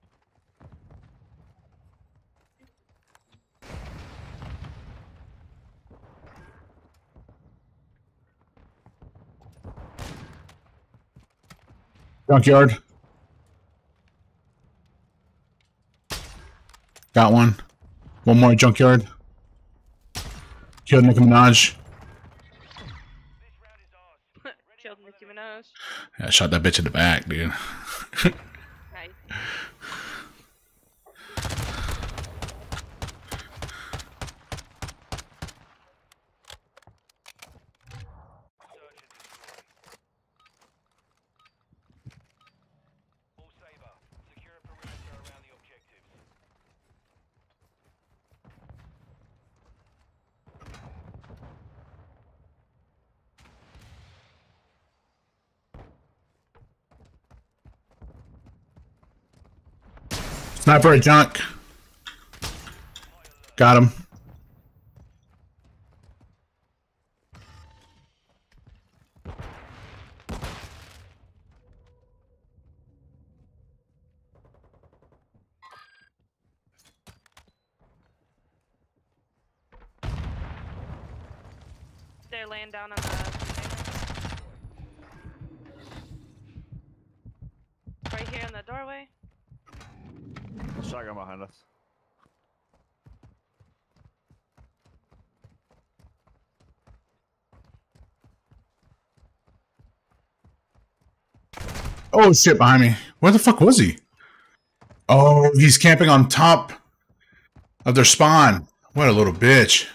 Junkyard. Got one. One more junkyard. Killed Nicki Minaj. This round is ours. Killed Nicki Minaj. Yeah, I shot that bitch in the back, dude. [LAUGHS] Nice. Search and destroy. All saber. Secure a perimeter around the objectives. Sniper at junk. Got him. They're laying down on the container. Right here in the doorway. Shotgun behind us. Oh shit, behind me. Where the fuck was he? Oh, he's camping on top of their spawn. What a little bitch.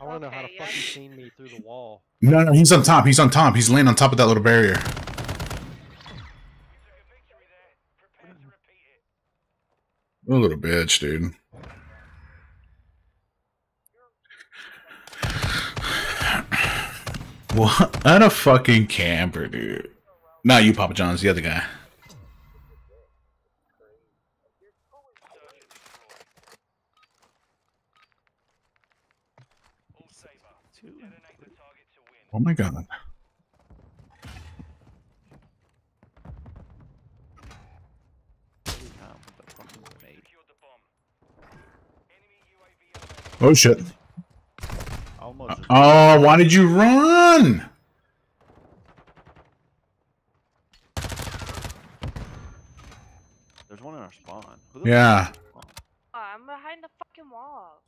I want to know how the Okay, fuck yeah. he seen me through the wall. No, no, he's on top. He's on top. He's laying on top of that little barrier. We a victory there. Prepare to repeat it. What a little bitch, dude. What a fucking camper, dude. Not you, Papa John's, the other guy. All saber. Detonate the target to win. Oh my god. Every time with the fucking grenade. Secured the bomb. Enemy UAV on Oh shit. Almost. just- Oh, why did you run? There's one in our spawn. Who the Yeah. fuck is our spawn? Oh, I'm behind the fucking wall.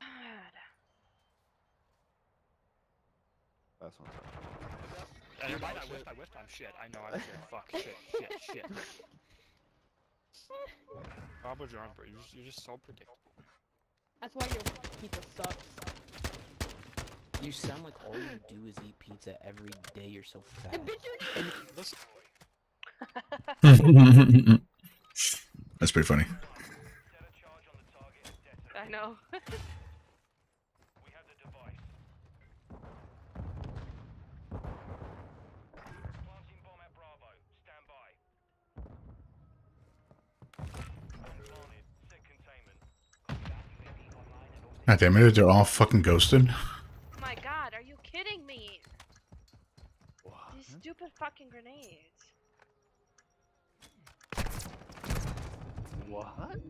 God. Last one's up. Uh, Never mind, I whiffed, I whiffed. I'm shit. I know I'm shit. Fuck, shit, shit, shit. [LAUGHS] Papa John, bro, you're just, you're just so predictable. That's why your pizza sucks. You sound like all you do is eat pizza every day. You're so fat. And bitch, you And listen, [LAUGHS] That's pretty funny. I know. We have the device. Planting [LAUGHS] bomb at Bravo. Stand by. Planted. Set containment. God damn it, they're all fucking ghosted. My god, are you kidding me? These stupid fucking grenades. What?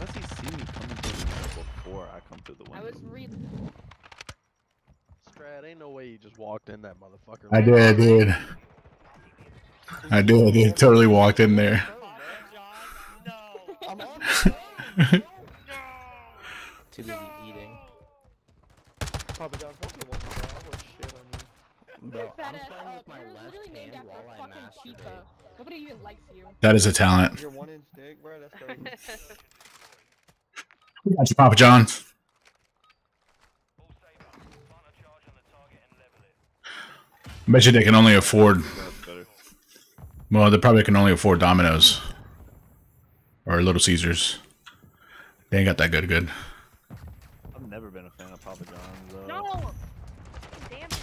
Does he see me coming through the window before I come through the window? I was re- Strad, ain't no way you just walked in that motherfucker. I did, I did. I did, I did. Totally walked in there. I'm on. [LAUGHS] Too busy eating. Papa John's walking one more. I will shit on you. Bro, I'm playing with my left hand while I fucking masturbate. Chica. Nobody even likes you. That is a talent. Your one inch dick, bro. That's crazy. [LAUGHS] Got you, Papa John's. All saber. Plant a charge on the target and level it. I bet you they can only afford. Well, they probably can only afford Domino's or Little Caesars. They ain't got that good. Good. I've never been a fan of Papa John's. Though. No! Damn it.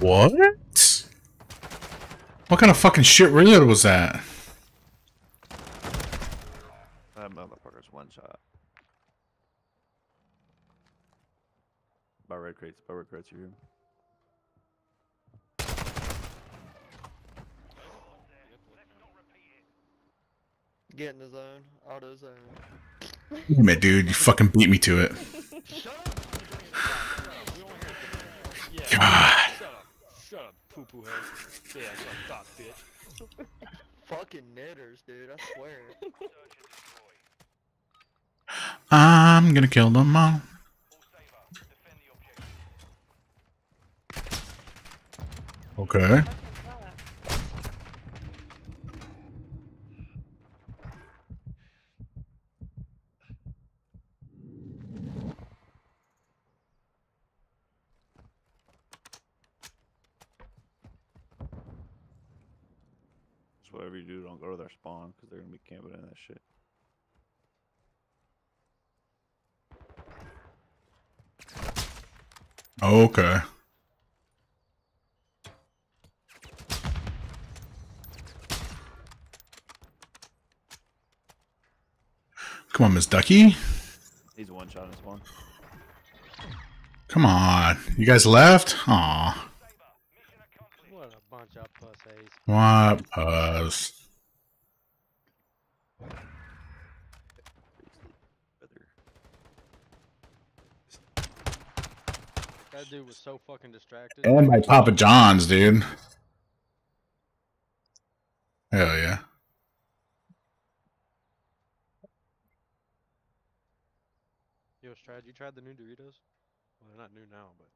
What? What kind of fucking shit reload was that? That motherfucker's one shot. By red crates, by red crates, you hear me? Get in the zone. Auto zone. Damn it, dude. You fucking beat me to it. [SIGHS] God. Shut up. Shut up, poo poo head. Yeah, shut up, bitch. Fucking knitters, dude. I swear. I'm gonna kill them all. Okay. Just whatever you do, don't go to their spawn because they're gonna be camping in that shit. Okay. Come on, Miss Ducky. He's one shot in spawn. Come on. You guys left? Aw. What a bunch of pussies. What puss? That dude was so fucking distracted. And my Papa John's, dude. Hell yeah. Yo, Strad, you tried the new Doritos? Well, they're not new now, but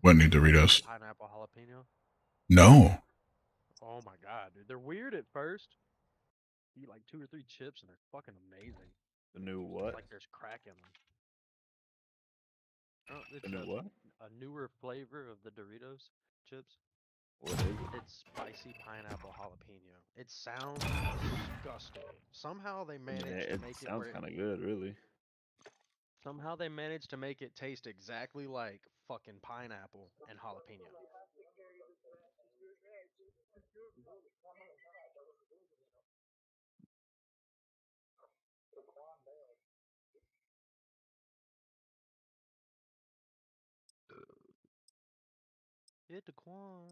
What new Doritos? pineapple jalapeno. No. Oh my god, dude, they're weird at first. You eat like two or three chips and they're fucking amazing. The new It's what? Like there's crack in them. Oh, The new a, what? a newer flavor of the Doritos chips. What is it? It's spicy pineapple jalapeno. It sounds disgusting. Somehow they managed it, to make it sounds kind of good, really. Somehow they managed to make it taste exactly like fucking pineapple and jalapeno. Hit the Quan.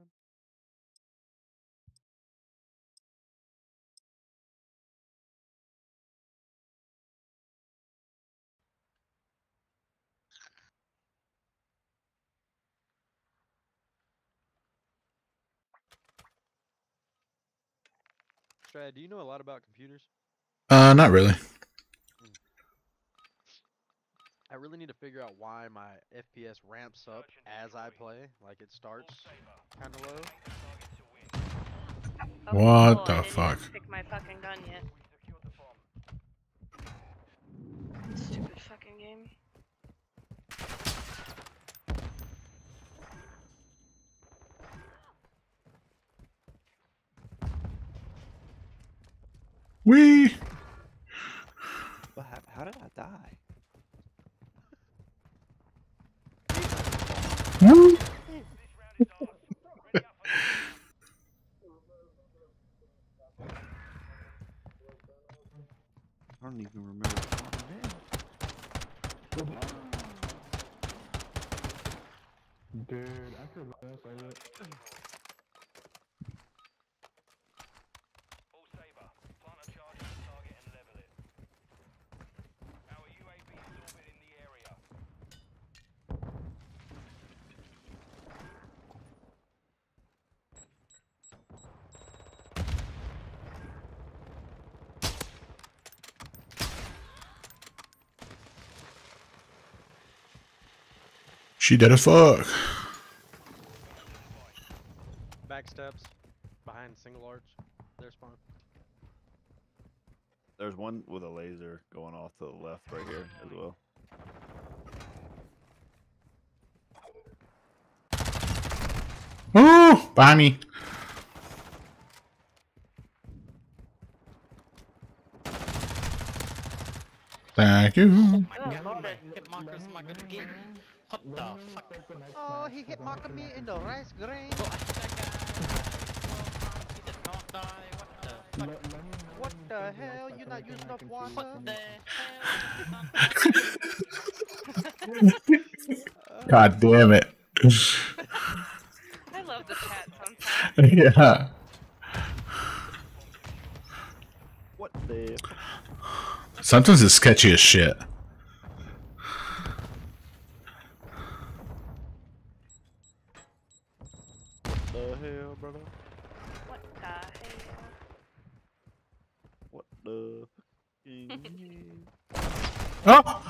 Strad, do you know a lot about computers? Uh, not really. I really need to figure out why my FPS ramps up as I play. Like it starts kind of low. What the fuck? My fucking gun yet. Stupid fucking game. We. Well, how, how did I die? I don't even remember. Dude, after this, I lit. All Saber, plant a charge on the target and level it. Our UAV is orbiting the area. She dead as fuck. Back steps. Behind single arch. Their spawn. There's one with a laser going off to the left right here as well. Ooh, behind me. Thank you. Hit markers, marker again. What the fuck? Oh, he hit marker me in the rice grain. Oh, what the hell? You not using enough water? What the [LAUGHS] God damn it. I love the chat sometimes. [LAUGHS] yeah. What the? Sometimes it's sketchy as shit. The hell, brother? What the hell? What the? fucking Oh!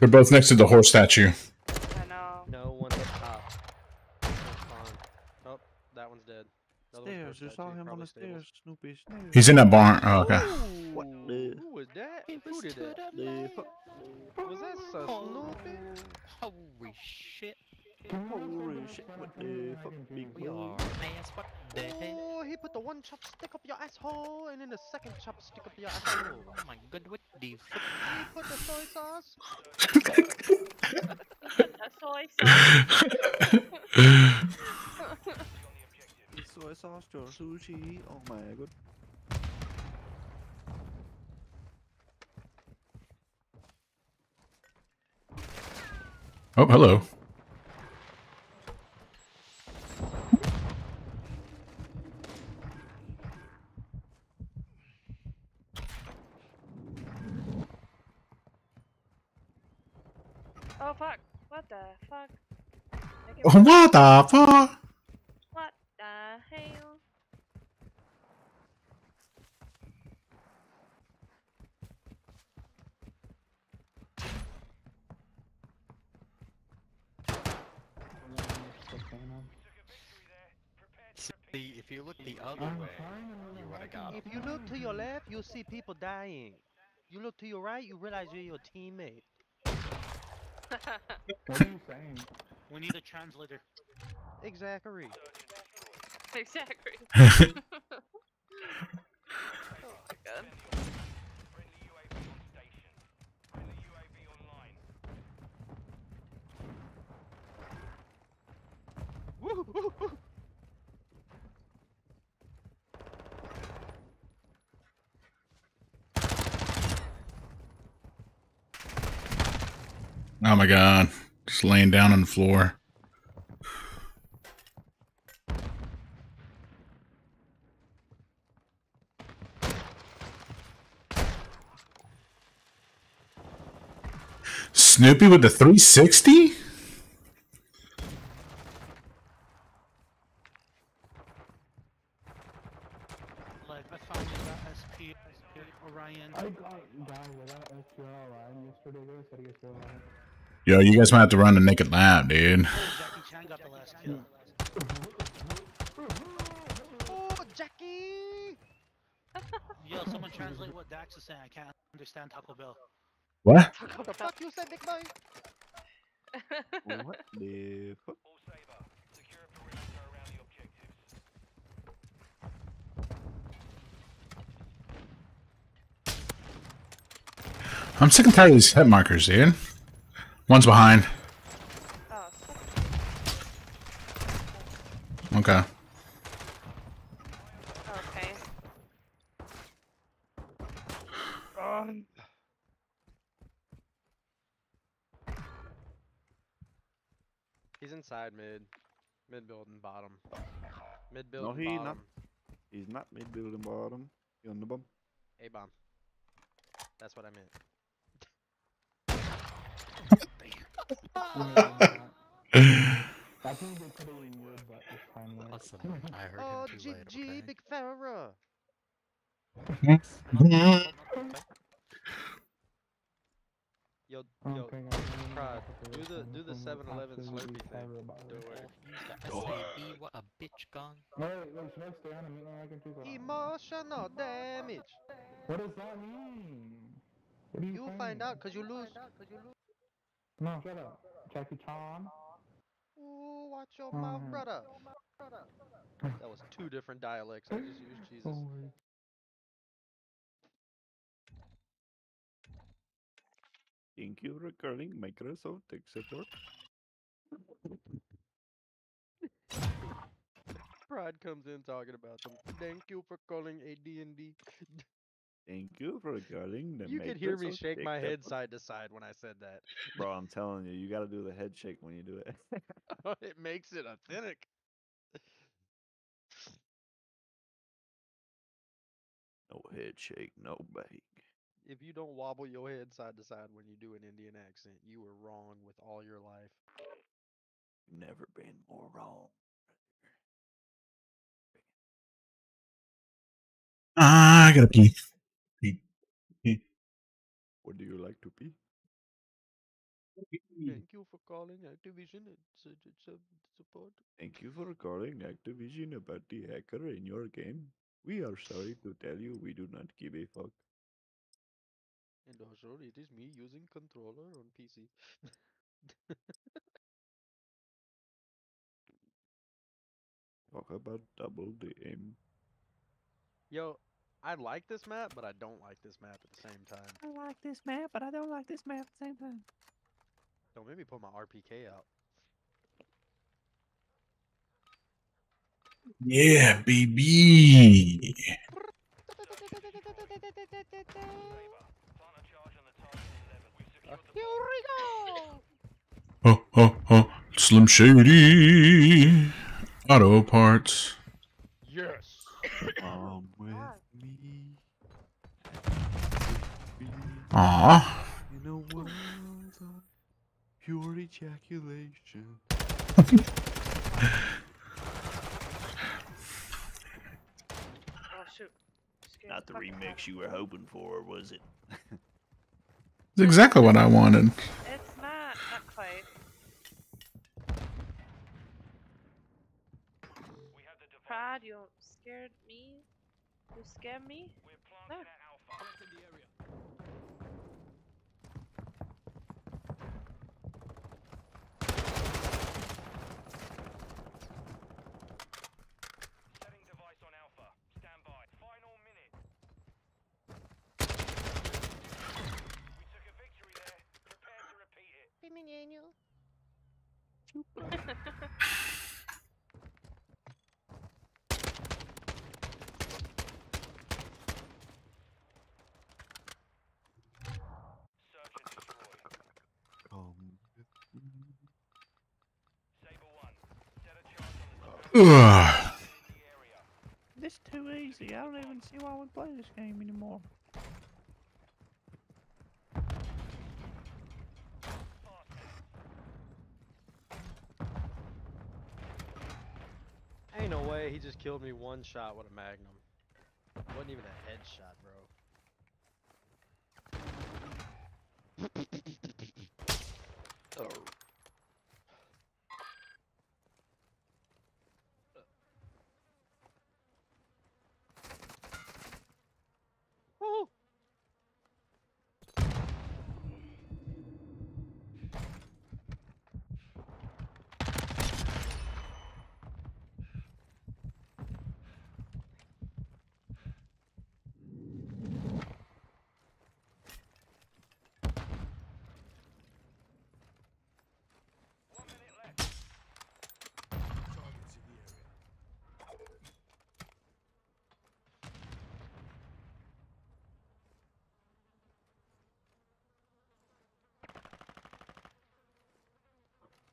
They're both next to the horse statue. I know. No one's up top. Oh, that one's dead. The Stairs, horse you saw him on the stairs, Snoopy. Stairs. He's in that barn. Oh, okay. What the? Who was that? Who did that? Was that Snoopy? Holy shit. Holy shit, what the fuck, big We boy? ass. What the hell? Oh, he put the one chopstick up your asshole, and then the second chopstick up your asshole. Oh my god, what the fuck? He put the soy sauce. That's soy sauce. Soy sauce, your sushi. Oh my god. Oh, hello. Oh fuck. What the fuck? Make it- [LAUGHS] What the fuck? What the hell? See, if you look the other way, you would have got. If you look to your left, you'll see people dying. You look to your right, you realize you're your teammate. What are you saying? We need a translator. Exactly. exactly. [LAUGHS] oh my god. Friendly UAV on station. Friendly UAV online. Woo, woo, woo. Oh my god. Just laying down on the floor. Snoopy with the 360? Yo, you guys might have to run a naked lab, dude. Oh, what Dax is saying. I can't understand Taco Bell. What? Taco Bell. Fuck you said Big Boy. what the fuck? I'm sick and tired of these head markers, dude. One's behind. Oh, fuck. Okay. Okay. Um, He's inside mid. Mid building bottom. Mid No, building he bottom. not. He's not mid building bottom. He on the bum. A bomb. That's what I meant. I think they could have been wood, but it's fine. like- Listen, I heard Oh, him too late. GG, okay? Big Farah. Yo, yo, Okay, guys, I'm gonna Prod, have to do the I'm do the gonna 7-Eleven absolutely Slurpee sorry thing. about Do it. it. SAB, what a bitch gun. Wait, wait, should I stay on and meet my mac and cheese? or not? Emotional damage. What does that mean? What are you You'll saying? find out cause you lose. No, shut up. Jackie Chan. Ooh, watch your mouth, Mhm. brother. That was two different dialects I just used. Jesus. Oh my Thank you for Microsoft Tech Support. Pride comes in talking about them. Thank you for calling AD&D. Thank you for calling the You could hear me shake my head side to side when I said that. Bro, I'm telling you, you gotta do the head shake when you do it. [LAUGHS] it makes it authentic. no head shake, no bake. If you don't wobble your head side to side when you do an Indian accent, you were wrong with all your life. Never been more wrong. Ah, I gotta pee. Pee. Pee. Would you like to pee? Thank you for calling Activision and su- su- su- support. Thank you for calling Activision about the hacker in your game. We are sorry to tell you we do not give a fuck. And oh, also, it is me using controller on PC. Talk about double the aim. Yo, I like this map, but I don't like this map at the same time. I like this map, but I don't like this map at the same time. Don't make me pull my RPK out. Yeah, baby. [LAUGHS] Here we go! Oh, oh, oh. Slim Shady. Auto parts. Yes! Come with me. Aw. In a world of pure ejaculation. Oh shoot. Not the fuck out of remix you were hoping for, was it? [LAUGHS] It's exactly what I wanted. It's not, not quite. Prod, you scared me? You scared me? No. Setting device on Alpha. Stand by. Final minute. We took a victory there. Prepare to repeat it. Search and destroy. Come with me. Saber 1. Set a charge on the Ugh. in the area. This too easy. I don't even see why we play this game anymore. Ain't no way he just killed me one shot with a magnum. Wasn't even a headshot, bro. [LAUGHS] oh. Woo!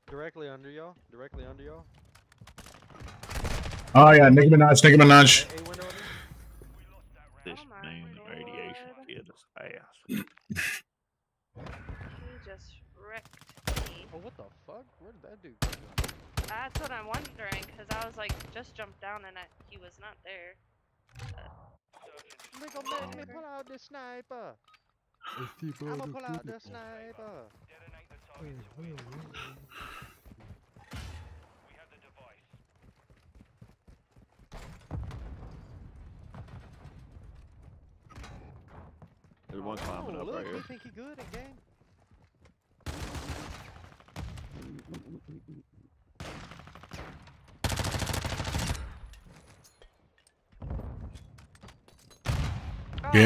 Directly under y'all. Directly under y'all. Oh yeah, Nicki Minaj, Nicki Minaj. A window under. This Oh my man radiation lord. kid is ass. [LAUGHS] He just wrecked me. Oh, what the fuck? Where did that dude come from? That's what I'm wondering, because I was like, just jumped down and I, he was not there. Nigga, make me pull out the sniper. I'ma pull out the sniper. Detonate the target till we We have the device. There's one climbing oh, up look, right you here. think he good at game?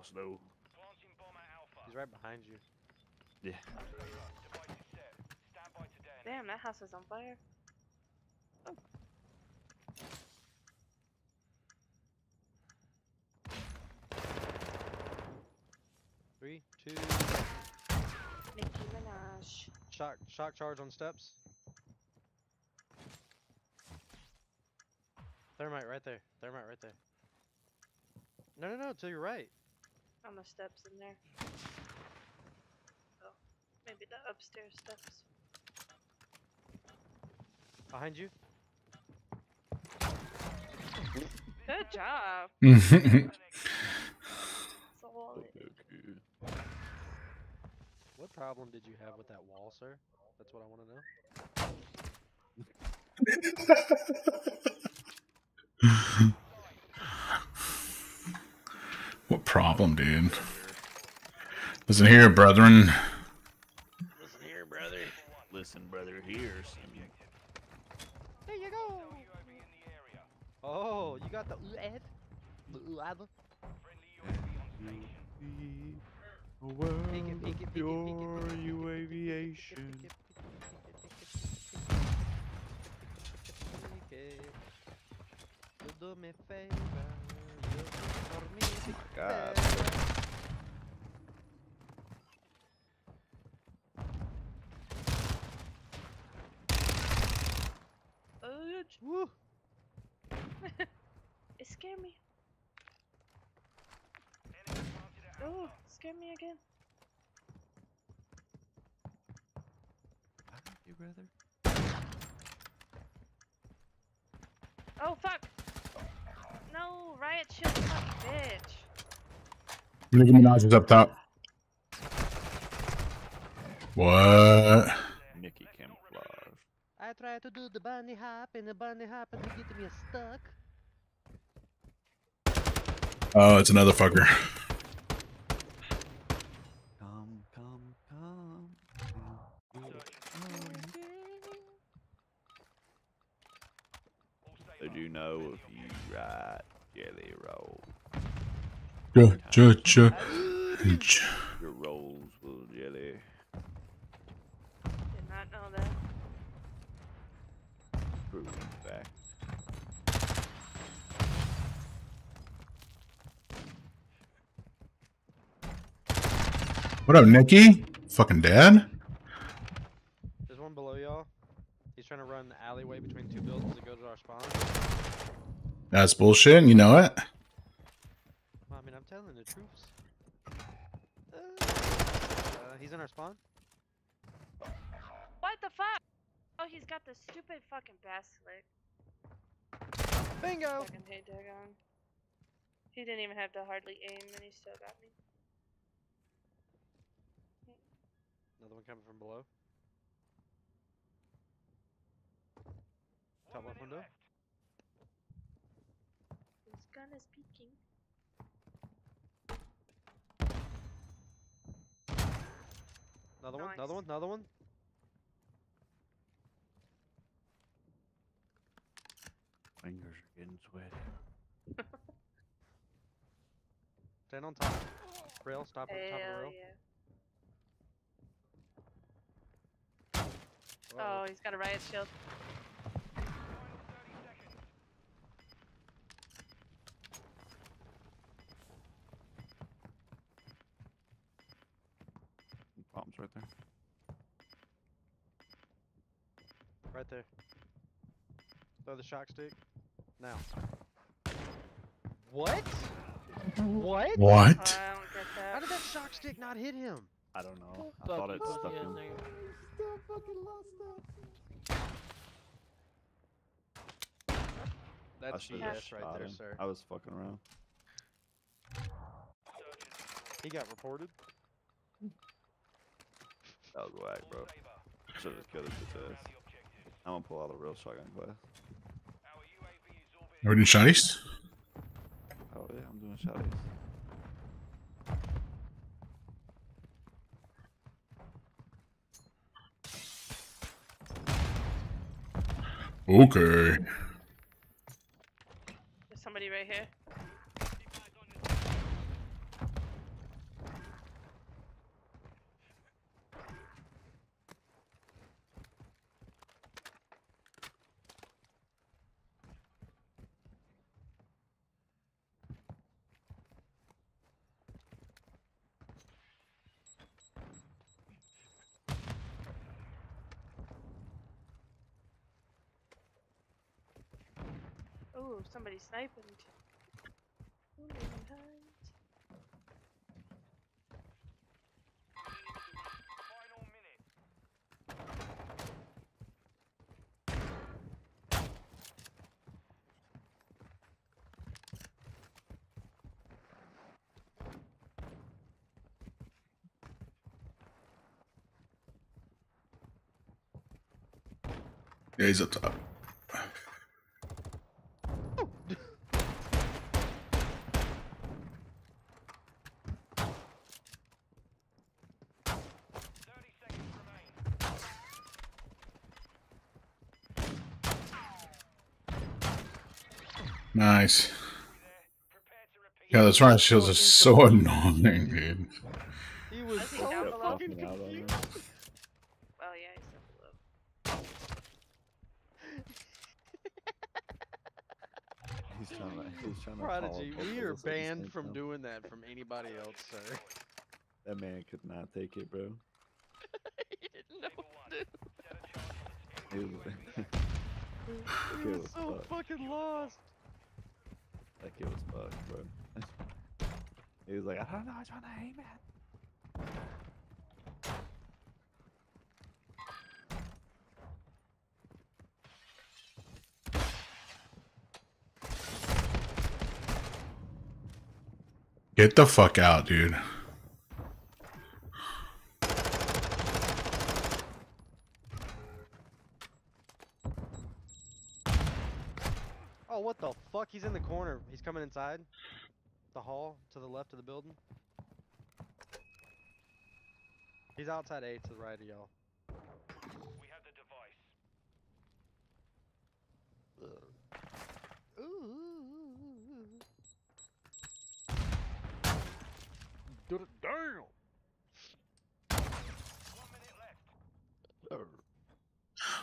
house though. Planting bomb Alpha. He's right behind you. Yeah. Device is set. Stand by to den. Damn, that house is on fire. Three, two, Nicki Minaj. shock, shock charge on steps. Thermite right there. Thermite right there. No, no, no, to your right. On the steps in there. Oh, maybe the upstairs steps. Behind you. Good job. Solid. [LAUGHS] What problem did you have with that wall, sir? That's what I want to know. [LAUGHS] What problem, dude? Listen here, brethren. Listen here, brother. Listen, brother. Here's There you go. UAV in the area. Oh, you got the UAV? The UAV? Friendly UAV on station. a world Peek it, peek it, peek it, peek it, pure peek it, peek it, UAviation. You do me favor, you me big God. Oh, Woo! it scared me. Enemy planted at Oh, scared me again. You brother? Oh fuck! No, riot shield, fucking bitch. Nicki Minaj is up top. What? Nikki camouflage. I try to do the bunny hop and the bunny hop and they get me stuck. Oh, it's another fucker. Come, come, come. Did you know if you ride jelly roll, Ch- ch- ch- ch- your rolls will jelly? Did not know that. Proven fact. What up, Nikki? Fucking dad? There's one below y'all. He's trying to run the alleyway between two buildings to go to our spawn. That's bullshit, and you know it. I mean, I'm telling the truth. Uh, he's in our spawn. What the fuck? Oh, he's got the stupid fucking Basilisk. Bingo! Fucking hey, daggone. He didn't even have to hardly aim, and he still got me. Another one coming from below. Top left window. His gun is peeking. Another one. Another one. Another one. Fingers are getting sweaty. [LAUGHS] Stand on top. Rail. Stop at the top of the rail. yeah. Uh-oh. Oh, he's got a riot shield. Bombs right there. Right there. Throw the shock stick. Now. What? What? What? I don't get that. How did that shock stick not hit him? I don't know. I thought it stuck him. I That's should GS right there, him. sir. I was fucking around. He got reported. That was whack, bro. Should have killed his bitch ass. I'm gonna pull out a real shotgun class. Are we doing shotties? Oh yeah, I'm doing shotties. Okay. There's somebody right here. Ooh, somebody sniping. Yeah, he's up top. Nice. Yeah, those riot shields are so [LAUGHS] annoying, dude. He was so fucking Fucking confused. him. Oh yeah, he's down below. He's trying to. He's trying to. Prodigy, we are us at the banned from time. doing that from anybody else, sir. That man could not take it, bro. [LAUGHS] he didn't know what to do. He was. [LAUGHS] He was was so fucking lost. That kid was fucked, bro. [LAUGHS] he was like, I don't know, I'm trying to aim at. Get the fuck out, dude. Oh, what the fuck? He's in the corner. He's coming inside. The hall to the left of the building. He's outside A to the right of y'all. We have the device. Get it down.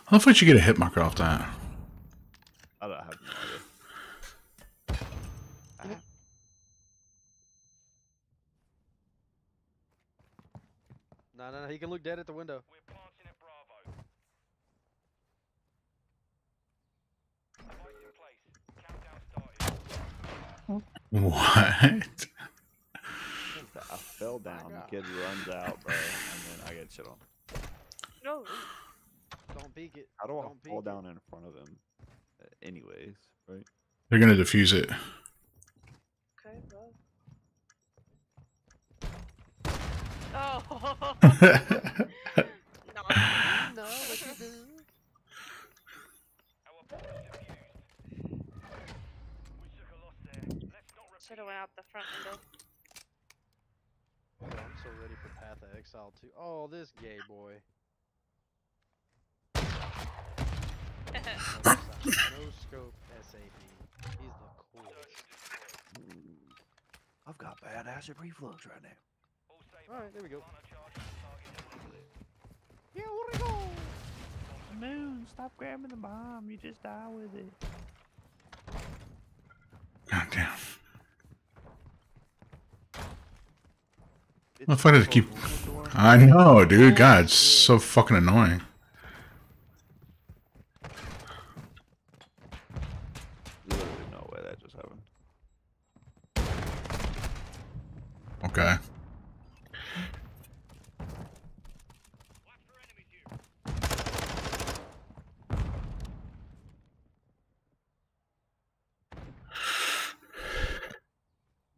How the fuck you get a hit marker off that? I don't have no idea. I have- He can look dead at the window. We're planting at Bravo. Device in place. Countdown started. What? I fell down. The kid runs out, bro, and then I get shit on. No. Don't peek it. How do I Don't fall peek it. down in front of him? Uh, anyways, right? They're gonna defuse it. Okay, bro. Oh. no. No, what you do? Our bomb is defused. We took a loss there. Let's not repeat Should have went out the front window. Oh, I'm so ready for Path of Exile 2. Oh, this gay boy. no scope SAP. He's the coolest. I've got bad acid reflux right now. Alright, there we go. Here we go. Moon, stop grabbing the bomb. You just die with it. God damn. It's What the fuck did it keep? closed the door. I know, dude. God, it's so fucking annoying. Literally no way that just happened. Okay.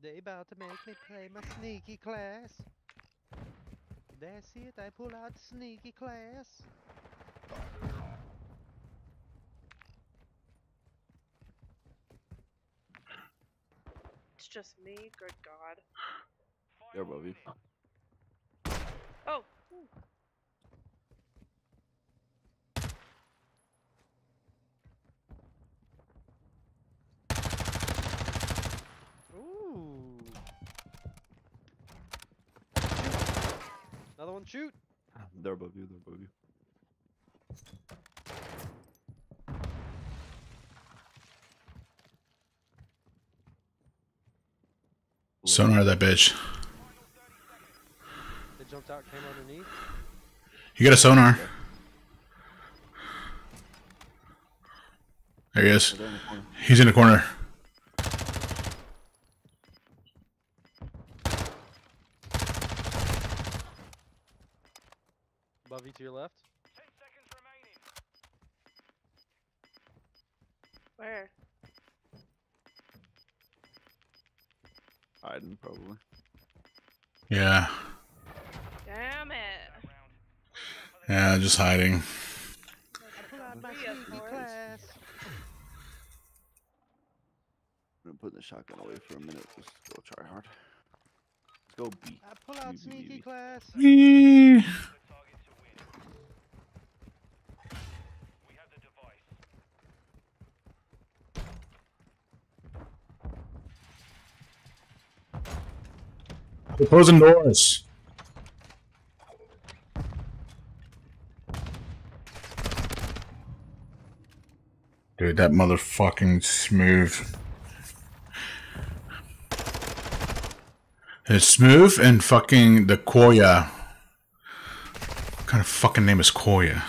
They about to make me play my sneaky class. That's it, I pull out sneaky class. It's just me. Good God. They're above you. Oh. Ooh. Another one, shoot. They're above you. They're above you. Sonar that bitch. They jumped out, came underneath. You got a sonar. There he is. They're in the corner. He's in the corner. To your left. Ten seconds remaining. Where? Hiding probably. Yeah. Damn it. Yeah, just hiding. Pull out my sneaky class. I'm gonna put the shotgun away for a minute. Just go try hard. Let's go B. I pull out B, B, B, sneaky B. class. They're Closing doors. Dude, that motherfucking smooth. It's smooth and fucking the Koya. What kind of fucking name is Koya?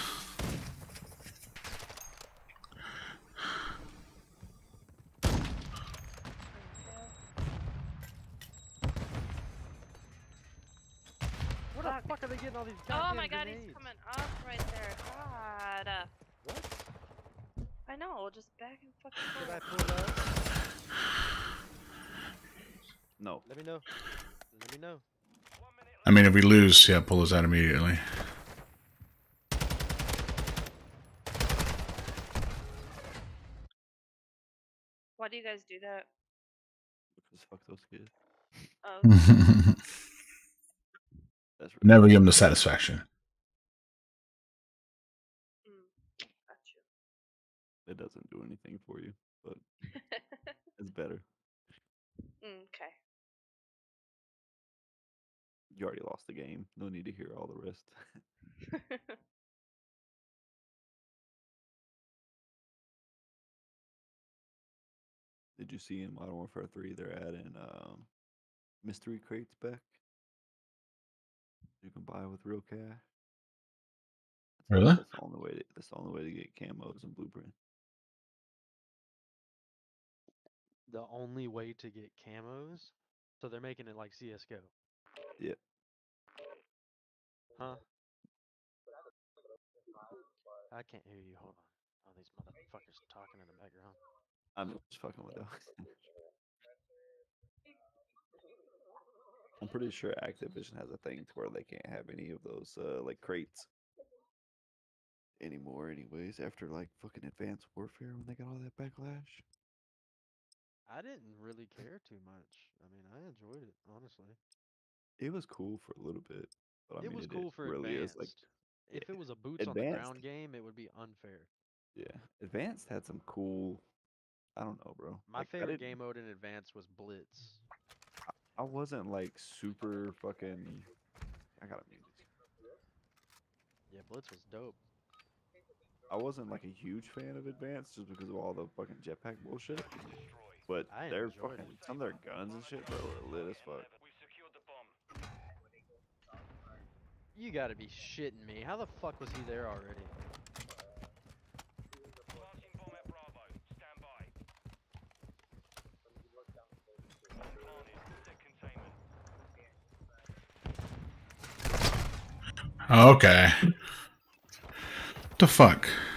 Where the fuck are they getting all these Oh goddamn my god, grenades? he's coming up right there. God. uh, What? I know, just back and fucking Did I forth. pull it up? No. Let me know. Let me know. I mean, if we lose, yeah, pull us out immediately. Why do you guys do that? Because fuck those kids. Oh, [LAUGHS] That's Never give them the satisfaction. mm, got you. It doesn't do anything for you, but [LAUGHS] it's better. Mm, okay. You already lost the game. No need to hear all the rest. [LAUGHS] Did you see in Modern Warfare 3 they're adding um, mystery crates back? You can buy with real cash. That's, Really? That's the only way. To, that's the only way to get camos and blueprint. The only way to get camos? So they're making it like CSGO. Yeah. Huh? I can't hear you. Hold on. Oh, these motherfuckers talking in the background. I'm just fucking with them. I'm pretty sure Activision has a thing to where they can't have any of those uh, like crates anymore. Anyways, after like fucking Advanced Warfare when they got all that backlash. I didn't really care too much. I mean, I enjoyed it, honestly. It was cool for a little bit. But I it mean, was it cool for really advanced. is like if it was a boots on the ground game, it would be unfair. yeah. Advanced had some cool. I don't know, bro. My Like, favorite game mode in advanced was Blitz. I wasn't like super fucking. I gotta mute this. Yeah, Blitz was dope. I wasn't like a huge fan of Advanced just because of all the fucking jetpack bullshit. But I their fucking it. some of their guns and shit, bro, were lit as fuck. We secured the bomb. You gotta be shitting me. How the fuck was he there already? Okay. bomb at Bravo.